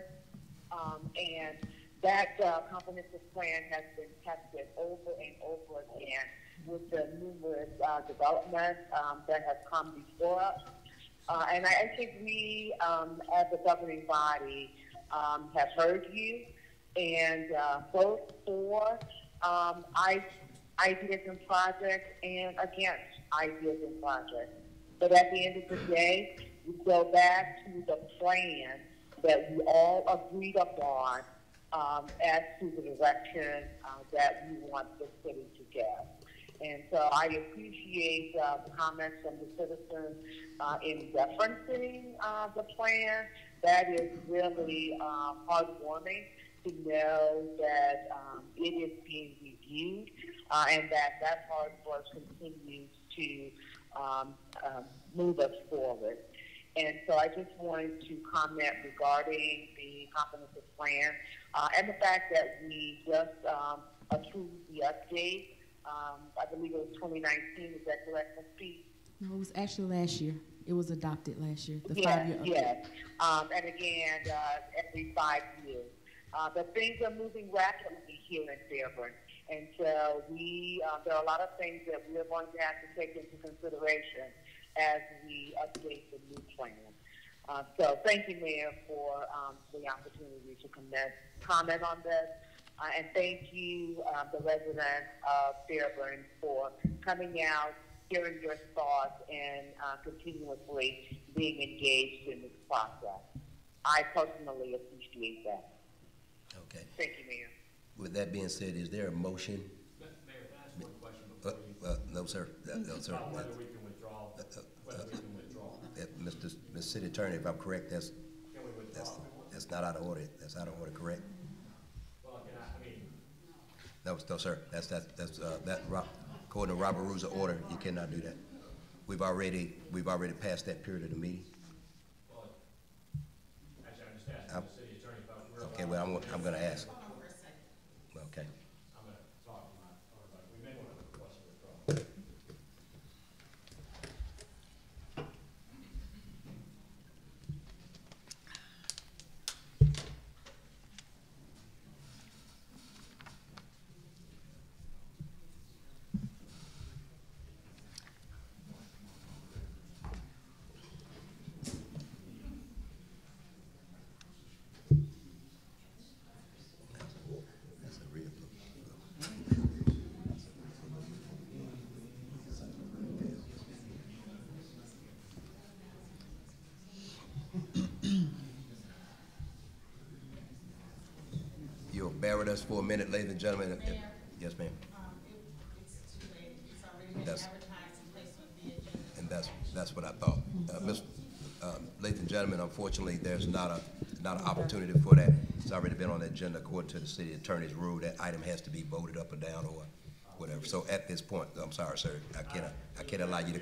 Um, and that uh, comprehensive plan has been tested over and over again with the numerous uh, developments um, that have come before us. Uh, and I, think we, um, as a governing body, um, have heard you, and uh, for um, ideas and projects and against ideas and projects. But at the end of the day, we go back to the plan that we all agreed upon um, as to the direction uh, that we want the city to go. And so I appreciate uh, the comments from the citizens uh, in referencing uh, the plan. That is really uh, heartwarming to know that um, it is being reviewed uh, and that that hard work continues to um, um, move us forward. And so I just wanted to comment regarding the comprehensive plan uh, and the fact that we just um, approved the update. Um, I believe it was 2019. Is that correct, Ms. Pete? No, it was actually last year. It was adopted last year, the Yes, five-year update. yes. Um, and again, uh, every five years. Uh, but things are moving rapidly here in Fairburn. And so we, uh, there are a lot of things that we're going to have to take into consideration as we update the new plan. Uh, so thank you, Mayor, for um, the opportunity to comment, comment on this. Uh, and thank you, uh, the residents of Fairburn, for coming out, hearing your thoughts, and uh, continuously being engaged in this process. I personally appreciate that. Okay. Thank you, Mayor. With that being said, is there a motion? Mayor, can I one question Uh, before uh, no, sir. Uh, No, sir. Whether we can withdraw, uh, whether we can withdraw. Mr. Mr. City Attorney, if I'm correct, that's, that's, that's not out of order. That's out of order, correct? Well, can I, I mean, No, no, sir. That's, that's, that's, uh, that, according to Robert Rules of Order, you cannot do that. We've already, we've already passed that period of the meeting. well, actually, I'm just asking I'm- the city attorney if we're Okay, well, I'm, I'm gonna ask. Okay. I'm gonna talk to my, or, we may want to request a withdrawal. That's a real. You'll bear with us for a minute, ladies and gentlemen. Yes, ma'am. That's, and that's, that's what I thought. Uh, Miss, um, ladies and gentlemen, unfortunately, there's not a, not an opportunity for that. It's already been on the agenda according to the city attorney's rule. That item has to be voted up or down or whatever. So at this point, I'm sorry, sir, I cannot, I can't allow you to,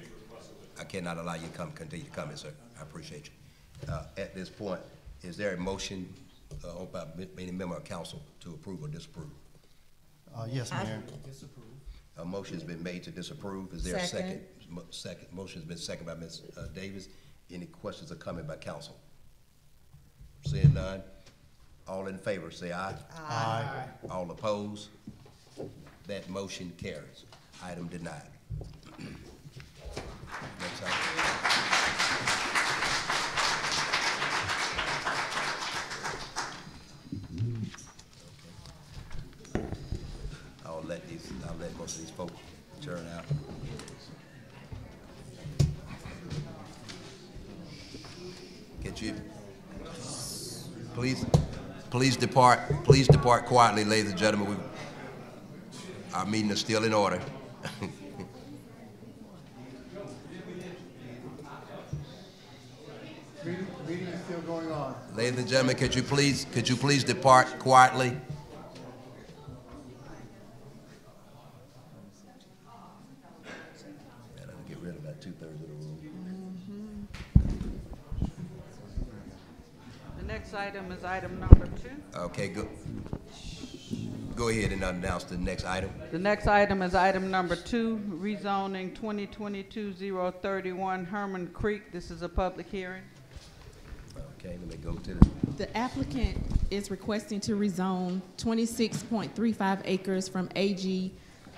I cannot allow you to come, continue to come in, sir. I appreciate you. Uh, at this point, is there a motion, uh, by any member of council to approve or disapprove? Uh, yes, Mayor. A motion has been made to disapprove. Is there a second? Second. Mo- Second, motion has been seconded by Ms. uh, Davis. Any questions or comment by council? Seeing none, all in favor, say aye. Aye. All opposed? That motion carries. Item denied. Next item. I'll let these, I'll let most of these folks turn out. Get you, please, please depart, please depart quietly, ladies and gentlemen. We- Our meeting is still in order. <laughs> Meeting, meeting is still going on. Ladies and gentlemen, could you please, could you please depart quietly? Man, I'll get rid of about two-thirds of the room. Mm-hmm. next item is item number two. Okay, go, go ahead and announce the next item. The next item is item number two, rezoning 2022-031 Herman Creek. This is a public hearing. Okay, let me go to the, The applicant is requesting to rezone twenty-six point three five acres from AG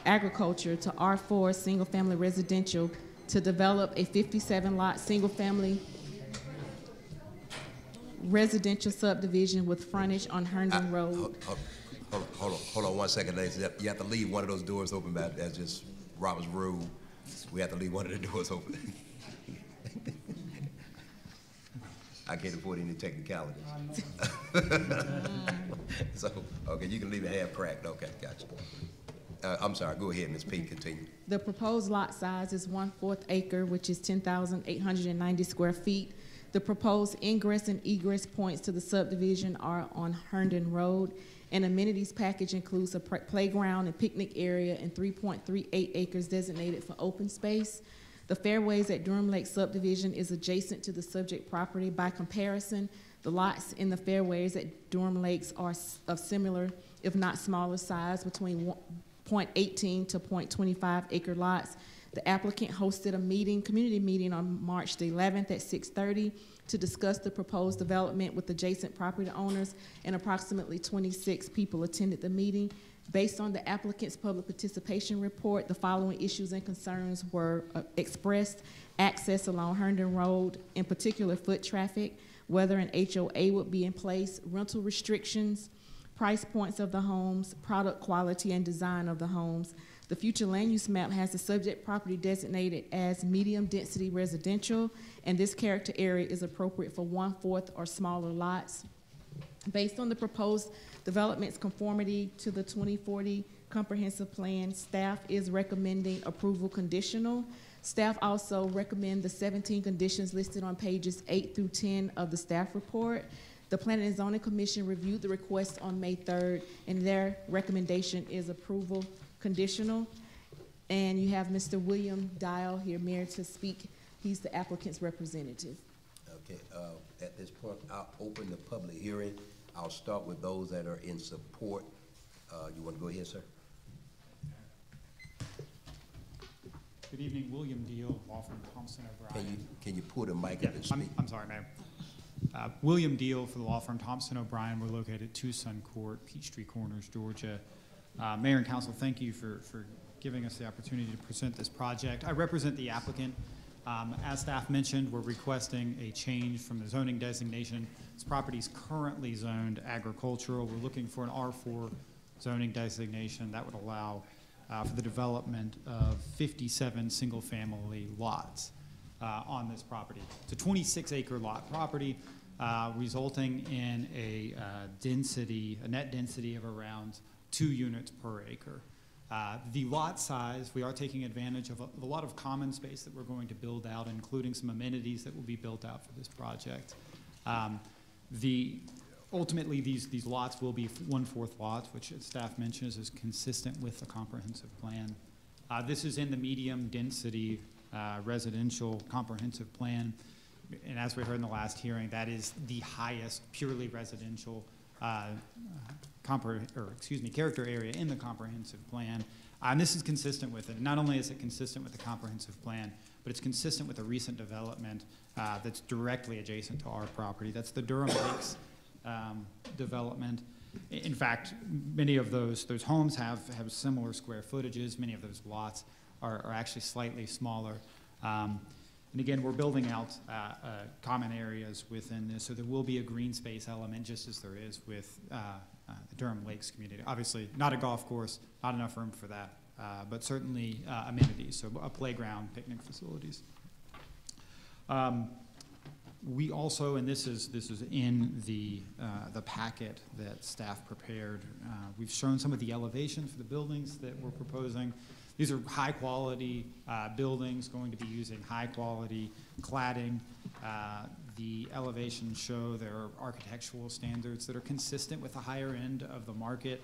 agriculture to R four, single-family residential to develop a fifty-seven lot, single-family residential subdivision with frontage on Herndon Road. hold, hold, hold- hold on, hold on one second, ladies. You have- to leave one of those doors open, but that's just Robert's rule. We have to leave one of the doors open. <laughs> I can't afford any technicalities. <laughs> So, okay, you can leave it half cracked, okay, gotcha. Uh, I'm sorry, go ahead, Ms. P, continue. The proposed lot size is one-fourth acre, which is ten thousand eight hundred and ninety square feet. The proposed ingress and egress points to the subdivision are on Herndon Road. An amenities package includes a playground and picnic area and three point three eight acres designated for open space. The fairways at Durham Lake subdivision is adjacent to the subject property. By comparison, the lots in the fairways at Durham Lakes are of similar, if not smaller size, between .18 to .25 acre lots. The applicant hosted a meeting, community meeting on March the 11th at 6:30 to discuss the proposed development with adjacent property owners, and approximately 26 people attended the meeting. Based on the applicant's public participation report, the following issues and concerns were uh, expressed. Access along Herndon Road, in particular foot traffic, whether an HOA would be in place, rental restrictions, price points of the homes, product quality and design of the homes. The future land use map has the subject property designated as medium-density residential, and this character area is appropriate for one-fourth or smaller lots. Based on the proposed development's conformity to the 2040 comprehensive plan, staff is recommending approval conditional. Staff also recommend the 17 conditions listed on pages 8 through 10 of the staff report. The Planning and Zoning Commission reviewed the request on May 3rd, and their recommendation is approval conditional. And you have Mr. William Dial here, Mayor, to speak. He's the applicant's representative. Okay, uh, at this point, I'll open the public hearing. I'll start with those that are in support. Uh, you want to go ahead, sir? Good evening, William Deal, law firm Thompson O'Brien. Can you, O'Brien. can you pull the mic Yeah, up and I'm. I'm sorry, Mayor. Uh, William Deal for the law firm Thompson O'Brien. We're located at 2 Sun Court, Peachtree Corners, Georgia. Uh, Mayor and Council, thank you for, for giving us the opportunity to present this project. I represent the applicant. Um, as staff mentioned, we're requesting a change from the zoning designation. This property is currently zoned agricultural. We're looking for an R4 zoning designation that would allow uh, for the development of 57 single-family lots uh, on this property. It's a 26-acre lot property, uh, resulting in a uh, density, a net density of around two units per acre. Uh, The lot size, we are taking advantage of a of a lot of common space that we're going to build out, including some amenities that will be built out for this project. Um, The, ultimately, these, these lots will be one-fourth lots, which as staff mentions is consistent with the comprehensive plan. Uh, This is in the medium-density uh, residential comprehensive plan. And as we heard in the last hearing, that is the highest purely residential uh, compre, or excuse me, character area in the comprehensive plan. Uh, And this is consistent with it. Not only is it consistent with the comprehensive plan, but it's consistent with a recent development uh, that's directly adjacent to our property. That's the Durham Lakes um, development. In fact, many of those, those homes have, have similar square footages. Many of those lots are, are actually slightly smaller. Um, and again, we're building out uh, uh, common areas within this, so there will be a green space element, just as there is with uh, the Durham Lakes community. Obviously, not a golf course, not enough room for that, uh, but certainly uh, amenities, so a playground, picnic facilities. Um, we also, and this is this is in the uh, the packet that staff prepared. Uh, we've shown some of the elevations for the buildings that we're proposing. These are high quality buildings going to be using high quality cladding. The elevations show there are architectural standards that are consistent with the higher end of the market.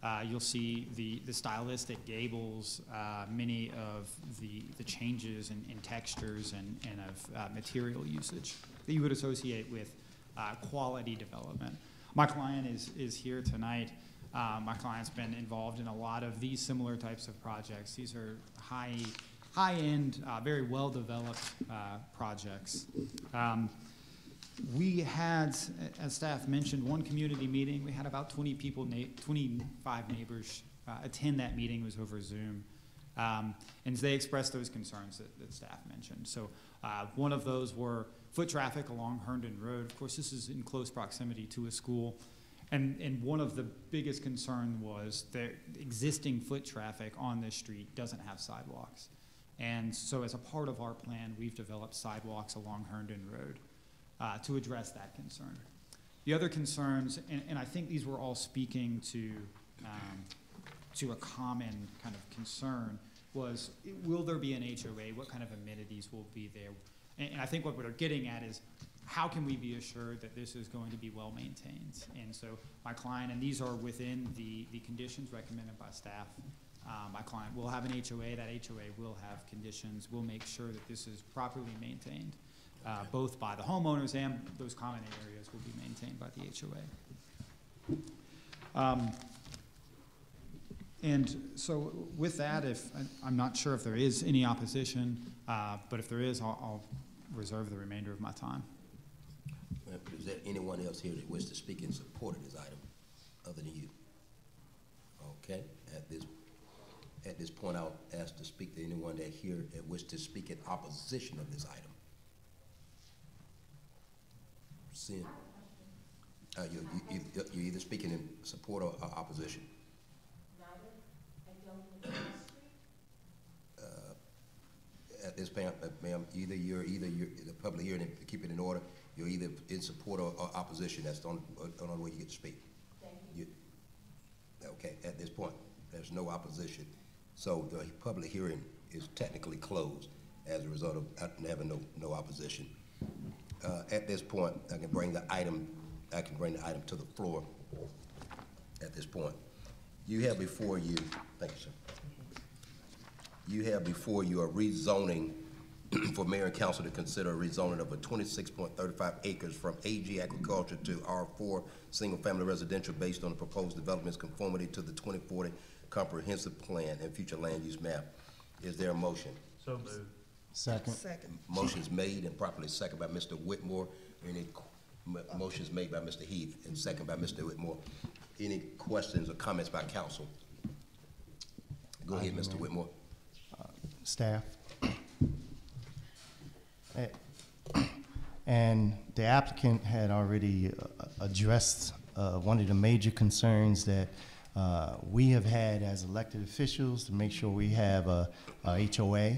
Uh, you'll see the, the stylistic gables, uh, many of the, the changes in, in textures and, and of uh, material usage that you would associate with uh, quality development. My client is, is here tonight. Uh, my client's been involved in a lot of these similar types of projects. These are high, high-end, uh, very well-developed uh, projects. Um, we had, as staff mentioned, one community meeting. We had about 20 people, na- 25 neighbors uh, attend that meeting. It was over Zoom. Um, and they expressed those concerns that, that staff mentioned. So uh, one of those were foot traffic along Herndon Road. Of course, this is in close proximity to a school. And, and one of the biggest concern was that existing foot traffic on this street doesn't have sidewalks. And so as a part of our plan, we've developed sidewalks along Herndon Road uh, to address that concern. The other concerns, and, and I think these were all speaking to, um, to a common kind of concern, was will there be an HOA? What kind of amenities will be there? And, and I think what we're getting at is how can we be assured that this is going to be well maintained? And so my client, and these are within the, the conditions recommended by staff. Uh, my client will have an HOA. That HOA will have conditions. We'll make sure that this is properly maintained, uh, both by the homeowners and those common areas will be maintained by the HOA. Um, and so with that, if, I'm not sure if there is any opposition, uh, but if there is, I'll, I'll reserve the remainder of my time. Is there anyone else here that wishes to speak in support of this item, other than you? Okay, at this, at this point, I'll ask to speak to anyone that here that wish to speak in opposition of this item. Seeing, uh, you, you, you- you're either speaking in support or opposition. Uh, At this point, uh, ma'am, either you're, either you're, the public hearing, to keep it in order, you're either in support or, or opposition, that's the only, only way you get to speak. You- Okay, at this point, there's no opposition, so the public hearing is technically closed as a result of having no, no opposition. Uh, at this point, I can bring the item, I can bring the item to the floor at this point. You have before you, thank you, sir. You have before you a rezoning <clears throat> for mayor and council to consider a rezoning of a twenty-six point thirty-five acres from AG agriculture to R four, single-family residential based on the proposed development's conformity to the twenty forty comprehensive plan and future land use map. Is there a motion? So moved. Second. Second. Motion's made and properly seconded by Mr. Whitmore. Any mo- motions made by Mr. Heath and seconded by Mr. Whitmore. Any questions or comments by council? Go ahead, Mr. Whitmore. staff. Eh, And the applicant had already uh, addressed uh, one of the major concerns that uh, we have had as elected officials to make sure we have a, a HOA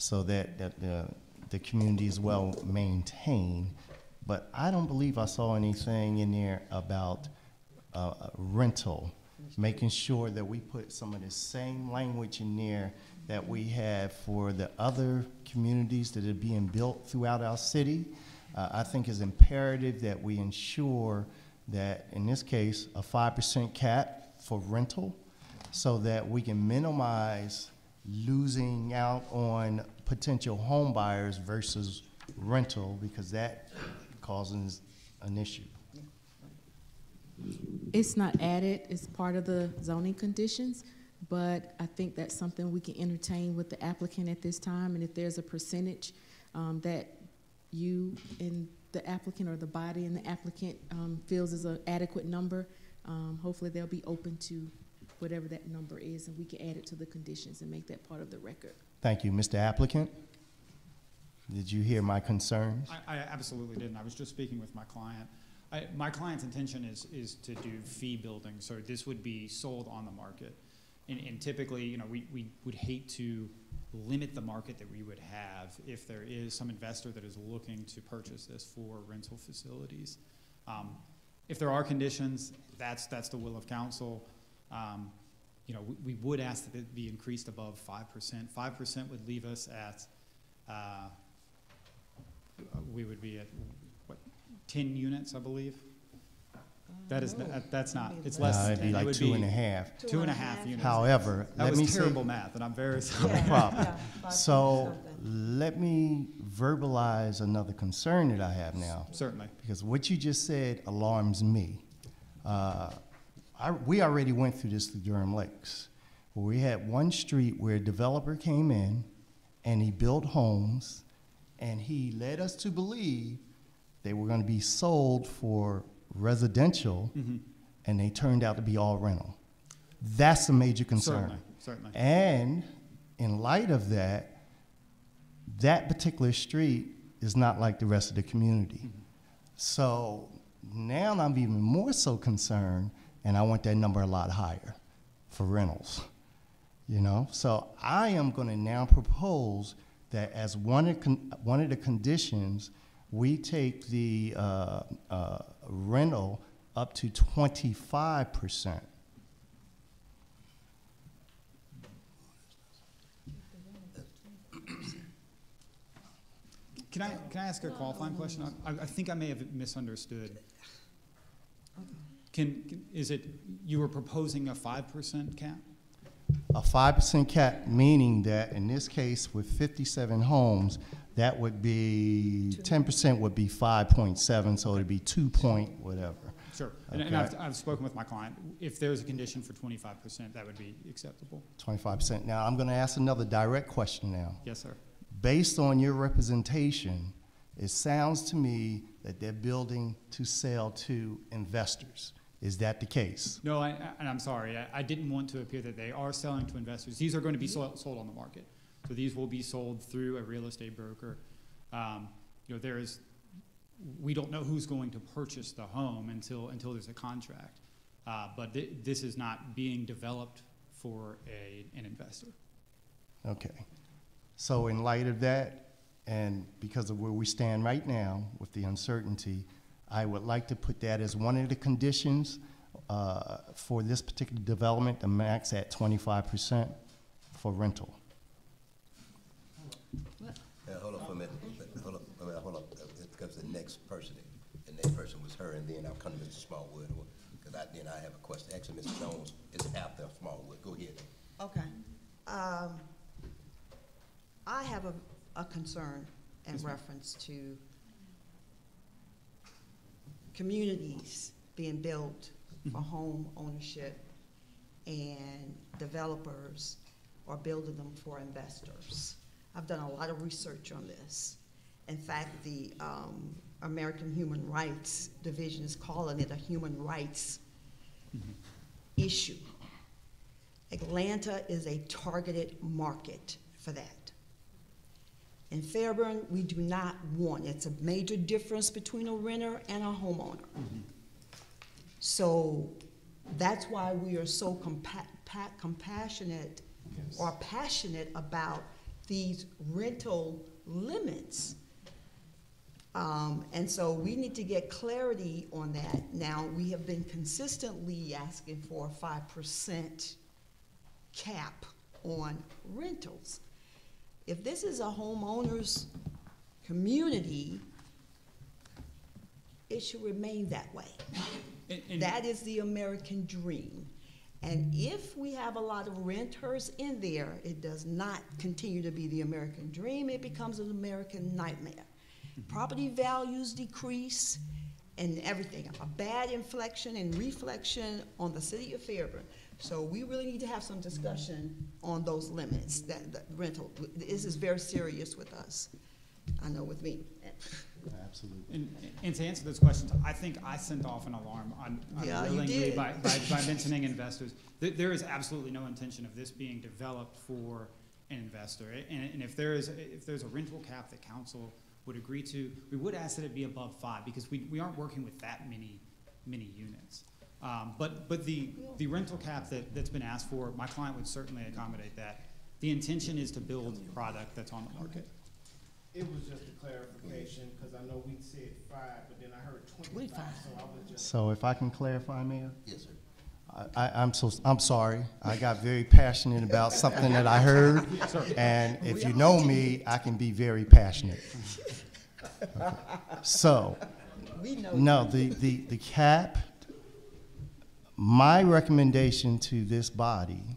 so that, that the, the community is well maintained. But I don't believe I saw anything in there about uh, rental, making sure that we put some of the same language in there that we have for the other communities that are being built throughout our city. Uh, I think it's imperative that we ensure that, in this case, a five percent cap for rental, so that we can minimize losing out on potential home buyers versus rental, because that causes an issue. It's not added, it's part of the zoning conditions, but I think that's something we can entertain with the applicant at this time, and if there's a percentage um, that you and the applicant or the body and the applicant um, feels is an adequate number, um, hopefully they'll be open to whatever that number is, and we can add it to the conditions and make that part of the record. Thank you. Mr. Applicant? Did you hear my concerns? I, I absolutely didn't. I was just speaking with my client. I, my client's intention is, is to do fee building, so this would be sold on the market. And, and typically, you know, we, we would hate to limit the market that we would have if there is some investor that is looking to purchase this for rental facilities. Um, if there are conditions, that's, that's the will of council. Um, you know, we, we would ask that it be increased above five percent. Five percent would leave us at, uh, we would be at, what, ten units, I believe? That is, that- that's not, it's less No, than it'd be ten. It like would two and a half. Two and a half units. However, That let me was say- terrible math, and I'm very <laughs> sorry. No problem. So let me verbalize another concern that I have now. Certainly. Because what you just said alarms me. Uh, I, we already went through this through Durham Lakes, where we had one street where a developer came in and he built homes, and he led us to believe they were going to be sold for residential, Mhm. and they turned out to be all rental. That's a major concern. Certainly, certainly. And in light of that, that particular street is not like the rest of the community. So now I'm even more so concerned, and I want that number a lot higher for rentals. You know, so I am going to now propose that as one of, one of the conditions, we take the uh, uh, rental up to 25 percent. Can I, can I ask a qualifying question? I, I think I may have misunderstood. Can, is it, you were proposing a five percent cap? A five percent cap, meaning that in this case with fifty-seven homes, that would be, ten percent would be five point seven, so it'd be two point whatever. Sure, and, and Okay. I've, I've spoken with my client. If there's a condition for twenty-five percent, that would be acceptable. Twenty-five percent. Now, I'm gonna ask another direct question now. Yes, sir. Based on your representation, it sounds to me that they're building to sell to investors. Is that the case? No, I, and I'm sorry, I, I didn't want to appear that they are selling to investors. These are going to be sold, sold on the market. So these will be sold through a real estate broker. Um, you know, there is, we don't know who's going to purchase the home until, until there's a contract. Uh, but thi- this is not being developed for a, an investor. Okay. So in light of that, and because of where we stand right now with the uncertainty, I would like to put that as one of the conditions uh, for this particular development, the max at twenty-five percent for rental. Uh, hold on for a minute, hold up, uh, hold up, uh, it comes the next person, the next person was her, and then I'll come to Mr. Smallwood, because I, then I have a question, actually, Mr. Jones is after Smallwood, go ahead. Okay. Um, I have a, a concern in Yes, reference to communities being built for home ownership and developers are building them for investors. I've done a lot of research on this. In fact, the um, American Human Rights Division is calling it a human rights issue. Atlanta is a targeted market for that. In Fairburn, we do not want, it's a major difference between a renter and a homeowner. So that's why we are so compa- pa- compassionate or passionate about these rental limits. Um, and so we need to get clarity on that. Now, we have been consistently asking for a five percent cap on rentals. If this is a homeowner's community, it should remain that way. And- and- That is the American dream. And if we have a lot of renters in there, it does not continue to be the American dream, it becomes an American nightmare. Property values decrease and everything, a bad inflection and reflection on the city of Fairburn. So we really need to have some discussion on those limits, that, that rental, this is very serious with us, I know with me. Absolutely. And, and to answer those questions, I think I sent off an alarm on, Yeah, you unwillingly did. by, by, by <laughs> mentioning investors. There, there is absolutely no intention of this being developed for an investor. And, and if there is, if there's a rental cap that council would agree to, we would ask that it be above five, because we, we aren't working with that many, many units. Um, but, but the, the rental cap that, that's been asked for, my client would certainly accommodate that. The intention is to build product that's on the market. It was just a clarification, because I know we said five, but then I heard twenty-five, so I was just. So if I can clarify, Mayor? Yes, sir. I, I- I'm so, I'm sorry. I got very passionate about something that I heard. And if you know me, I can be very passionate. Okay. <laughs> So, no, the, the, the cap, my recommendation to this body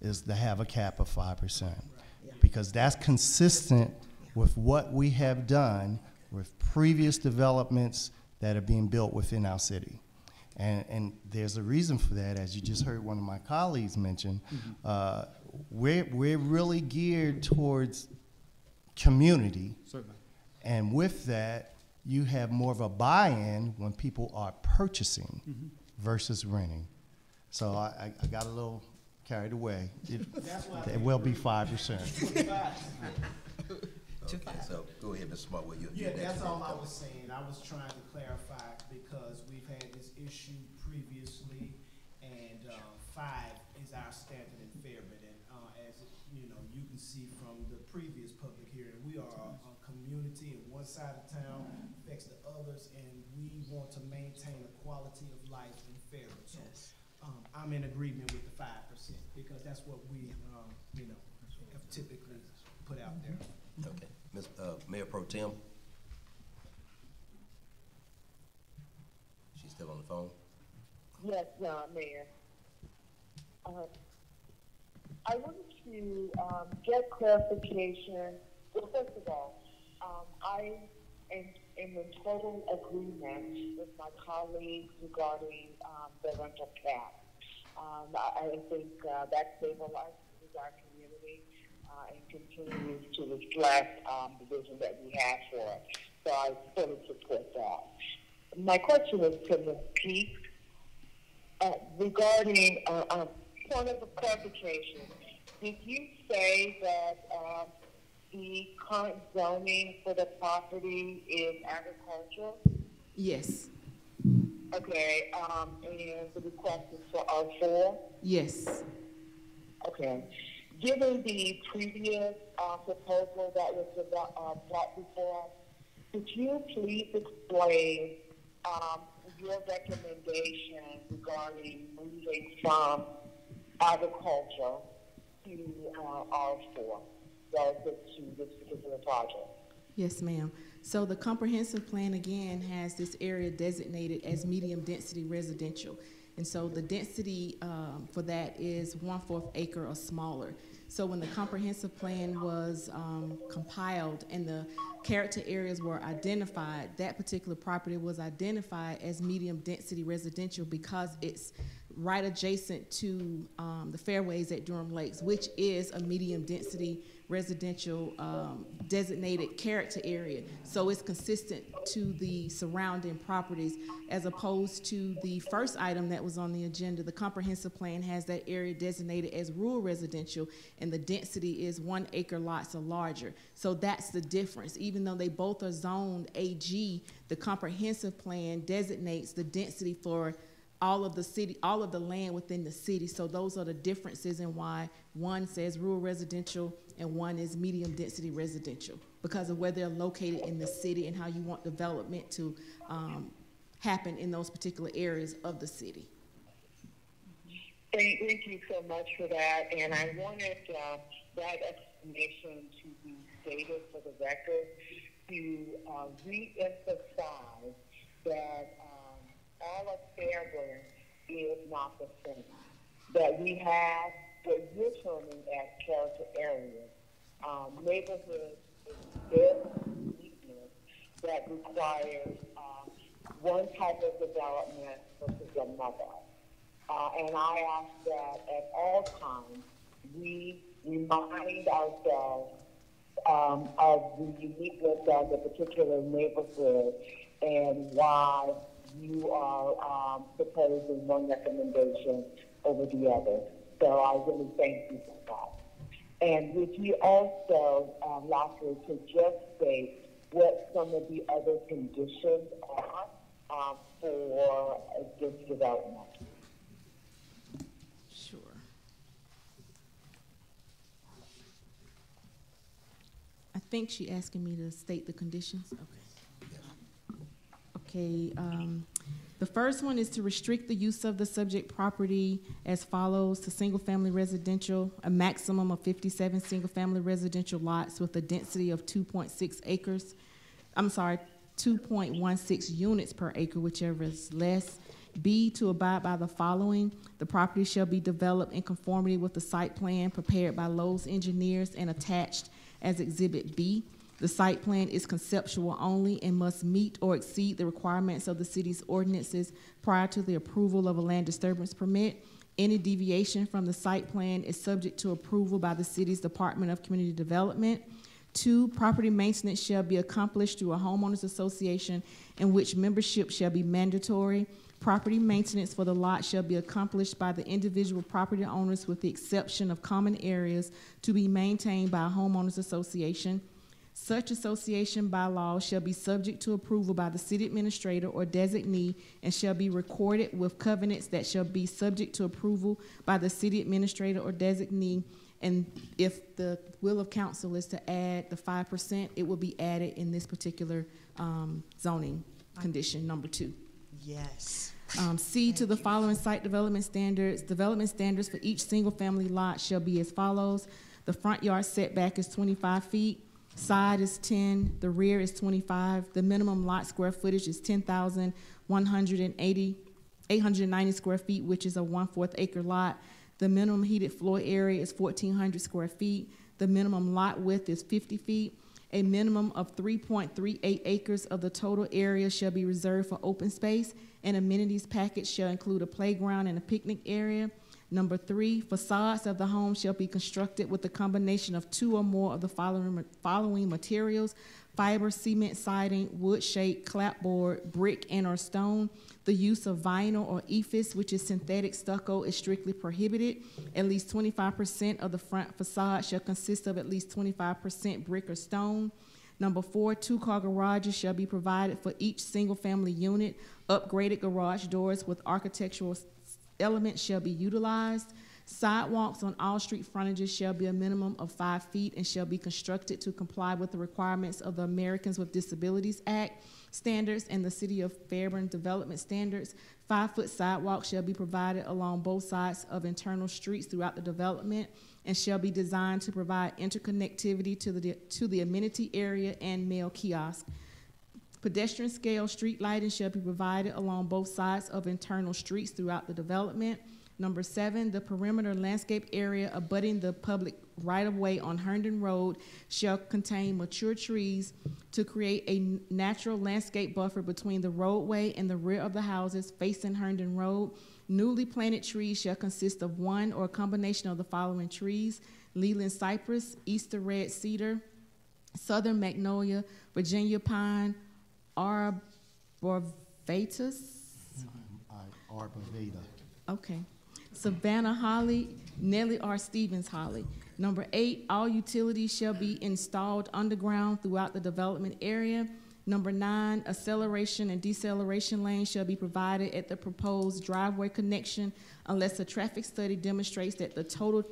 is to have a cap of five percent. Because that's consistent with what we have done with previous developments that are being built within our city. And, and there's a reason for that, as you just heard one of my colleagues mention. Uh, we're, we're really geared towards community. Certainly. And with that, you have more of a buy-in when people are purchasing Mhm. Versus renting. So I, I- I got a little carried away. It, That's it will be five percent. Okay, so go ahead, Mr. Smart, you, you Yeah, that's all I was saying. I was trying to clarify because we've had this issue previously, and uh, five is our standard in Fairburn. And uh, as you know, you can see from the previous public hearing, we are a, a community, and one side of town affects the others, and we want to maintain a quality of life in Fairburn. So um, I'm in agreement with the five percent because that's what we, um, you know, have typically put out there. Okay, Ms., uh, Mayor Pro Tem? She's still on the phone? Yes, uh, Mayor. Uh, I wanted to um, get clarification. Well, first of all, um, I am, am in total agreement with my colleagues regarding um, the rental cap. Um, I, think uh, that stabilizes our community uh, and continues to reflect um, the vision that we have for it. So I fully support that. My question is to Ms. Peak uh, regarding uh, uh, point of clarification. Did you say that um, the current zoning for the property is agricultural? Yes, Okay, um, and the request is for R4? yes. Okay. Given the previous uh, proposal that was uh, brought before us, could you please explain um, your recommendation regarding moving from agriculture to uh, R4 relative to this particular project? Yes, ma'am. So the comprehensive plan again has this area designated as medium density residential. And so the density um, for that is one-fourth acre or smaller. So when the comprehensive plan was um, compiled and the character areas were identified, that particular property was identified as medium density residential because it's right adjacent to um, the fairways at Durham Lakes, which is a medium density residential um, designated character area. So it's consistent to the surrounding properties as opposed to the first item that was on the agenda. The comprehensive plan has that area designated as rural residential and the density is one acre lots or larger. So that's the difference. Even though they both are zoned AG, the comprehensive plan designates the density for all of the city, all of the land within the city. So those are the differences in why one says rural residential and one is medium density residential because of where they're located in the city and how you want development to um, happen in those particular areas of the city. Thank, thank you so much for that. And I wanted uh, that explanation to be stated for the record to uh, re-emphasize that um, all of Fairburn is not the same. That we have what you're terming as character areas, um, neighborhoods that requires um, one type of development versus another. Uh, and I ask that at all times we remind ourselves um, of the uniqueness of the particular neighborhood and why you are um, proposing one recommendation over the other. So I really thank you for that. And would you also, um, lastly, to just state what some of the other conditions are um, for uh, this development? Sure. I think she asking me to state the conditions. Okay. Okay. Um, the first one is to restrict the use of the subject property as follows to single-family residential, a maximum of 57 single-family residential lots with a density of 2.6 acres. I'm sorry, 2.16 units per acre, whichever is less. B, to abide by the following. The property shall be developed in conformity with the site plan prepared by Lowe's engineers and attached as Exhibit B. The site plan is conceptual only and must meet or exceed the requirements of the city's ordinances prior to the approval of a land disturbance permit. Any deviation from the site plan is subject to approval by the city's Department of Community Development. Two, property maintenance shall be accomplished through a homeowners association in which membership shall be mandatory. Property maintenance for the lot shall be accomplished by the individual property owners with the exception of common areas to be maintained by a homeowners association. Such association by law shall be subject to approval by the city administrator or designee and shall be recorded with covenants that shall be subject to approval by the city administrator or designee. And if the will of council is to add the five percent, it will be added in this particular um, zoning condition number two. Yes. Um, C to the following site development standards. Development standards for each single-family lot shall be as follows. The front yard setback is twenty-five feet, side is ten, the rear is twenty-five. The minimum lot square footage is 10,180, 890 square feet, which is a one-fourth acre lot. The minimum heated floor area is fourteen hundred square feet. The minimum lot width is fifty feet. A minimum of three point three eight acres of the total area shall be reserved for open space. An amenities package shall include a playground and a picnic area. Number three, facades of the home shall be constructed with a combination of two or more of the following, following materials: fiber, cement siding, wood shake, clapboard, brick, and or stone. The use of vinyl or EIFS, which is synthetic stucco, is strictly prohibited. At least 25% of the front facade shall consist of at least 25% brick or stone. Number four, two-car garages shall be provided for each single-family unit. Upgraded garage doors with architectural elements shall be utilized. Sidewalks on all street frontages shall be a minimum of five feet and shall be constructed to comply with the requirements of the Americans with Disabilities Act standards and the City of Fairburn Development standards. Five-foot sidewalks shall be provided along both sides of internal streets throughout the development and shall be designed to provide interconnectivity to the, to the amenity area and mail kiosk. Pedestrian scale street lighting shall be provided along both sides of internal streets throughout the development. Number seven, the perimeter landscape area abutting the public right-of-way on Herndon Road shall contain mature trees to create a natural landscape buffer between the roadway and the rear of the houses facing Herndon Road. Newly planted trees shall consist of one or a combination of the following trees: Leyland cypress, Easter red cedar, southern magnolia, Virginia pine, arborvitae, Arborvita. Okay. Savannah Holly, Nellie R. Stevens Holly. Number eight, all utilities shall be installed underground throughout the development area. Number nine, acceleration and deceleration lanes shall be provided at the proposed driveway connection unless a traffic study demonstrates that the total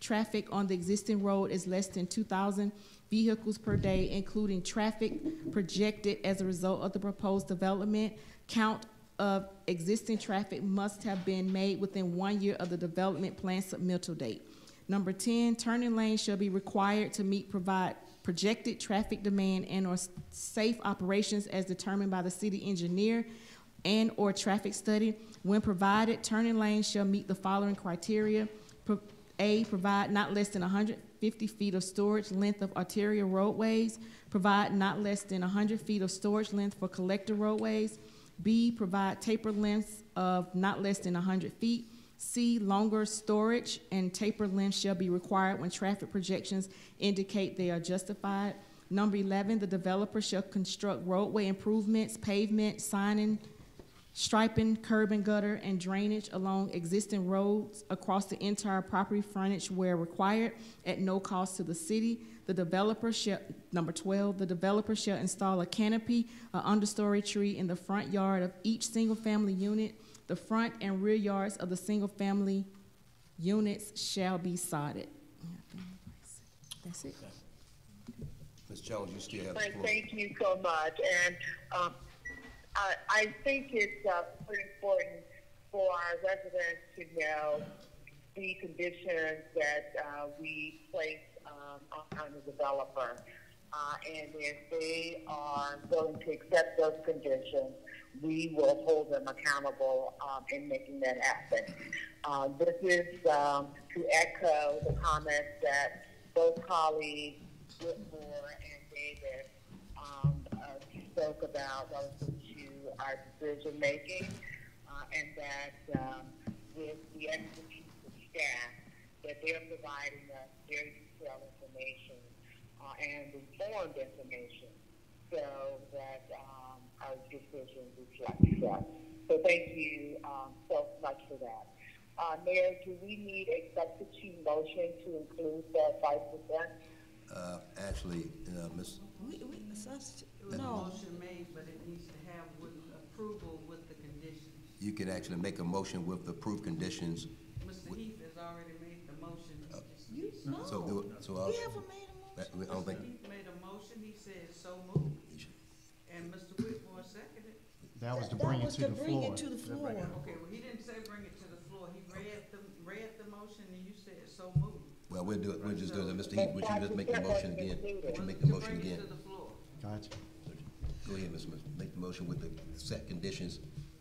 traffic on the existing road is less than two thousand vehicles per day, including traffic projected as a result of the proposed development. Count of existing traffic must have been made within one year of the development plan submittal date. Number ten, turning lanes shall be required to meet provide projected traffic demand and or safe operations as determined by the city engineer and or traffic study. When provided, turning lanes shall meet the following criteria. A, provide not less than hundred fifty feet of storage length of arterial roadways. Provide not less than hundred feet of storage length for collector roadways. B, provide taper lengths of not less than hundred feet. C, longer storage and taper lengths shall be required when traffic projections indicate they are justified. Number eleven, the developer shall construct roadway improvements, pavement, signing, striping, curb and gutter, and drainage along existing roads across the entire property frontage where required at no cost to the city. The developer shall, number twelve, the developer shall install a canopy, a understory tree in the front yard of each single-family unit. The front and rear yards of the single-family units shall be sodded. That's it. Ms. Jones, you still have the floor. Thank you so much. And um, I, I think it's uh, pretty important for our residents to know the conditions that uh, we place um, on the developer. Uh, and if they are willing to accept those conditions, we will hold them accountable um, in making that happen. Uh, this is um, to echo the comments that both colleagues Whitmore and that um, uh, spoke about relative our decision making, uh, and that um, with the expertise of staff, that they're providing us very detailed information uh, and informed information so that um, our decision reflects that. So thank you um, so much for that. Uh, Mayor, do we need a substitute motion to include that five percent? Uh, actually, uh, Ms. We, we, substitute, It no. motion made, but it needs to have with approval with the conditions. You can actually make a motion with the approved conditions. Mr. Hecht has already made the motion. He just You, needs- So, do it- so I'll. We haven't made a motion. I don't think, Mr. Hecht made a motion, he said so moved. And Mr. Whitmore seconded. That was to bring it was to the bring floor. it to the floor. Okay, well, he didn't say bring it to the floor, he read the, read the motion and you said so moved. well, we'll do it, we'll just do it. Mr. Hecht, would you just make the motion again? Would you make the To motion bring it again? to the floor. Gotcha. Go ahead, Mr. Smith. Make the motion with the set conditions,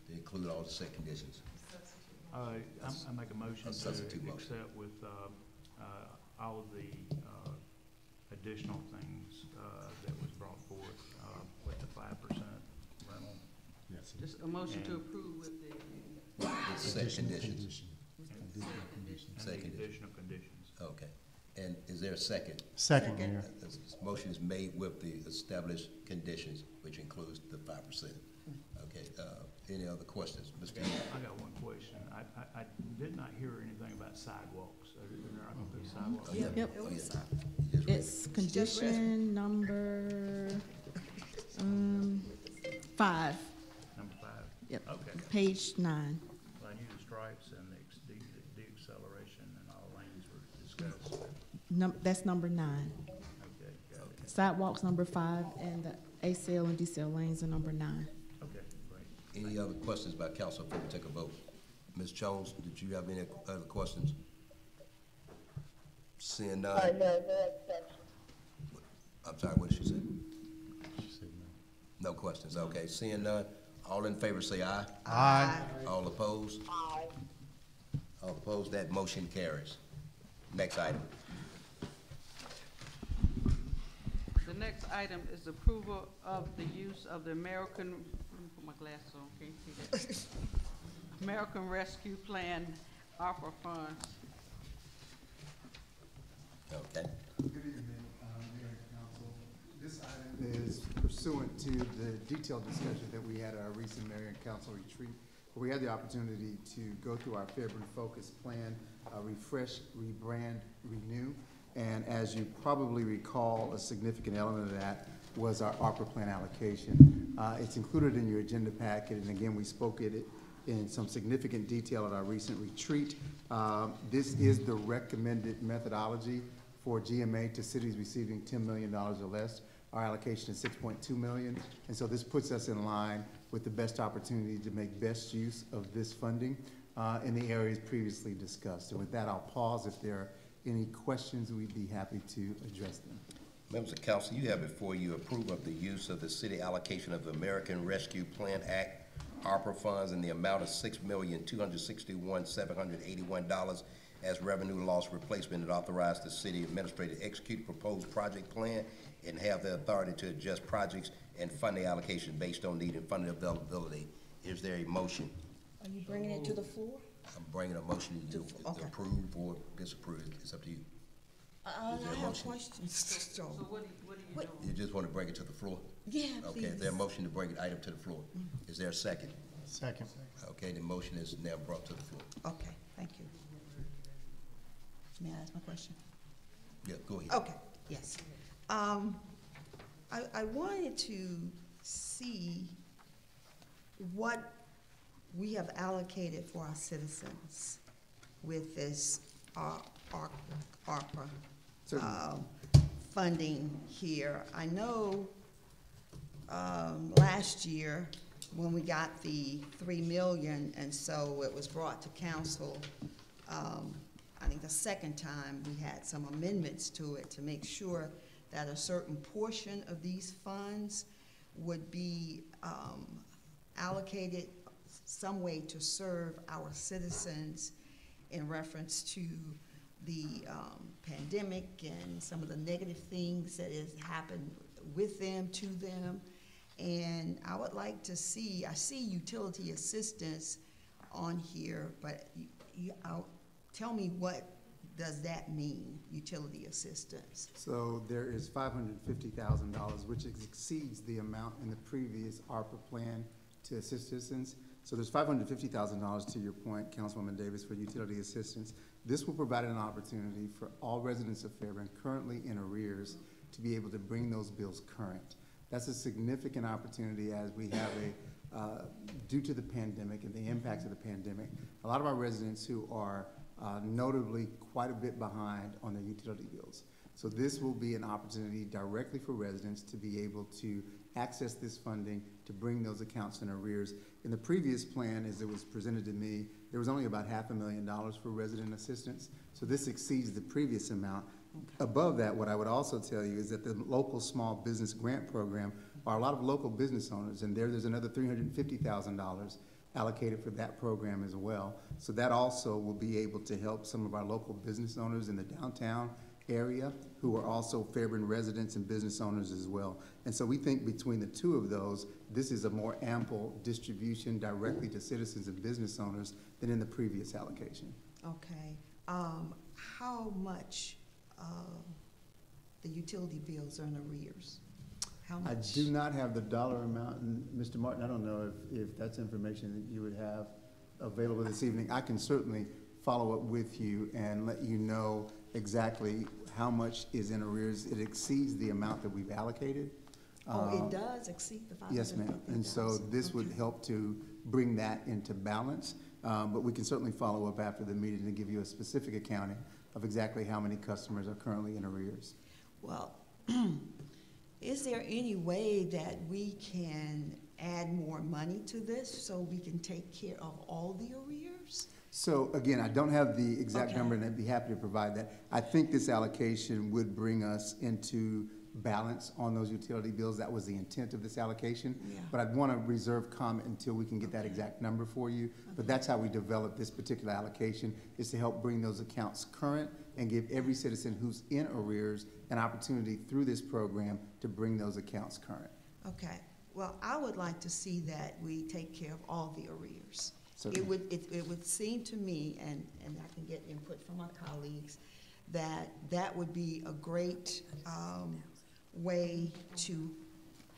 to include all the set conditions. Uh, I'm- I make a motion A to substitute motion. accept with, uh, uh, all of the, uh, additional things, uh, that was brought forth, uh, with the five percent rental. Yes. Just a motion to approve with the, With set conditions. And Set the conditions. additional conditions. Okay. And is there a second? Second, Mayor. Uh, this Motion is made with the established conditions, which includes the five percent. Okay, uh, any other questions? Mr. Hecht? I got one question. I, I, I did not hear anything about sidewalks. Are there not gonna be sidewalks? Oh, yeah. Yep. Oh, yeah. Just read it. It's condition number, um, five, Number five? Yep. Okay. page nine. Well, I knew the stripes and the ex- de- deacceleration and all lanes were discussed. Num, that's number nine. Okay, got it. Sidewalks number five, and the ACL and DCL lanes are number nine. Okay, great. Any other questions by council before we take a vote? Ms. Jones, did you have any other questions? Seeing Uh, none, no, no exception. I'm sorry, what did she say? She said none. No questions, okay. Seeing none, all in favor say aye. Aye. All opposed? Aye. All opposed, that motion carries. Next item. the next item is approval of the use of the American, let me put my glasses on, can't see that. <laughs> American Rescue Plan ARPA funds. Okay. Good evening, uh, Mayor and Council. This item is pursuant to the detailed discussion that we had at our recent Mayor and Council retreat, where we had the opportunity to go through our February focus plan, uh, refresh, rebrand, renew. And as you probably recall, a significant element of that was our ARPA plan allocation. Uh, It's included in your agenda packet, and again, we spoke at it in some significant detail at our recent retreat. Um, This is the recommended methodology for GMA to cities receiving ten million dollars or less. Our allocation is six point two million, and so this puts us in line with the best opportunity to make best use of this funding uh, in the areas previously discussed. And with that, I'll pause. If there are any questions, we'd be happy to address them. Members of council, you have before you approval of the use of the city allocation of the American Rescue Plan Act, ARPA funds in the amount of six million, two hundred sixty-one, seven hundred eighty-one dollars as revenue loss replacement and authorize the city administrator to execute proposed project plan and have the authority to adjust projects and funding allocation based on need and funding availability. Is there a motion? Are you bringing it to the floor? I'm bringing a motion to To- okay. approve or disapprove. It's up to you. Uh, Is there I a have motion? questions, so. <laughs> So what are, you- what are you What- doing? You just want to bring it to the floor? Yeah, Okay, please. is there a motion to bring an item to the floor? Is there a second? Second. Okay, the motion is now brought to the floor. Okay, thank you. May I ask my question? Yeah, go ahead. Okay, yes. Um, I, I wanted to see what we have allocated for our citizens with this Ar- Ar- ARPA, Certainly. um, funding here. I know, um, last year, when we got the three million, and so it was brought to council, um, I think the second time, we had some amendments to it to make sure that a certain portion of these funds would be um, allocated some way to serve our citizens in reference to the um, pandemic and some of the negative things that has happened with them, to them. And I would like to see, I see utility assistance on here, but you, you, tell me what does that mean, utility assistance? So there is five hundred fifty thousand dollars, which exceeds the amount in the previous ARPA plan to assist citizens. So there's five hundred fifty thousand dollars, to your point, Councilwoman Davis, for utility assistance. This will provide an opportunity for all residents of Fairburn currently in arrears to be able to bring those bills current. That's a significant opportunity as we have a, uh, due to the pandemic and the impacts of the pandemic, a lot of our residents who are uh, notably quite a bit behind on their utility bills. So this will be an opportunity directly for residents to be able to access this funding to bring those accounts in arrears. In the previous plan, as it was presented to me, there was only about half a million dollars for resident assistance. So this exceeds the previous amount. Above that, what I would also tell you is that the local small business grant program are a lot of local business owners, and there, there's another three hundred and fifty thousand dollars allocated for that program as well. So that also will be able to help some of our local business owners in the downtown area who are also Fairburn residents and business owners as well. And so we think between the two of those, this is a more ample distribution directly to citizens and business owners than in the previous allocation. Okay, um, how much, uh, the utility bills are in arrears? How I do not have the dollar amount, and Mr. Martin, I don't know if, if that's information that you would have available this evening. I can certainly follow up with you and let you know exactly how much is in arrears. It exceeds the amount that we've allocated. Oh, Um, it does exceed the five hundred Yes, ma'am. And so this would help to bring that into balance. Um, But we can certainly follow up after the meeting to give you a specific accounting of exactly how many customers are currently in arrears. Well, <clears throat> is there any way that we can add more money to this so we can take care of all the arrears? So again, I don't have the exact Okay. number, and I'd be happy to provide that. I think this allocation would bring us into balance on those utility bills. That was the intent of this allocation. Yeah. But I'd want to reserve comment until we can get that exact number for you. But that's how we developed this particular allocation, is to help bring those accounts current and give every citizen who's in arrears an opportunity through this program to bring those accounts current. Okay, well, I would like to see that we take care of all the arrears. Certainly. It would, it, it would seem to me, and, and I can get input from my colleagues, that that would be a great, um, way to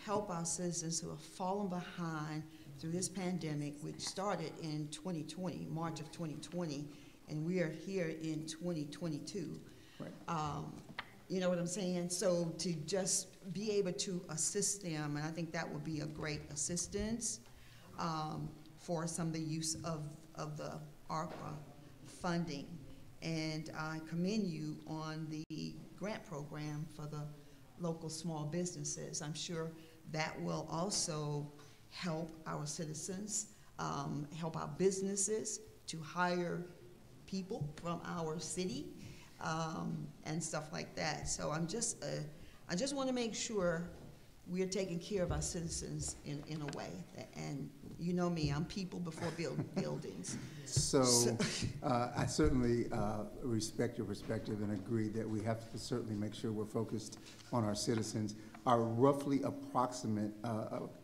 help our citizens who have fallen behind through this pandemic, which started in 2020, March of 2020, and we are here in 2022. Right. Um, you know what I'm saying? So to just be able to assist them, and I think that would be a great assistance um, for some of the use of, of the ARPA funding. And I commend you on the grant program for the local small businesses. I'm sure that will also help our citizens, um, help our businesses to hire people from our city um, and stuff like that. So I'm just, uh, I just want to make sure we're taking care of our citizens in, in a way. And you know me, I'm people before build, <laughs> buildings. So, So- <laughs> uh, I certainly, uh, respect your perspective and agree that we have to certainly make sure we're focused on our citizens. Our roughly approximate, uh,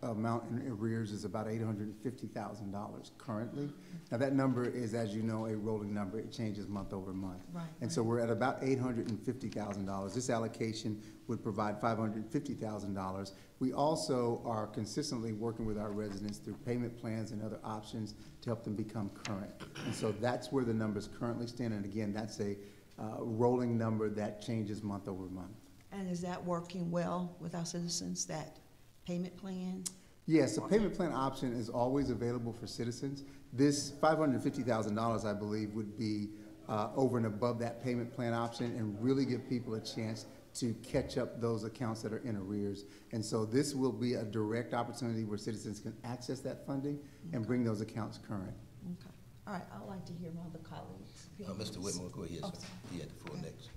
uh, amount in arrears is about eight hundred and fifty thousand dollars currently. Now, that number is, as you know, a rolling number. It changes month over month. Right, And so we're at about eight hundred and fifty thousand dollars. This allocation would provide five hundred and fifty thousand dollars. We also are consistently working with our residents through payment plans and other options to help them become current. And so that's where the numbers currently stand, and again, that's a, uh, rolling number that changes month over month. And is that working well with our citizens, that payment plan? Yes, the payment plan option is always available for citizens. This five hundred and fifty thousand dollars, I believe, would be uh, over and above that payment plan option and really give people a chance to catch up those accounts that are in arrears. And so this will be a direct opportunity where citizens can access that funding and bring those accounts current. Okay, all right, I'd like to hear my other colleagues. Uh, Mr. Whitmore, go ahead, Oh, sir. He had the floor next.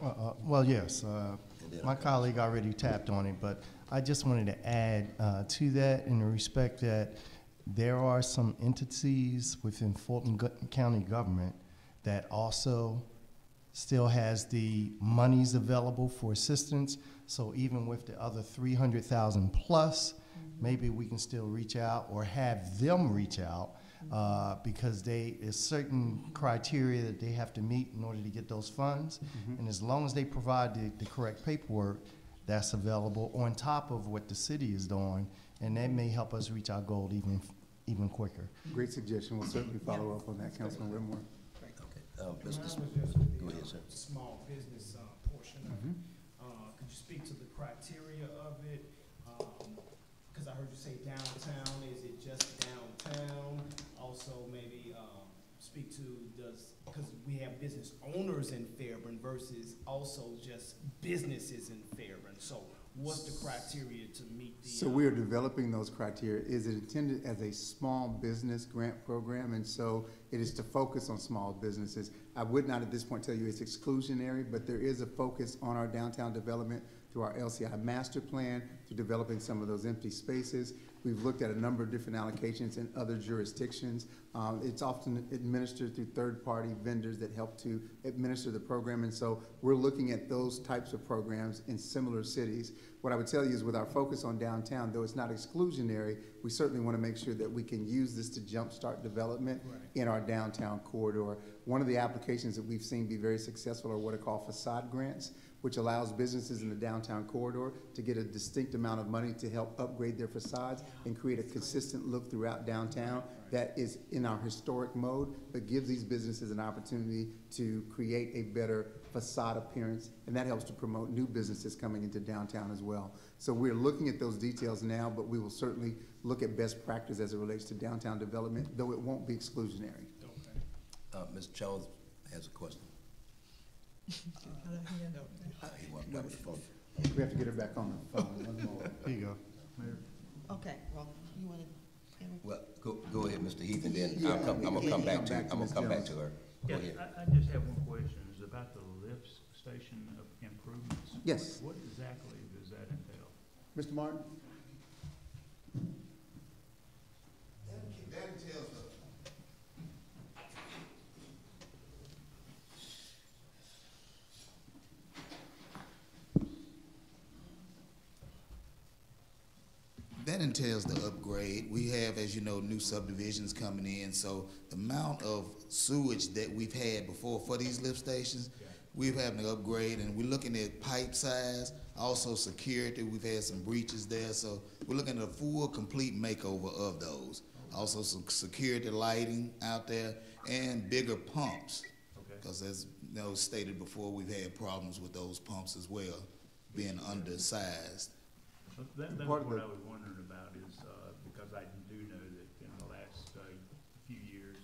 Well, uh, Well, yes, then my colleague already tapped on it, but I just wanted to add uh, to that in the respect that there are some entities within Fulton Gu- County government that also still has the monies available for assistance. So even with the other three hundred thousand plus, maybe we can still reach out or have them reach out uh, because they, there's certain criteria that they have to meet in order to get those funds. And as long as they provide the, the correct paperwork, that's available on top of what the city is doing, and that may help us reach our goal even, even quicker. Great suggestion. We'll certainly follow up on that, Councilman Whitmore. Okay, uh, Mr. Mine was go ahead, uh, sir. Small business, uh, portion of it. Uh, could you speak to the criteria of it? Um, cause I heard you say downtown, is it just downtown? Also, maybe, um, speak to does, cause we have business owners in Fairburn versus also just businesses in Fairburn. So what's the criteria to meet the? So we are developing those criteria. Is it intended as a small business grant program? And so it is to focus on small businesses. I would not at this point tell you it's exclusionary, but there is a focus on our downtown development through our LCI master plan, through developing some of those empty spaces. We've looked at a number of different allocations in other jurisdictions. Um, it's often administered through third-party vendors that help to administer the program, and so we're looking at those types of programs in similar cities. What I would tell you is with our focus on downtown, though it's not exclusionary, we certainly want to make sure that we can use this to jumpstart development in our downtown corridor. One of the applications that we've seen be very successful are what are called facade grants, which allows businesses in the downtown corridor to get a distinct amount of money to help upgrade their facades and create a consistent look throughout downtown that is in our historic mode, but gives these businesses an opportunity to create a better facade appearance, and that helps to promote new businesses coming into downtown as well. So we're looking at those details now, but we will certainly look at best practice as it relates to downtown development, though it won't be exclusionary. Uh, Ms. Jones has a question. Uh, he walked out with the phone. <laughs> We have to get her back on the phone. One more. Here you go. Okay, well, you wanna? Well, go, go ahead, Mr. Hecht, and then Yeah, I'll come, I'm gonna come back to, back to I'm gonna come back to her. Go Yes, ahead. I, I just have one question, it's about the lift station of improvements. Yes. What exactly does that entail? Mr. Martin? That entails the upgrade. We have, as you know, new subdivisions coming in, so the amount of sewage that we've had before for these lift stations, we've having to upgrade, and we're looking at pipe size, also security. We've had some breaches there, so we're looking at a full, complete makeover of those. Also some security lighting out there and bigger pumps. Because as you know, stated before, we've had problems with those pumps as well, being undersized. So That, that's what I was wondering about is, uh, because I do know that in the last, uh, few years,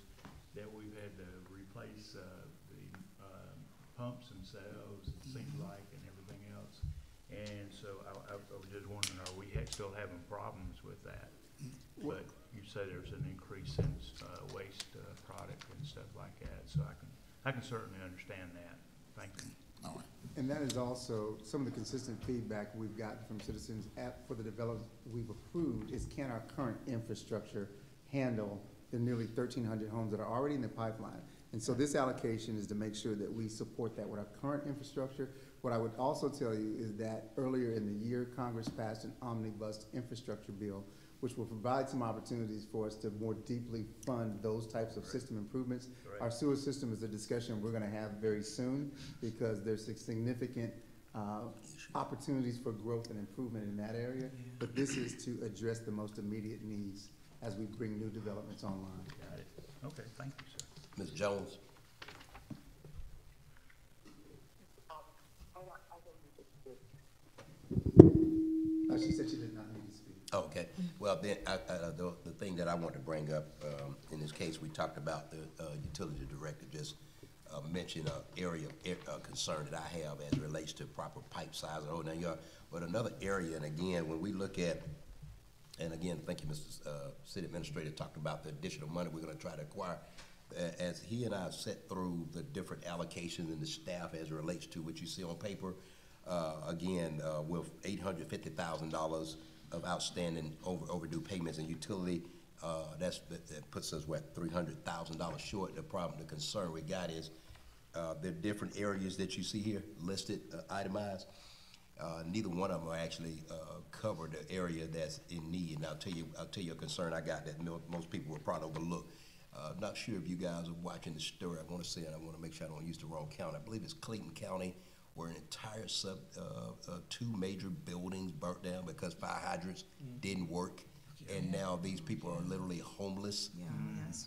that we've had to replace, uh, the, uh, pumps themselves, it seems like, and everything else. And so I, I I was just wondering, are we ha- still having problems with that? But you say there's an increase in, uh, waste, uh, product and stuff like that, so I can, I can certainly understand that. Thank you. And that is also, some of the consistent feedback we've gotten from citizens at, for the development we've approved is can our current infrastructure handle the nearly thirteen hundred homes that are already in the pipeline? And so this allocation is to make sure that we support that with our current infrastructure. What I would also tell you is that earlier in the year, Congress passed an omnibus infrastructure bill, which will provide some opportunities for us to more deeply fund those types of system improvements. Our sewer system is a discussion we're gonna have very soon, because there's significant, uh, opportunities for growth and improvement in that area. But this is to address the most immediate needs as we bring new developments online. Got it. Okay, thank you, sir. Ms. Jones? Uh, she said she did Okay, well, then, I, I, the, the thing that I want to bring up, um, in this case, we talked about the, uh, utility director just, uh, mentioned a area, of uh, concern that I have as it relates to proper pipe size nine yards. But another area, and again, when we look at, and again, thank you, Mr. Uh, City Administrator, talked about the additional money we're gonna try to acquire. As he and I set through the different allocations and the staff as it relates to what you see on paper, uh, again, uh, with eight hundred fifty thousand dollars of outstanding over, overdue payments and utility, uh, that's, that, that puts us, what, three hundred thousand dollars short. The problem, the concern we got is, Uh, there are different areas that you see here listed, uh, itemized. Uh, neither one of them are actually, uh, cover the area that's in need. And I'll tell you, I'll tell you a concern I got that most people will probably overlook. Uh, not sure if you guys are watching the story. I wanna say, and I wanna make sure I don't use the wrong county. I believe it's Clayton County where an entire sub, uh, uh, two major buildings burnt down because fire hydrants didn't work. And now these people are literally homeless.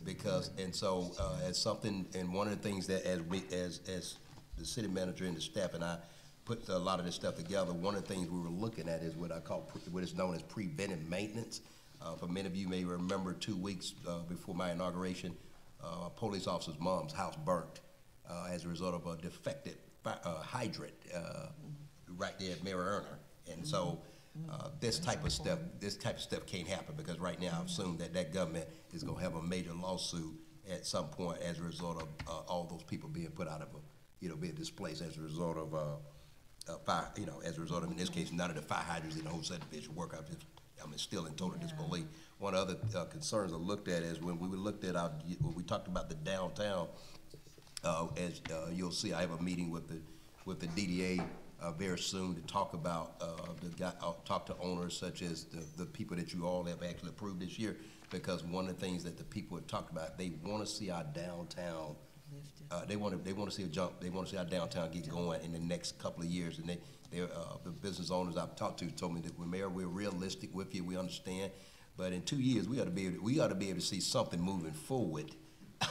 Because, and so, uh, as something, and one of the things that as we, as, as the city manager and the staff and I put a lot of this stuff together, one of the things we were looking at is what I call, pre- what is known as preventive maintenance. Uh, for many of you may remember, two weeks, uh, before my inauguration, uh, a police officer's mom's house burnt, uh, as a result of a defective uh, hydrant, uh, right there at Mary Erner. And so, uh, this type of stuff, this type of stuff can't happen, because right now, I assume that that government is gonna have a major lawsuit at some point as a result of, uh, all those people being put out of, a you know, being displaced as a result of, uh, fire, you know, as a result of, in this case, none of the fire hydrants in the whole subdivision work. I'm just, I'm still in total disbelief. One of the other uh, concerns I looked at is when we looked at our, when we talked about the downtown, uh, as, uh, you'll see, I have a meeting with the, with the DDA, uh, very soon to talk about, uh, the guy, uh, talk to owners such as the, the people that you all have actually approved this year. Because one of the things that the people have talked about, they wanna see our downtown, uh, they wanna, they wanna see a jump, they wanna see our downtown get going in the next couple of years. And they, they're, uh, the business owners I've talked to told me that, Mayor, we're realistic with you, we understand. But in two years, we ought to be, able, we ought to be able to see something moving forward. <laughs>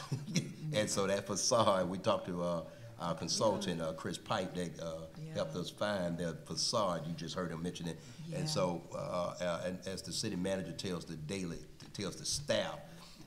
And so that facade, we talked to, uh, our consultant, uh, Chris Pipe, that, uh, helped us find that facade, you just heard him mention it. And so, uh, uh, and as the city manager tells the daily, tells the staff,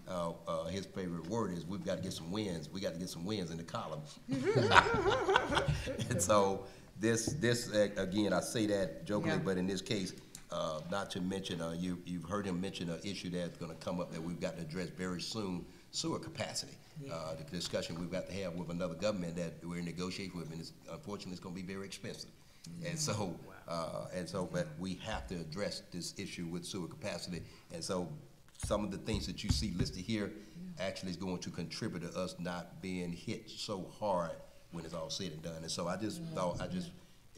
uh, uh, his favorite word is, we've got to get some wins, we got to get some wins in the column. <laughs> And so, this, this, uh, again, I say that jokingly, Yeah. but in this case, uh, not to mention, uh, you, you've heard him mention an issue that's gonna come up that we've got to address very soon, sewer capacity. Uh, the discussion we've got to have with another government that we're negotiating with, and it's, unfortunately, it's gonna be very expensive. And so, uh, and so, but we have to address this issue with sewer capacity. And so, some of the things that you see listed here actually is going to contribute to us not being hit so hard when it's all said and done. And so I just thought, I just,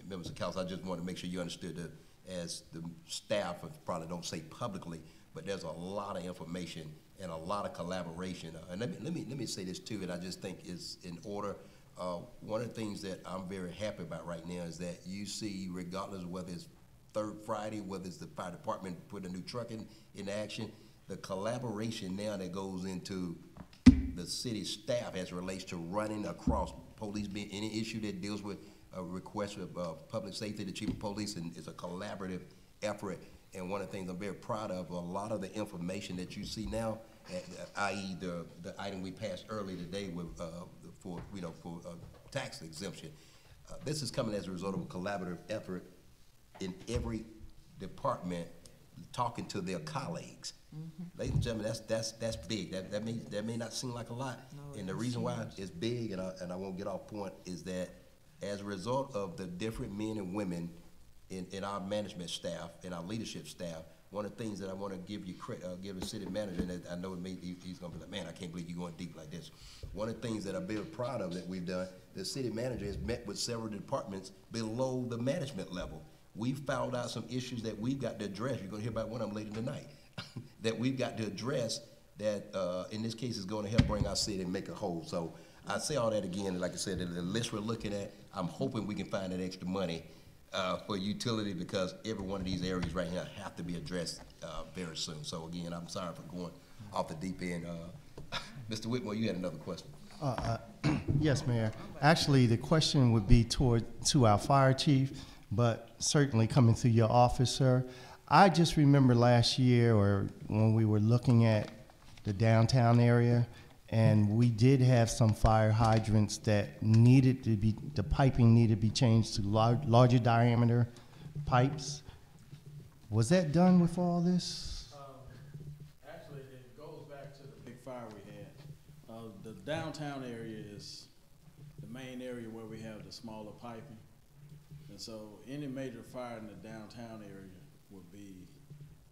members of council, I just wanted to make sure you understood that as the staff, probably don't say publicly, but there's a lot of information and a lot of collaboration. Uh, And let me, let me, let me say this too, and I just think is in order. Uh, one of the things that I'm very happy about right now is that you see, regardless of whether it's third Friday, whether it's the fire department put a new truck in, in action, the collaboration now that goes into the city staff as relates to running across police, being any issue that deals with a request of, uh, public safety, the chief of police, and it's a collaborative effort. And one of the things I'm very proud of, a lot of the information that you see now, i.e. the, the item we passed earlier today with, uh, for, you know, for, uh, tax exemption. Uh, this is coming as a result of a collaborative effort in every department talking to their colleagues. Ladies and gentlemen, that's, that's, that's big. That, that may, that may not seem like a lot. And the reason why it's big, and I, and I won't get off point, is that as a result of the different men and women in, in our management staff, in our leadership staff, one of the things that I wanna give you credit, uh, give the city manager, and I know he's gonna be like, man, I can't believe you're going deep like this. One of the things that I'm very proud of that we've done, the city manager has met with several departments below the management level. We've found out some issues that we've got to address. You're gonna hear about one of them later tonight. <laughs> That we've got to address that, uh, in this case, is gonna help bring our city and make a whole. So I say all that again, like I said, the list we're looking at, I'm hoping we can find that extra money, uh, for utility because every one of these areas right here have to be addressed, uh, very soon. So again, I'm sorry for going off the deep end. Uh, <laughs> Mr. Whitmore, you had another question. Uh, uh, <clears throat> Yes, Mayor. Actually, the question would be toward, to our fire chief, but certainly coming through your office, sir. I just remember last year, or when we were looking at the downtown area, and we did have some fire hydrants that needed to be, the piping needed to be changed to lar- larger diameter pipes. Was that done with all this? Actually, it goes back to the big fire we had. Uh, the downtown area is the main area where we have the smaller piping. And so any major fire in the downtown area would be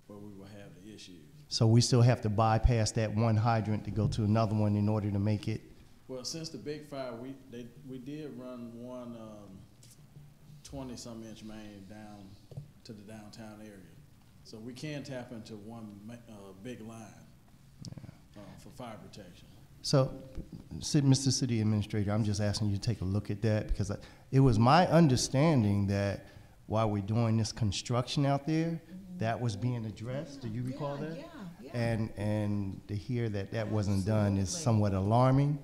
where we will have the issues. So we still have to bypass that one hydrant to go to another one in order to make it Well, since the big fire, we, they, we did run one, um, twenty-some inch main down to the downtown area. So we can tap into one uh, big line, uh, for fire protection. So, Mr. City Administrator, I'm just asking you to take a look at that because I- it was my understanding that while we're doing this construction out there, that was being addressed. Do you recall that? Yeah, yeah. And, and to hear that that wasn't done is somewhat alarming.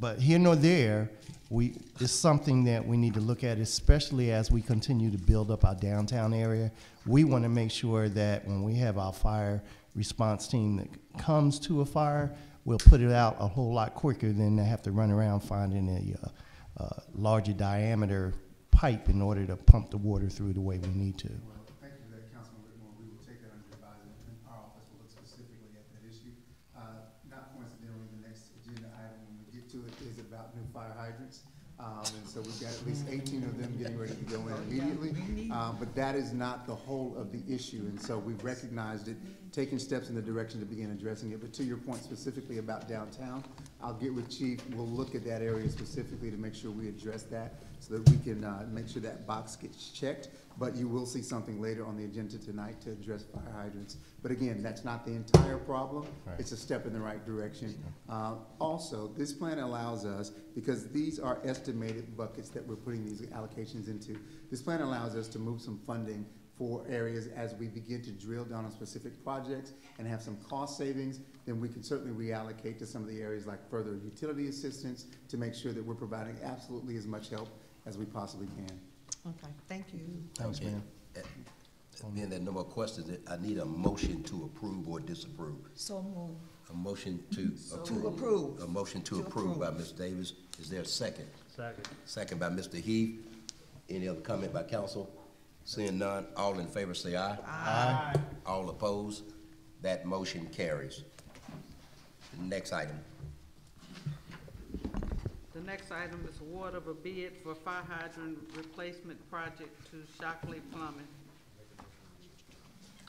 But here nor there, we, it's something that we need to look at, especially as we continue to build up our downtown area. We want to make sure that when we have our fire response team that comes to a fire, we'll put it out a whole lot quicker than they have to run around finding a, uh, uh, larger diameter pipe in order to pump the water through the way we need to. Well, thank you for that, Councilman Whitmore. We will take that under advisement, and our office will look specifically at that issue. Uh, not coincidentally, the next agenda item, when we get to it, is about new fire hydrants. Um, and so we've got at least eighteen of them getting ready to go in immediately. Um, but that is not the whole of the issue, and so we've recognized it, taken steps in the direction to begin addressing it. But to your point specifically about downtown, I'll get with Chief, we'll look at that area specifically to make sure we address that, so that we can, uh, make sure that box gets checked. But you will see something later on the agenda tonight to address fire hydrants. But again, that's not the entire problem. Right. It's a step in the right direction. Uh, also, this plan allows us, because these are estimated buckets that we're putting these allocations into, this plan allows us to move some funding for areas as we begin to drill down on specific projects and have some cost savings, then we can certainly reallocate to some of the areas like further utility assistance to make sure that we're providing absolutely as much help as we possibly can. Okay, thank you. Thanks, man. Being there are no more questions, I need a motion to approve or disapprove. So moved. A motion to approve. approve. A motion to To approve by. Ms. Davis. Is there a second? Second. Second by Mr. Heath. Any other comment by council? Seeing none, all in favor say aye. Aye. All opposed? That motion carries. Next item. The next item is award of a bid for fire hydrant replacement project to Shockley Plumbing.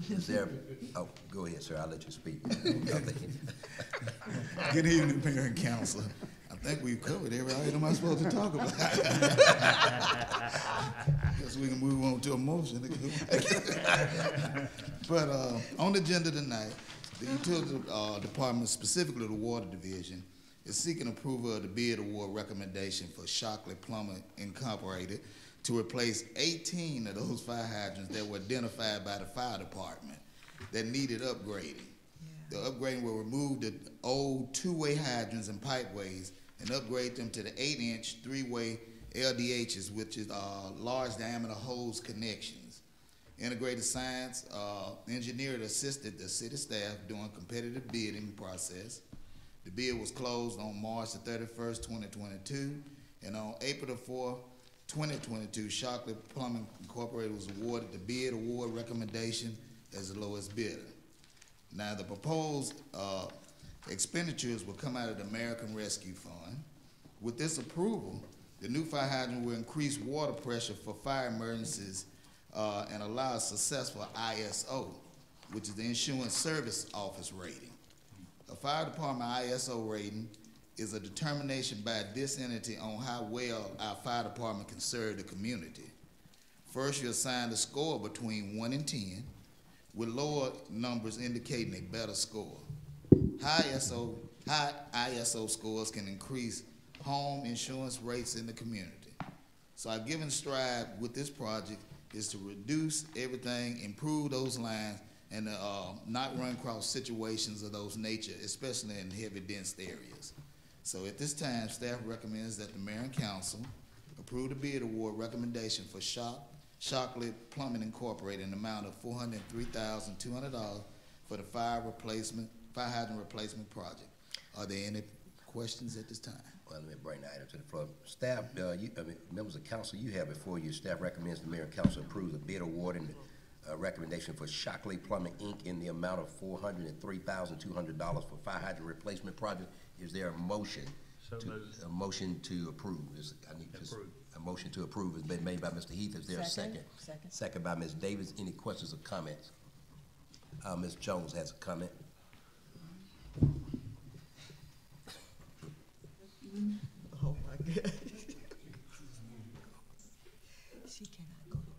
Is there, oh, go ahead, sir, I'll let you speak. <laughs> Good evening, Mayor and Council. I think we've covered every item I'm supposed to talk about. <laughs> Guess we can move on to a motion. <laughs> But, uh, on the agenda tonight, the utility, uh, department, specifically the water division, is seeking approval of the bid award recommendation for Shockley Plumber Incorporated to replace eighteen of those fire hydrants that were identified by the fire department that needed upgrading. The upgrading will remove the old two-way hydrants and pipeways and upgrade them to the eight-inch, three-way LDHs, which is, uh, large diameter hose connections. Integrated Science, uh, engineer assisted the city staff during competitive bidding process. The bid was closed on March the thirty-first, twenty twenty-two, and on April the fourth, twenty twenty-two, Shockley Plumbing Incorporated was awarded the bid award recommendation as the lowest bidder. Now, the proposed, uh, expenditures will come out of the American Rescue Fund. With this approval, the new fire hydrant will increase water pressure for fire emergencies, uh, and allow a successful ISO, which is the Insurance Service Office rating. A fire department ISO rating is a determination by this entity on how well our fire department can serve the community. First, you assign a score between one and ten, with lower numbers indicating a better score. High ISO, high ISO scores can increase home insurance rates in the community. So our given stride with this project is to reduce everything, improve those lines, and uh, not run across situations of those nature, especially in heavy dense areas. So at this time, staff recommends that the mayor and council approve the bid award recommendation for Shock, Shockley Plumbing Incorporated in the amount of four hundred and three thousand, two hundred dollars for the fire replacement, fire hydrant replacement project. Are there any questions at this time? Well, let me bring the item to the floor. Staff, uh, you, I mean, members of council, you have before you, staff recommends the mayor and council approve the bid award and uh, recommendation for Shockley Plumbing, Inc. in the amount of four hundred and three thousand, two hundred dollars for fire hydrant replacement project. Is there a motion? So to- moved. A motion to approve. Is, I need just, a motion to approve has been made by Mr. Heath. Is there a Second. second? Second. Second by Ms. Davis. Any questions or comments? Uh, Ms. Jones has a comment. Oh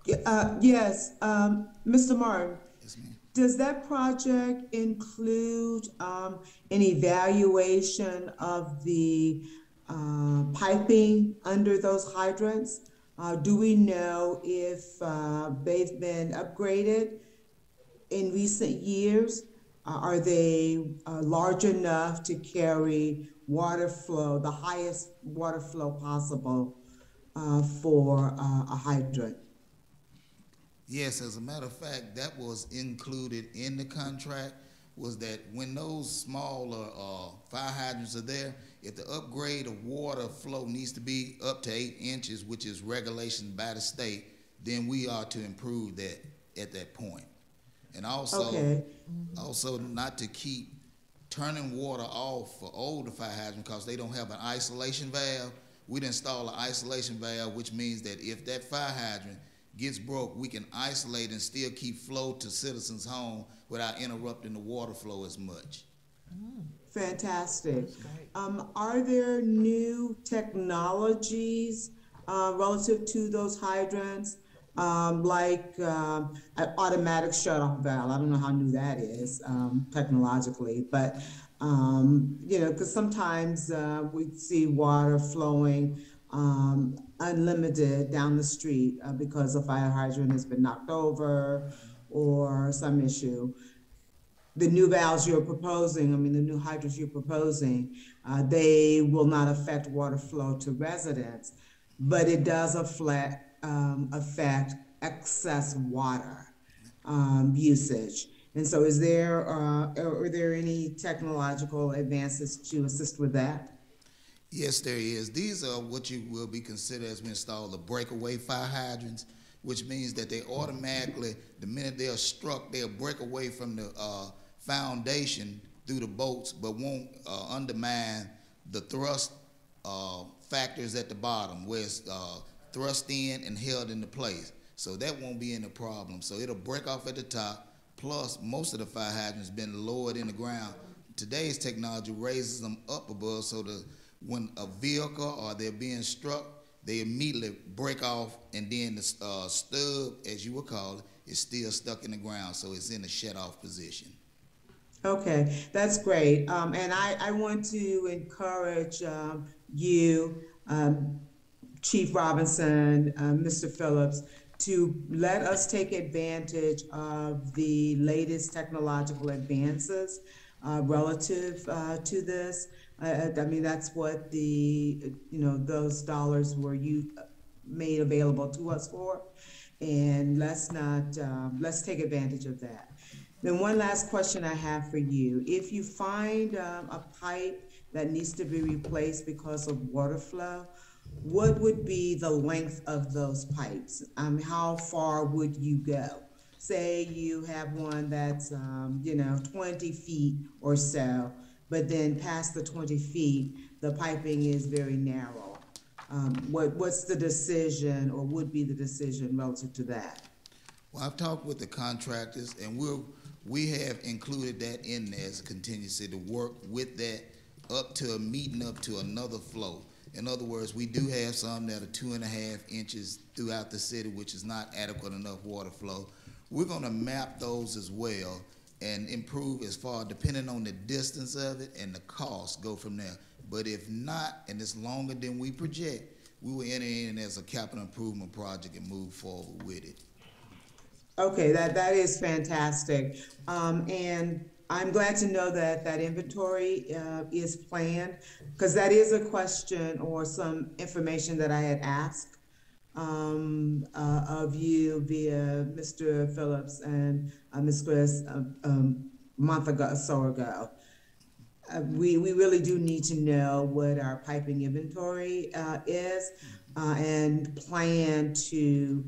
<laughs> uh, Yes, um, Mr. Martin, Yes, does that project include um, an evaluation of the uh, piping under those hydrants? Uh, Do we know if uh, they've been upgraded in recent years? Uh, Are they, uh, large enough to carry water flow, the highest water flow possible, uh, for, uh, a hydrant? Yes, as a matter of fact, that was included in the contract, was that when those smaller, uh, fire hydrants are there, if the upgrade of water flow needs to be up to eight inches, which is regulation by the state, then we are to improve that at that point. And also, Okay. also not to keep turning water off for older fire hydrants because they don't have an isolation valve. We'd install an isolation valve, which means that if that fire hydrant gets broke, we can isolate and still keep flow to citizens' home without interrupting the water flow as much. Fantastic. Um, are there new technologies, uh, relative to those hydrants? Um, like, um, an automatic shut-off valve, I don't know how new that is, um, technologically, but, um, you know, cause sometimes, uh, we see water flowing, um, unlimited down the street, uh, because a fire hydrant has been knocked over or some issue. The new valves you're proposing, I mean, the new hydrants you're proposing, uh, they will not affect water flow to residents, but it does affect, um, affect excess water, um, usage. And so is there, uh, are there any technological advances to assist with that? Yes, there is. These are what you will be considered as we install the breakaway fire hydrants, which means that they automatically, the minute they are struck, they'll break away from the uh, foundation through the bolts, but won't uh, undermine the thrust uh, factors at the bottom, where it's uh, thrust in and held into place. So that won't be any problem. So it'll break off at the top. Plus, most of the fire hydrants been lowered in the ground. Today's technology raises them up above, so that when a vehicle or they're being struck, they immediately break off, and then the uh, stub, as you would call it, is still stuck in the ground, so it's in a shut-off position. Okay, that's great. Um, and I, I want to encourage, um, you, um, Chief Robinson, uh, Mr. Phillips, to let us take advantage of the latest technological advances, uh, relative, uh, to this. Uh, I mean, that's what the, you know, those dollars were you, made available to us for. And let's not, um, let's take advantage of that. Then one last question I have for you. If you find a pipe that needs to be replaced because of water flow, what would be the length of those pipes? Um, how far would you go? Say you have one that's, um, you know, twenty feet or so, but then past the twenty feet, the piping is very narrow. Um, what, what's the decision or would be the decision relative to that? Well, I've talked with the contractors, and we're, we have included that in there as a contingency to work with that up to a meeting up to another flow. In other words, we do have some that are two and a half inches throughout the city, which is not adequate enough water flow. We're gonna map those as well and improve as far, depending on the distance of it and the cost, go from there. But if not, and it's longer than we project, we will enter in as a capital improvement project and move forward with it. Okay, that, that is fantastic. Um, and I'm glad to know that that inventory, uh, is planned, because that is a question or some information that I had asked, um, uh, of you via Mr. Phillips and, uh, Ms. Chris, um, um, a month ago, so ago. Uh, we, we really do need to know what our piping inventory, uh, is, uh, and plan to,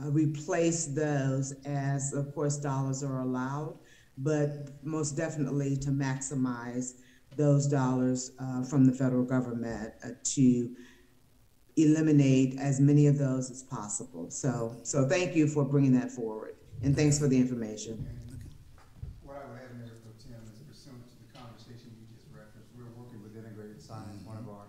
uh, replace those as, of course, dollars are allowed, but most definitely to maximize those dollars uh, from the federal government uh, to eliminate as many of those as possible. So, so thank you for bringing that forward, and thanks for the information. What I would add, Mayor Pro is pursuant to the conversation you just referenced, we're working with Integrated Science, one of our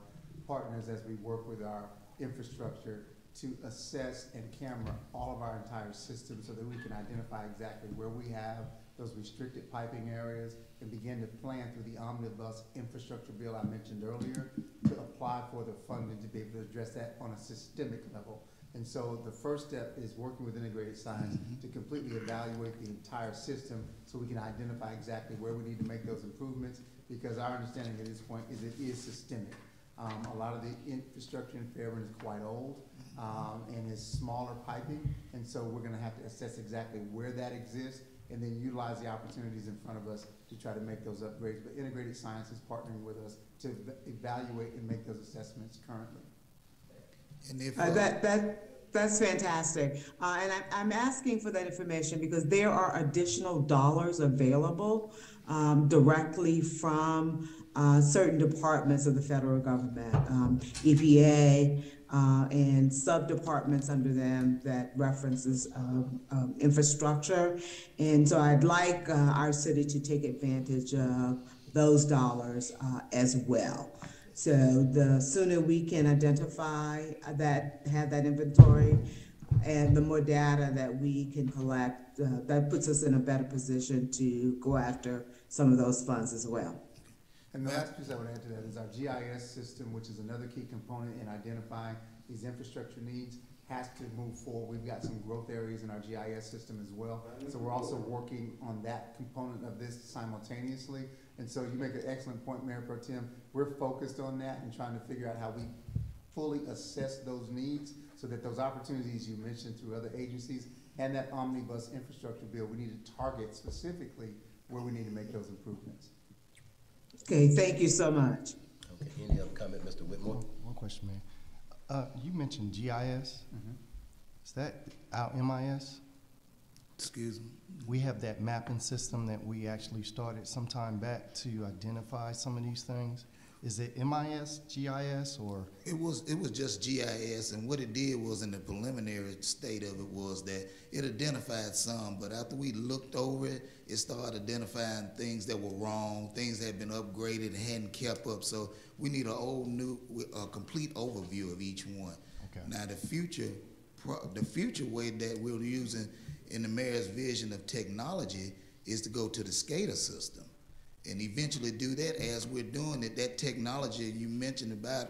partners, as we work with our infrastructure to assess and camera all of our entire system so that we can identify exactly where we have those restricted piping areas and begin to plan through the omnibus infrastructure bill I mentioned earlier to apply for the funding to be able to address that on a systemic level. And so the first step is working with integrated science to completely evaluate the entire system so we can identify exactly where we need to make those improvements because our understanding at this point is it is systemic. Um, a lot of the infrastructure in Fairburn is quite old, um, and is smaller piping, and so we're gonna have to assess exactly where that exists, and then utilize the opportunities in front of us to try to make those upgrades. But Integrated Science is partnering with us to ev- evaluate and make those assessments currently. And if, Uh, uh, that, that, that's fantastic. Uh, and I'm, I'm asking for that information because there are additional dollars available, um, directly from, uh, certain departments of the federal government, um, EPA, uh, and sub-departments under them that references, um, um, infrastructure. And so I'd like, uh, our city to take advantage of those dollars, uh, as well. So the sooner we can identify that, have that inventory, and the more data that we can collect, uh, that puts us in a better position to go after some of those funds as well. And the last piece I would add to that is our GIS system, which is another key component in identifying these infrastructure needs, has to move forward. We've got some growth areas in our GIS system as well. So we're also working on that component of this simultaneously. And so you make an excellent point, Mayor Pro Tem. We're focused on that and trying to figure out how we fully assess those needs so that those opportunities you mentioned through other agencies and that omnibus infrastructure bill, we need to target specifically where we need to make those improvements. Okay, thank you so much. Okay, any other comment, Mr. Whitmore? One one question, Mayor. Uh, you mentioned GIS. Mhm. Is that our MIS? excuse me, We have that mapping system that we actually started some time back to identify some of these things. Is it MIS, GIS, or? It was, it was just GIS, and what it did was in the preliminary state of it was that it identified some, but after we looked over it, it started identifying things that were wrong, things that had been upgraded and hadn't kept up, so we need a old new, a complete overview of each one. Okay. Now, the future, the future way that we're using in the mayor's vision of technology is to go to the SCADA system and eventually do that as we're doing it. That technology you mentioned about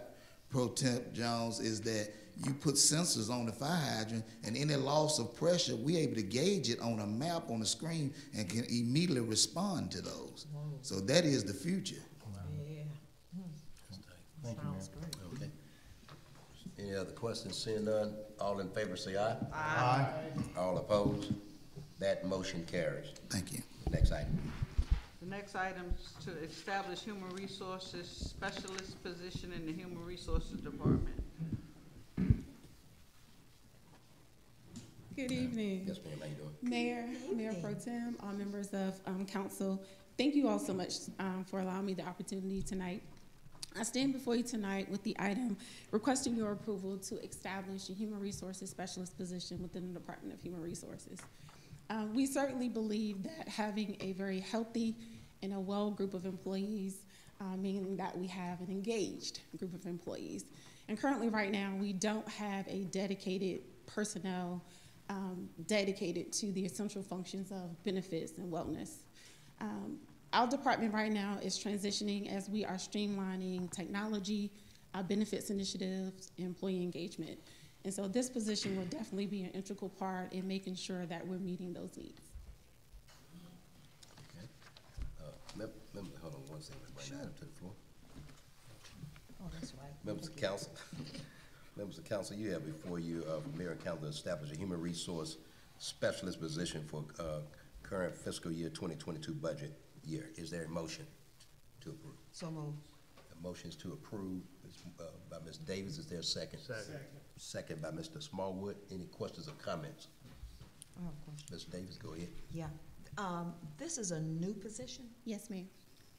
Pro Tem Jones is that you put sensors on the fire hydrant, and any loss of pressure, we're able to gauge it on a map on the screen and can immediately respond to those. So that is the future. Thank you, Mayor. Okay. Any other questions? Seeing none, all in favor say aye. Aye. All opposed? That motion carries. Thank you. Next item. The next item is to establish human resources specialist position in the human resources department. Good evening. Yes, ma'am, how you doing? Mayor, Mayor Pro Tem, all members of um, council, thank you all so much um, for allowing me the opportunity tonight. I stand before you tonight with the item requesting your approval to establish a human resources specialist position within the Department of Human Resources. Um, we certainly believe that having a very healthy and a well group of employees, uh, meaning that we have an engaged group of employees. And currently, right now, we don't have a dedicated personnel um, dedicated to the essential functions of benefits and wellness. Um, our department right now is transitioning as we are streamlining technology, our benefits initiatives, employee engagement. And so this position will definitely be an integral part in making sure that we're meeting those needs. Uh, mem- mem- hold on one second, let's bring to the floor. Oh, that's right. Members of council, members of council, you have before you, uh, mayor and council, to establish a human resource specialist position for, uh, current fiscal year twenty twenty-two budget year. Is there a motion to approve? So moved. A motion is to approve, is, uh, by Ms. Davis, is there a second? Second. Second by Mr. Smallwood. Any questions or comments? I have a question. Ms. Davis, go ahead. Yeah, um, this is a new position? Yes, ma'am.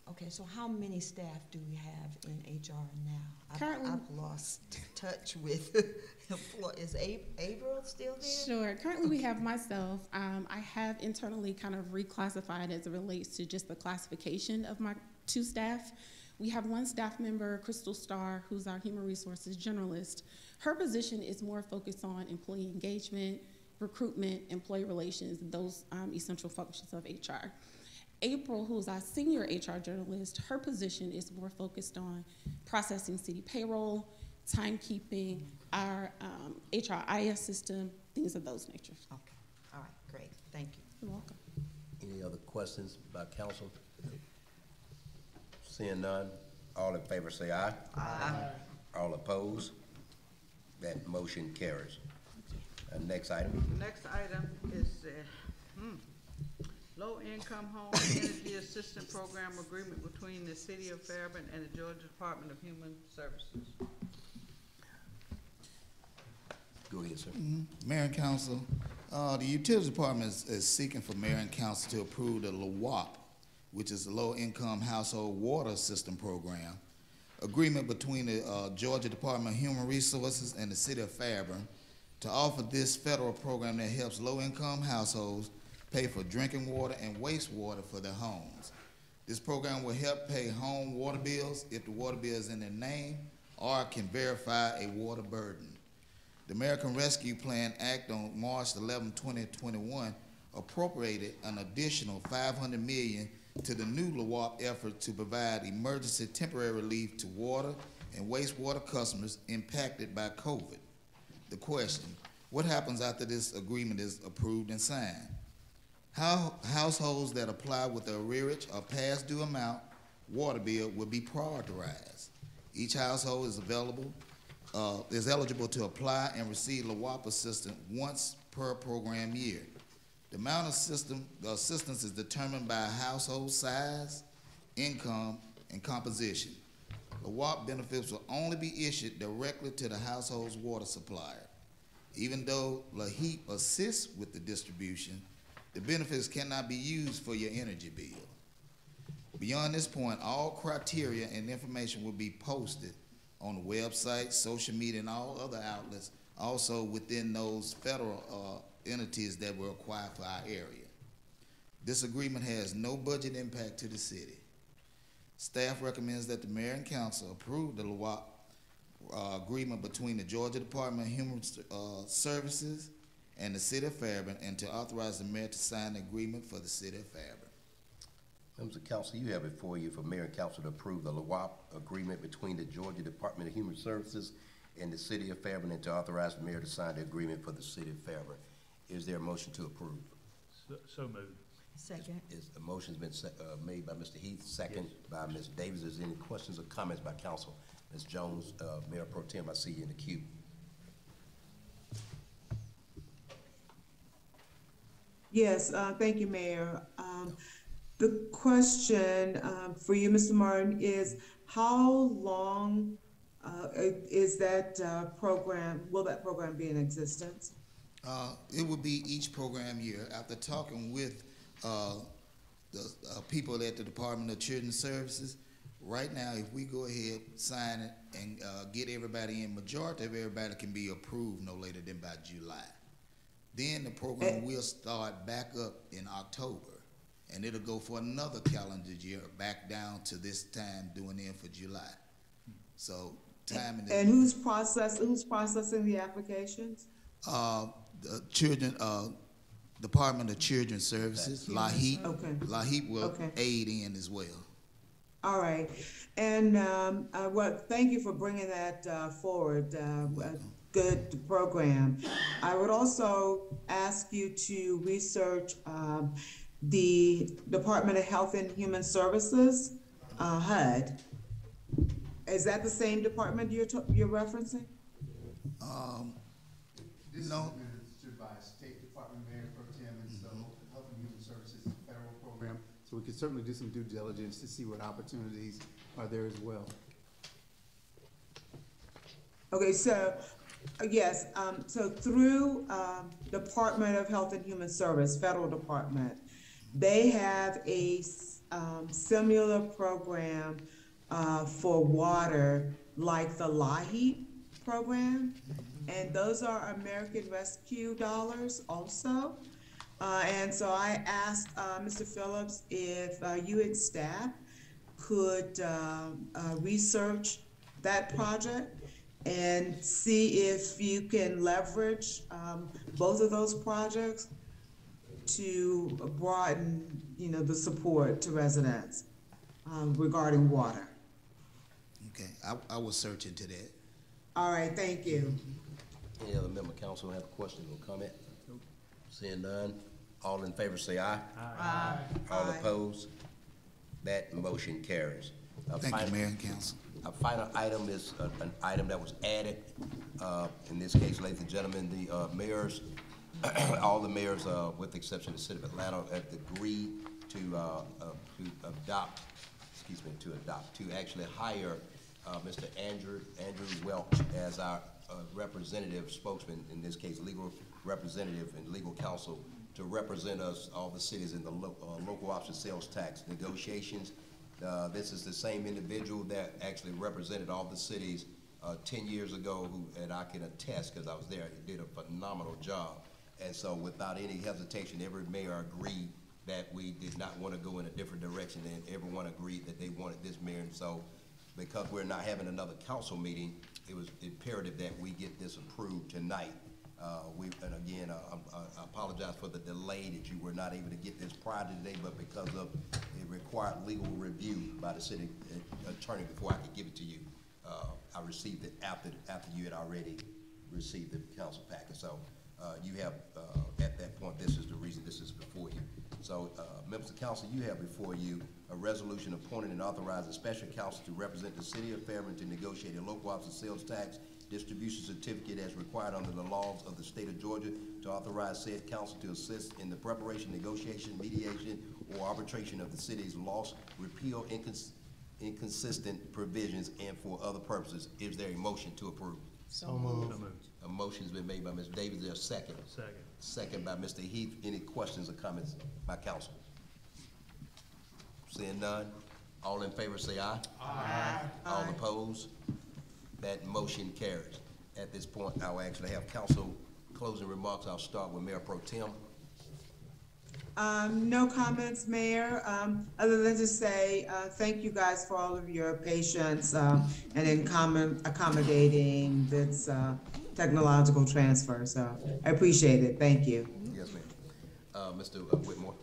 Okay, so how many staff do we have in HR now? I've- Currently- I've lost touch with, <laughs> is April still there? Sure. Currently, we have myself. Um, I have internally kind of reclassified as it relates to just the classification of my two staff. We have one staff member, Crystal Starr, who's our human resources generalist. Her position is more focused on employee engagement, recruitment, employee relations, those um, essential functions of HR. April, who's our senior HR generalist, her position is more focused on processing city payroll, timekeeping, our um, HRIS system, things of those natures. Okay, all right, great, thank you. You're welcome. Any other questions by council? Seeing none, all in favor say aye. Aye. All opposed? That motion carries. Uh, next item. The next item is, uh, hmm, low-income home energy assistance program agreement between the city of Fairburn and the Georgia Department of Human Services. Go ahead, sir. Mayor and council, uh, the utilities department is, is seeking for mayor and council to approve the LIHWAP, which is the Low Income Household Water System Program, agreement between the, uh, Georgia Department of Human Resources and the city of Fairburn to offer this federal program that helps low-income households pay for drinking water and wastewater for their homes. This program will help pay home water bills if the water bill is in their name or can verify a water burden. The American Rescue Plan Act on March 11, 2021 appropriated an additional 500 million to the new LIHWAP effort to provide emergency temporary relief to water and wastewater customers impacted by COVID. The question, what happens after this agreement is approved and signed? How households that apply with a arrearage or past due amount water bill will be prioritized. Each household is available, uh, is eligible to apply and receive LIHWAP assistance once per program year. The amount of system, assistance is determined by household size, income, and composition. LIHWAP benefits will only be issued directly to the household's water supplier. Even though LIHEAP assists with the distribution, the benefits cannot be used for your energy bill. Beyond this point, all criteria and information will be posted on the website, social media, and all other outlets, also within those federal uh, entities that were acquired for our area. This agreement has no budget impact to the city. Staff recommends that the mayor and council approve the LIHWAP uh, agreement between the Georgia Department of Human uh, Services and the city of Fairburn and to authorize the mayor to sign an agreement for the city of Fairburn. Members of council, you have it before you for mayor and council to approve the LIHWAP agreement between the Georgia Department of Human Services and the city of Fairburn and to authorize the mayor to sign the agreement for the city of Fairburn. Is there a motion to approve? So, so moved. Second. Is, a motion's been se- uh, made by Mr. Heath, second by Ms. Davis. Is there any questions or comments by council? Ms. Jones, uh, Mayor Pro Tem, I see you in the queue. Yes, uh, thank you, Mayor. Um, the question, um, for you, Mr. Martin, is how long, uh, is that, uh, program, will that program be in existence? Uh, it will be each program year. After talking with uh, the people at the Department of Children's Services, right now, if we go ahead, sign it, and get everybody in, majority of everybody can be approved no later than by July. Then the program will start back up in October, and it'll go for another calendar year, back down to this time, doing in for July. So timing is. And who's process, who's processing the applications? Uh, the children, uh, Department of Children's Services, LIHEAP. Okay. LIHEAP will Okay. aid in as well. All right, and, um, uh, well, thank you for bringing that, uh, forward, uh, a good program. I would also ask you to research, um, the Department of Health and Human Services, uh, HUD. Is that the same department you're, to- you're referencing? Um, This is No. administered by State Department Mayor Pro Tem, and so Health and Human Services is a federal program. So we could certainly do some due diligence to see what opportunities are there as well. Okay, so, yes, um, so through, um, Department of Health and Human Service, federal department, they have a um, similar program, uh, for water, like the LIHEAP program. And those are American Rescue dollars also. Uh, and so I asked, uh, Mr. Phillips if, uh, you and staff could uh, uh, research that project and see if you can leverage um, both of those projects to broaden, you know, the support to residents um, regarding water. Okay, I, I will search into that. All right, thank you. Any other member of council have a question or comment? Seeing none, all in favor say aye. Aye. All Aye. opposed? That motion carries. Our Thank you, Mayor and Council. Our final item is a- an item that was added, uh, in this case, ladies and gentlemen, the uh, mayors, <clears throat> all the mayors, uh, with the exception of the city of Atlanta, have agreed to, uh, uh, to adopt, excuse me, to adopt, to actually hire uh, Mr. Andrew, Andrew Welch as our representative spokesman, in this case, legal representative and legal counsel, to represent us, all the cities in the lo- local option sales tax negotiations. Uh, This is the same individual that actually represented all the cities uh, ten years ago, who, and I can attest, because I was there, he did a phenomenal job. And so without any hesitation, every mayor agreed that we did not want to go in a different direction, and everyone agreed that they wanted this mayor. And so, because we're not having another council meeting, it was imperative that we get this approved tonight. Uh, we, and again, uh, I I apologize for the delay that you were not able to get this prior to today, but because of, it required legal review by the city attorney before I could give it to you. Uh, I received it after, after you had already received the council packet. So, uh, you have, uh, at that point, this is the reason this is before you. So, uh, members of council, you have before you a resolution appointing and authorizing special counsel to represent the city of Fairmont to negotiate a local option sales tax distribution certificate as required under the laws of the state of Georgia to authorize said council to assist in the preparation, negotiation, mediation, or arbitration of the city's loss, repeal incons- inconsistent provisions and for other purposes. Is there a motion to approve? So moved. A motion's been made by Ms. Davis, is there a second? Second. Second by Mr. Heath. Any questions or comments by council? Seeing none, all in favor say aye. Aye. All opposed? That motion carries. At this point, I will actually have council closing remarks. I'll start with Mayor Pro Tem. Um, no comments, Mayor, um, other than to say, uh, thank you guys for all of your patience, um, and in common accommodating this, uh, technological transfer, so I appreciate it, thank you. Yes, ma'am. Uh, Mr. Whitmore,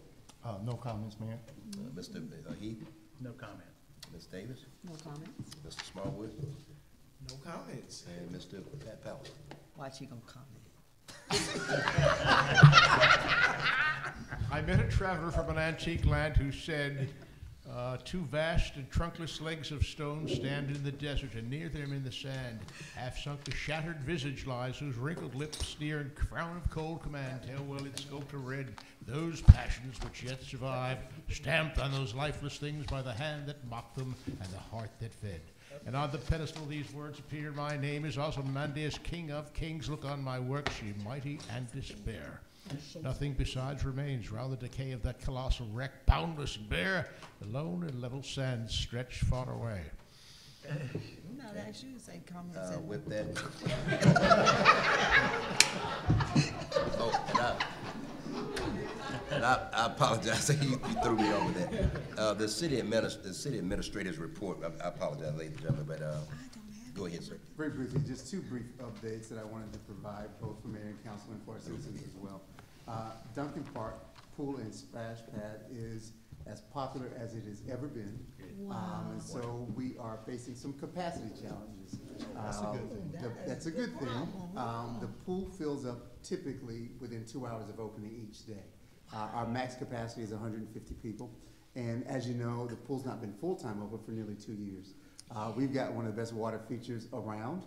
Uh, no comments, Mayor. uh, Mr. Heath, No comment. Ms. Davis, No comments? Mr. Smallwood, No comments. and Mr. Pat Pallend. Watch you gonna comment. <laughs> I met a traveler from an antique land who said, uh, Two vast and trunkless legs of stone stand in the desert, and near them in the sand, half sunk the shattered visage lies, whose wrinkled lips sneer and crown of cold command tell well in sculptor read those passions which yet survive, stamped on those lifeless things by the hand that mocked them and the heart that fed. And on the pedestal these words appear, My name is Ozymandias, king of kings. Look on my works, ye mighty, and despair. Nothing besides remains, round the decay of that colossal wreck, boundless and bare, the lone and level sands stretch far away. No, that's you say comments. Uh, and- with that. <laughs> <laughs> Oh, and I, and I, I apologize, <laughs> you, threw me over that. Uh, the city adminis, the city administrator's report, I, I apologize, ladies and gentlemen, but, uh, go ahead, sir. Very briefly, just two brief updates that I wanted to provide, both for mayor and council and for our citizens as well. Uh, Duncan Park Pool and Splash Pad is as popular as it has ever been. Um, and so we are facing some capacity challenges. That's a good Um, thing. the- That's a good thing. Um, the pool fills up typically within two hours of opening each day. Uh, our max capacity is hundred and fifty people. And as you know, the pool's not been full-time open for nearly two years. Uh, we've got one of the best water features around,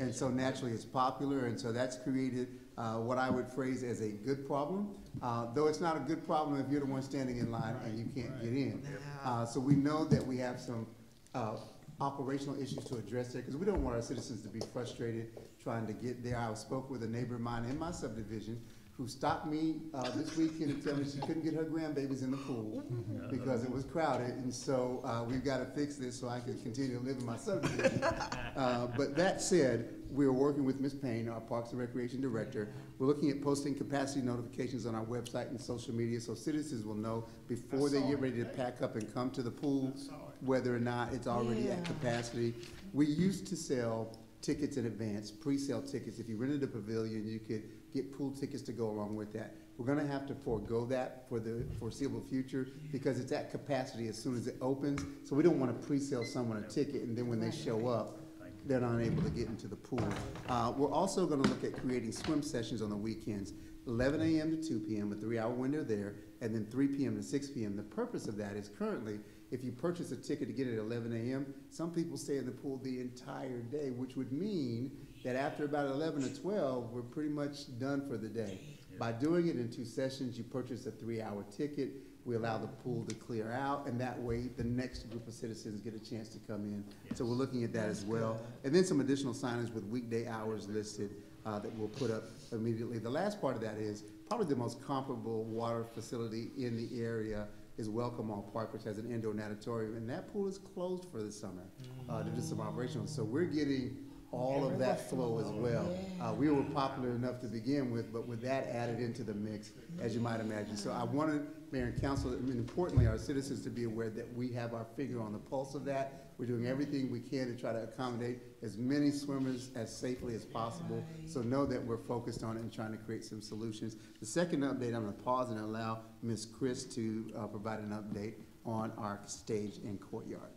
and so naturally it's popular, and so that's created uh, what I would phrase as a good problem. Uh, though it's not a good problem if you're the one standing in line and you can't get in. Uh, so we know that we have some uh, operational issues to address there, because we don't want our citizens to be frustrated trying to get there. I spoke with a neighbor of mine in my subdivision who stopped me uh, this weekend to tell me she couldn't get her grandbabies in the pool because it was crowded, and so uh, we've got to fix this so I can continue to live in my subdivision. <laughs> Uh, But that said, we're working with Ms. Payne, our Parks and Recreation Director. We're looking at posting capacity notifications on our website and social media so citizens will know before they get ready to pack up and come to the pool whether or not it's already at capacity. We used to sell tickets in advance, pre-sale tickets. If you rented a pavilion, you could get pool tickets to go along with that. We're gonna have to forego that for the foreseeable future because it's at capacity as soon as it opens. So we don't wanna pre-sale someone a ticket and then when they show up, they're not able to get into the pool. Uh, we're also gonna look at creating swim sessions on the weekends, eleven AM to two PM, a three-hour window there, and then three PM to six PM. The purpose of that is currently, if you purchase a ticket to get it at eleven AM, some people stay in the pool the entire day, which would mean that after about eleven or twelve, we're pretty much done for the day. By doing it in two sessions, you purchase a three-hour ticket, we allow the pool to clear out, and that way, the next group of citizens get a chance to come in. So we're looking at that as well. And then some additional signage with weekday hours listed, uh, that we'll put up immediately. The last part of that is, probably the most comparable water facility in the area is Welcome All Park, which has an indoor natatorium, and that pool is closed for the summer, uh, to do some operational. So we're getting all of that flow as well. Uh, we were popular enough to begin with, but with that added into the mix, as you might imagine. So I wanted mayor and council, I mean, importantly, our citizens to be aware that we have our finger on the pulse of that. We're doing everything we can to try to accommodate as many swimmers as safely as possible. So know that we're focused on it and trying to create some solutions. The second update, I'm gonna pause and allow Ms. Chris to, uh, provide an update on our stage and courtyard.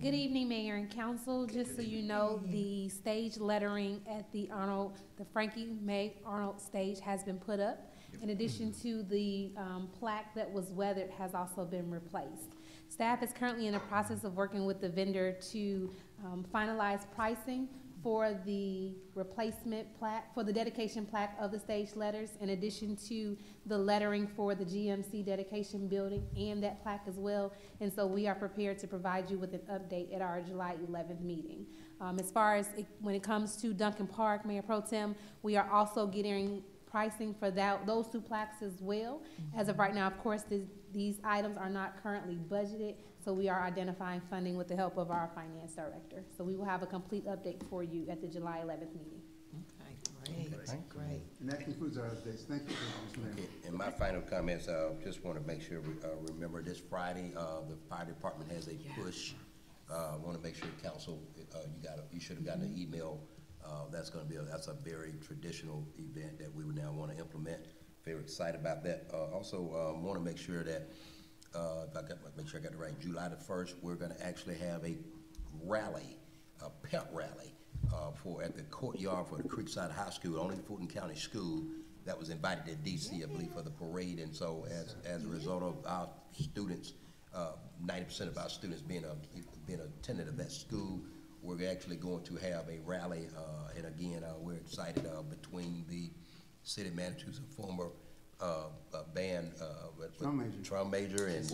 Good evening, Mayor and Council. Just so you know, the stage lettering at the Arnold, the Frankie May Arnold stage has been put up. In addition to the um, plaque that was weathered has also been replaced. Staff is currently in the process of working with the vendor to um, finalize pricing for the replacement plaque, for the dedication plaque of the stage letters, in addition to the lettering for the GMC dedication building and that plaque as well. And so we are prepared to provide you with an update at our July 11th meeting. Um, as far as it, when it comes to Duncan Park, Mayor Pro Tem, we are also getting pricing for that, those two plaques as well. As of right now, of course, this, these items are not currently budgeted, so we are identifying funding with the help of our finance director. So we will have a complete update for you at the July 11th meeting. Great, great. And that concludes our updates. Thank you, Mr. Mayor. Okay, and my final comments, I just want to make sure we, uh, remember this Friday, uh, the fire department has a push. Uh, want to make sure council, uh, you got, a- you should have gotten an email. Uh, that's gonna be, a that's a very traditional event that we would now want to implement. Very excited about that. Uh, also, uh, want to make sure that, uh, if I got, make sure I got it right, July the first, we're gonna actually have a rally, a pep rally, uh, for, at the courtyard for the Creekside High School, only Fulton County School, that was invited to DC, I believe, for the parade, and so as, as a result of our students, uh, ninety percent of our students being a, being a attendant of that school, we're actually going to have a rally, uh, and again, uh, we're excited, uh, between the city manager, who's a former, uh, uh, band, uh, what- Drum major. Drum major and,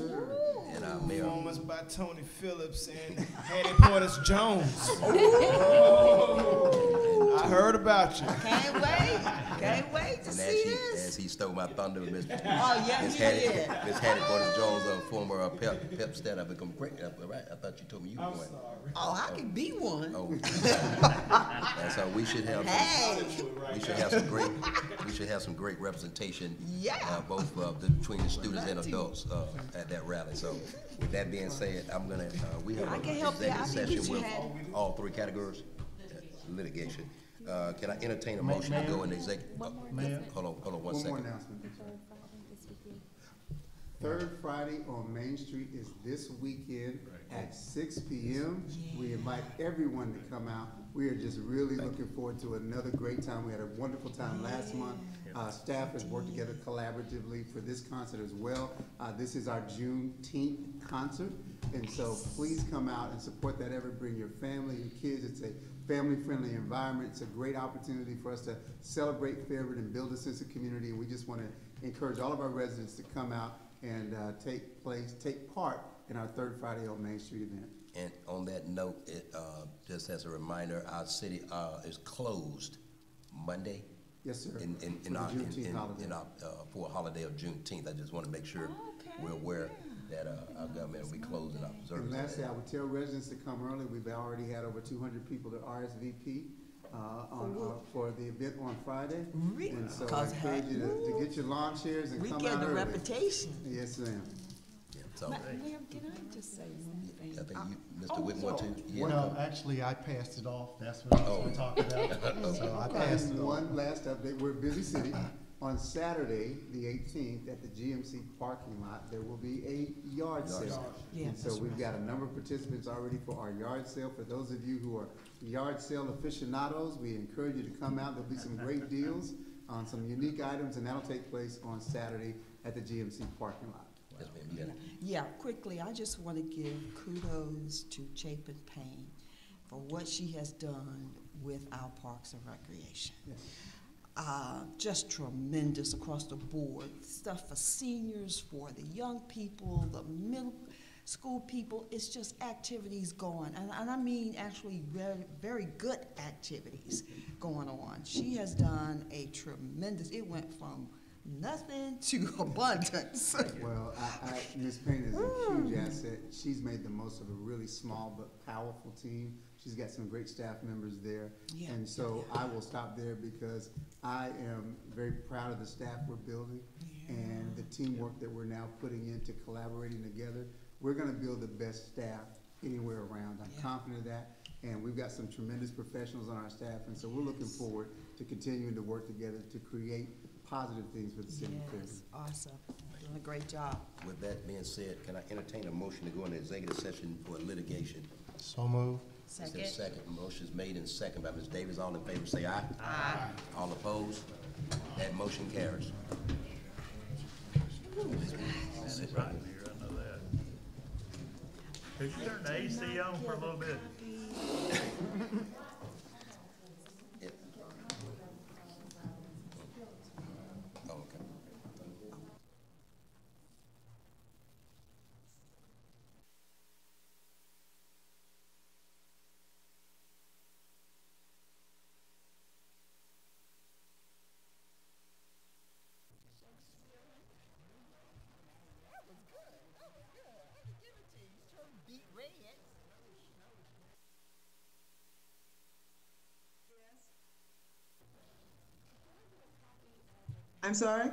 and our mayor. Performance by Tony Phillips and Hattie Portis-Jones. <laughs> I heard about you. Can't wait. Can't wait And as he, as he stole my thunder, Miss Oh, yeah, Miss Hattie, did. Miss Hattie Portis-Jones, a former uh, pep, pep stat, I've become great, uh, right? I thought you told me you were I'm one. sorry. Oh, I can be one. Oh. <laughs> And so we should have, Hey. some- we should have some great, we should have some great representation. Yeah. Uh, Both, uh, the- between the students and adults, uh, at that rally. So with that being said, I'm gonna, uh, we have I an can help you. I executive can get session with had- all three categories. Litigation. Uh, can I entertain a motion to go in exec? uh, Mayor? Hold on, hold on one One more second. announcement. Third Friday on Main Street is this weekend at six P M. We invite everyone to come out. We are just really looking forward to another great time. We had a wonderful time last month. Uh, staff has worked together collaboratively for this concert as well. Uh, this is our Juneteenth concert, and so please come out and support that effort. Bring your family, your kids. It's a family-friendly environment. It's a great opportunity for us to celebrate Fairburn and build a sense of community. And we just want to encourage all of our residents to come out and uh, take place, take part in our third Friday on Main Street event. And on that note, it, uh, just as a reminder, our city, uh, is closed Monday. Yes, sir. In, in, For in the our, in, in, holiday. in our, uh, for a holiday of Juneteenth. I just wanna make sure we're aware that, uh, our government will be closed in And observance. of lastly. I would tell residents to come early. We've already had over two hundred people that RSVP uh, on, uh, for the event on Friday. Really? And so I encourage you to, to get your lawn chairs and We come get out the early. reputation. Yes, ma'am. Yeah, so, Ma- Ma'am, can I just say one? I think you, Mr. Whitmore too. Yeah. No, actually, I passed it off. That's what I was gonna oh. talk about. <laughs> So I passed it And off. one last update, we're a busy city. <laughs> On Saturday, the eighteenth, at the GMC parking lot, there will be a yard Yard sale. sale. Yeah, And so that's we've got a number of participants already for our yard sale. For those of you who are yard sale aficionados, we encourage you to come out. There'll be some great deals on some unique items, and that'll take place on Saturday at the GMC parking lot. Yes, ma'am, Yeah, yeah. quickly, I just want to give kudos to Chapin Payne for what she has done with our parks and recreation. Uh, just tremendous across the board. Stuff for seniors, for the young people, the middle school people. It's just activities going, and, and I mean actually very, very good activities going on. She has done a tremendous. It went from nothing to <laughs> abundance. Well, I, I, Ms. Payne is a huge asset. She's made the most of a really small but powerful team. She's got some great staff members there. Yeah, And so I will stop there because I am very proud of the staff we're building and the teamwork that we're now putting into collaborating together. We're gonna build the best staff anywhere around. I'm Yeah. confident of that. And we've got some tremendous professionals on our staff, and so we're looking forward to continuing to work together to create positive things for the city of Cleveland. Yes, awesome. Doing a great job. With that being said, can I entertain a motion to go into executive session for litigation? So move. Is there a second? Motion's made and second by Ms. Davis. All in favor, say aye. Aye. All opposed? That motion carries. Sit right here, I know that. Could you turn the AC on for a little bit? <laughs> Oh, okay. I'm sorry?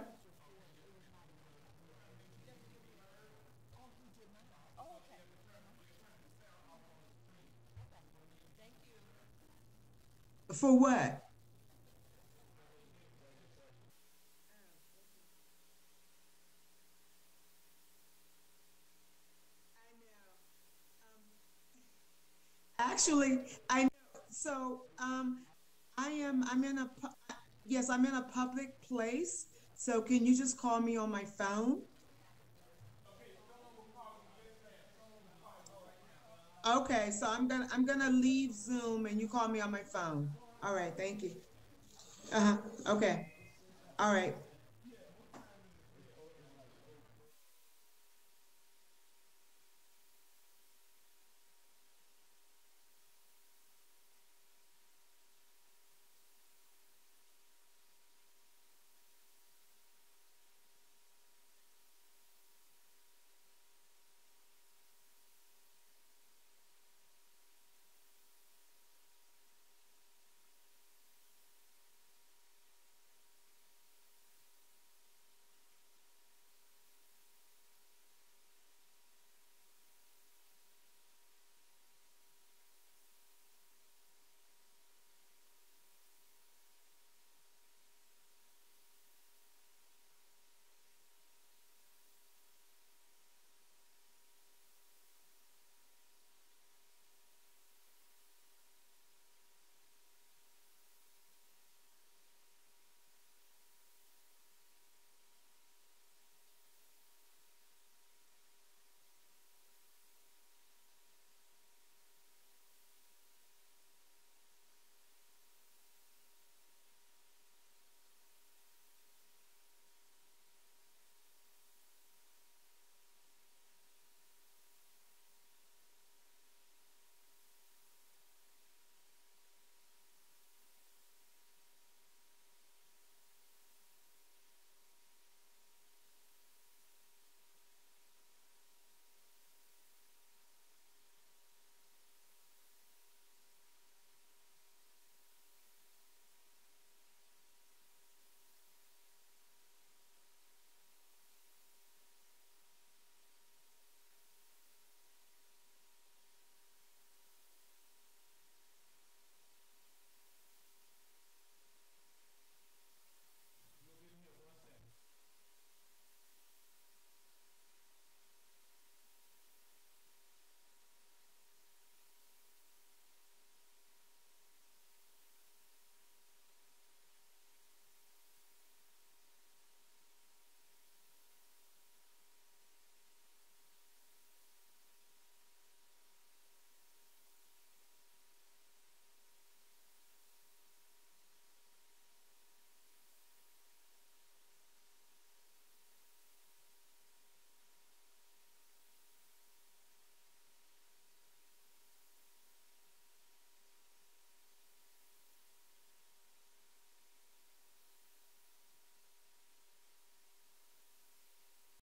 For what? Actually, I know, so, um, I am, I'm in a, yes, I'm in a public place, so can you just call me on my phone? Okay, so I'm gonna, I'm gonna leave Zoom and you call me on my phone. All right, thank you. Uh-huh, okay. All right,